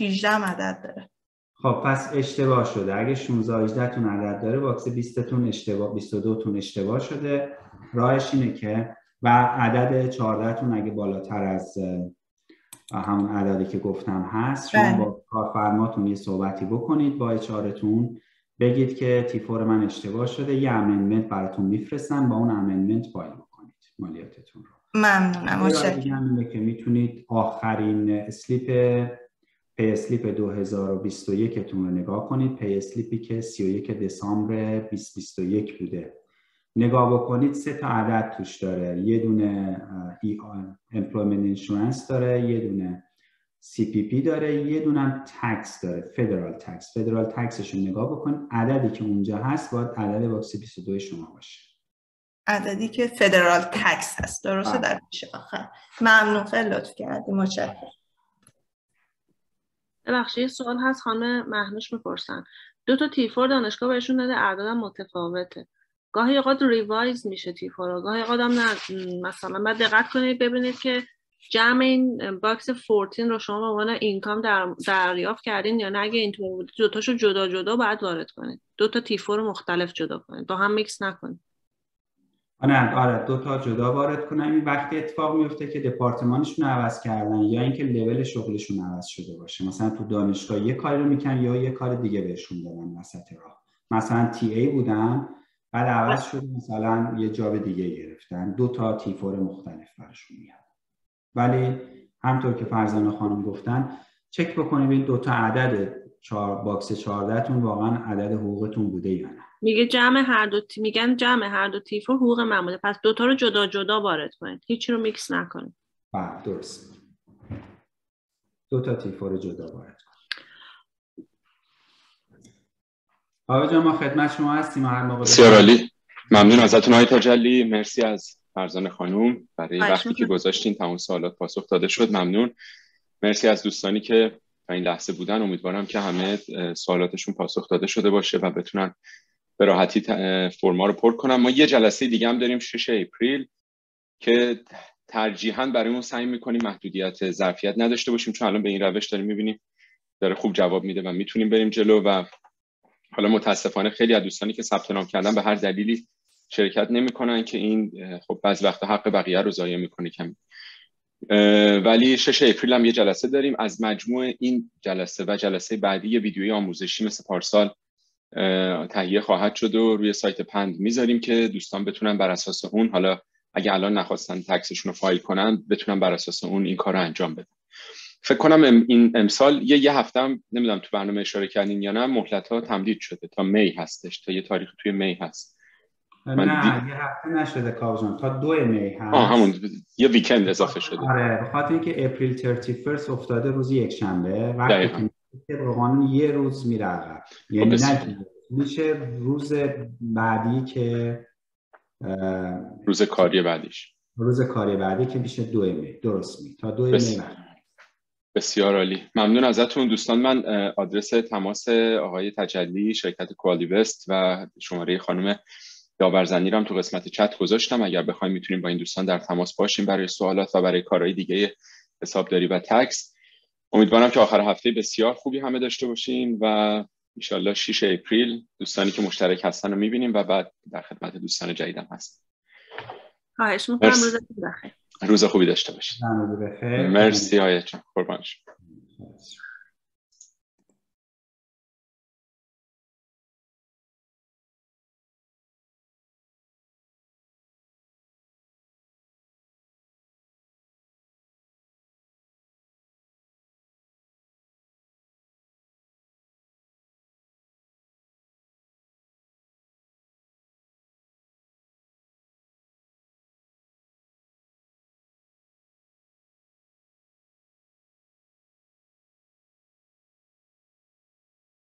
18 عدد داره. خب پس اشتباه شده. اگه 16 18 تون عدد داره box 20 تون اشتباه 22 تون اشتباه شده. راهش اینه که و عدد 14 تون اگه بالاتر از همون عددی که گفتم هست شما بله. با کارفرماتون یه صحبتی بکنید با HR تون بگید که T4 من اشتباه شده یه amendment براتون میفرستن با اون amendment file بکنید مالیاتتون رو. ممنونم متشکرم. که می‌تونید آخرین slip pay slip 2021 تون رو نگاه کنید. pay slip ی که 31 دسامبر 2021 بوده. نگاه بکنید سه تا عدد توش داره. یه دونه Employment Insurance داره یه دونه CPP داره یه دونه tax داره federal tax. federal tax ش رو نگاه بکن عددی که اونجا هست باید عدد box 22 شما باشه. عددی که federal tax هست. درسته؟ بله. در پیش آخر. ممنون. خیلی لطف کردی. متشکرم. ببخشید یه سوال هست. خانم محنوش می‌پرسن. دو تا T4 دانشگاه بهشون داده اعدادم متفاوته. گاهی اوقات revise میشه T4 گاهی اوقات هم نه. مثلا بعد دقت کنید ببینید که جمع این box 14 رو شما به عنوان income در دریافت کردین یا نه؟ اگه اینطور بود دوتاشو جدا جدا باید وارد کنید دو تا T4 مختلف جدا کنید با هم میکس نکنید نه آره. دو تا جدا وارد کنم این وقتی اتفاق میفته که دپارتمانشون عوض کردن یا اینکه لول شغلشون عوض شده باشه. مثلا تو دانشگاه یه کاری رو می‌کنن یا یه کار دیگه بهشون دادن وسط راه. مثلا TA بودن بعد عوض شد مثلا یه job دیگه گرفتن. دو تا T4 مختلف برشون میاد. ولی همطور که فرزانه خانم گفتن چک بکنید این دو تا عدد چهار box 14 تون واقعا عدد حقوقتون بوده یا نه. میگه جمع هر دو T... میگن جمع هر دو T4 حقوق من بوده. پس دوتا رو جدا جدا وارد کنید. هیچی رو میکس نکنید. بله درست. دو تا T4 جدا وارد کنید. آقا جان ما خدمت شما هستیم. هر موقع سیارالی ممنون ازتون های تجلی مرسی از فرزان خانوم برای وقتی که گذاشتین تمام سوالات پاسخ داده شد ممنون. مرسی از دوستانی که تا این لحظه بودن. امیدوارم که همه سوالاتشون پاسخ داده شده باشه و بتونن به راحتی فرما رو پر کنم ما یه جلسه دیگه هم داریم 6 اپریل که ترجیحاً برای اون سعی می‌کنیم محدودیت ظرفیت نداشته باشیم چون الان به این روش داریم می‌بینیم داره خوب جواب میده و می‌تونیم بریم جلو و حالا متاسفانه خیلی از دوستانی که ثبت نام کردن به هر دلیلی شرکت نمی‌کنن که این خب بعض وقت حق بقیه رو ضایع می‌کنه کمی. ولی 6 اپریل هم یه جلسه داریم. از مجموع این جلسه و جلسه بعدی یه ویدیوی آموزشی مثل پارسال تهیه خواهد شد و روی سایت پند می‌ذاریم که دوستان بتونن بر اساس اون حالا اگه الان نخواستن تکسشون رو فایل کنن بتونن بر اساس اون این کار رو انجام بدن. فکر کنم این امسال یه یه هفته هم نمی‌دونم تو برنامه اشاره کردین یا نه مهلت ها تمدید شده تا می هستش تا یه تاریخ توی می هست. نه یه هفته نشده کاوزان تا دو می هست آه همون یه ویکند اضافه شده. آره به خاطر اینکه اپریل 31 افتاده روز یک شنبه وقتی که قانون یه روز میره عقب. یعنی نه میشه روز بعدی که روز کاری بعدیش. روز کاری بعدی که میشه دو می درست می. تا دو می بسیار عالی. ممنون ازتون. دوستان من آدرس تماس آقای تجلی شرکت کوالی بست و شماره خانم داورزنی رو هم تو قسمت چت گذاشتم. اگر بخوایم می‌تونیم با این دوستان در تماس باشیم برای سوالات و برای کارهای دیگه حسابداری و تکس. امیدوارم که آخر هفته بسیار خوبی همه داشته باشیم و انشالله 6 اپریل دوستانی که مشترک هستن رو می‌بینیم و بعد در خدمت دوستان جدیدم هست خواهش می‌کنم. روز خوبی. روز خوبی داشته باشید مرسی آیت قربانش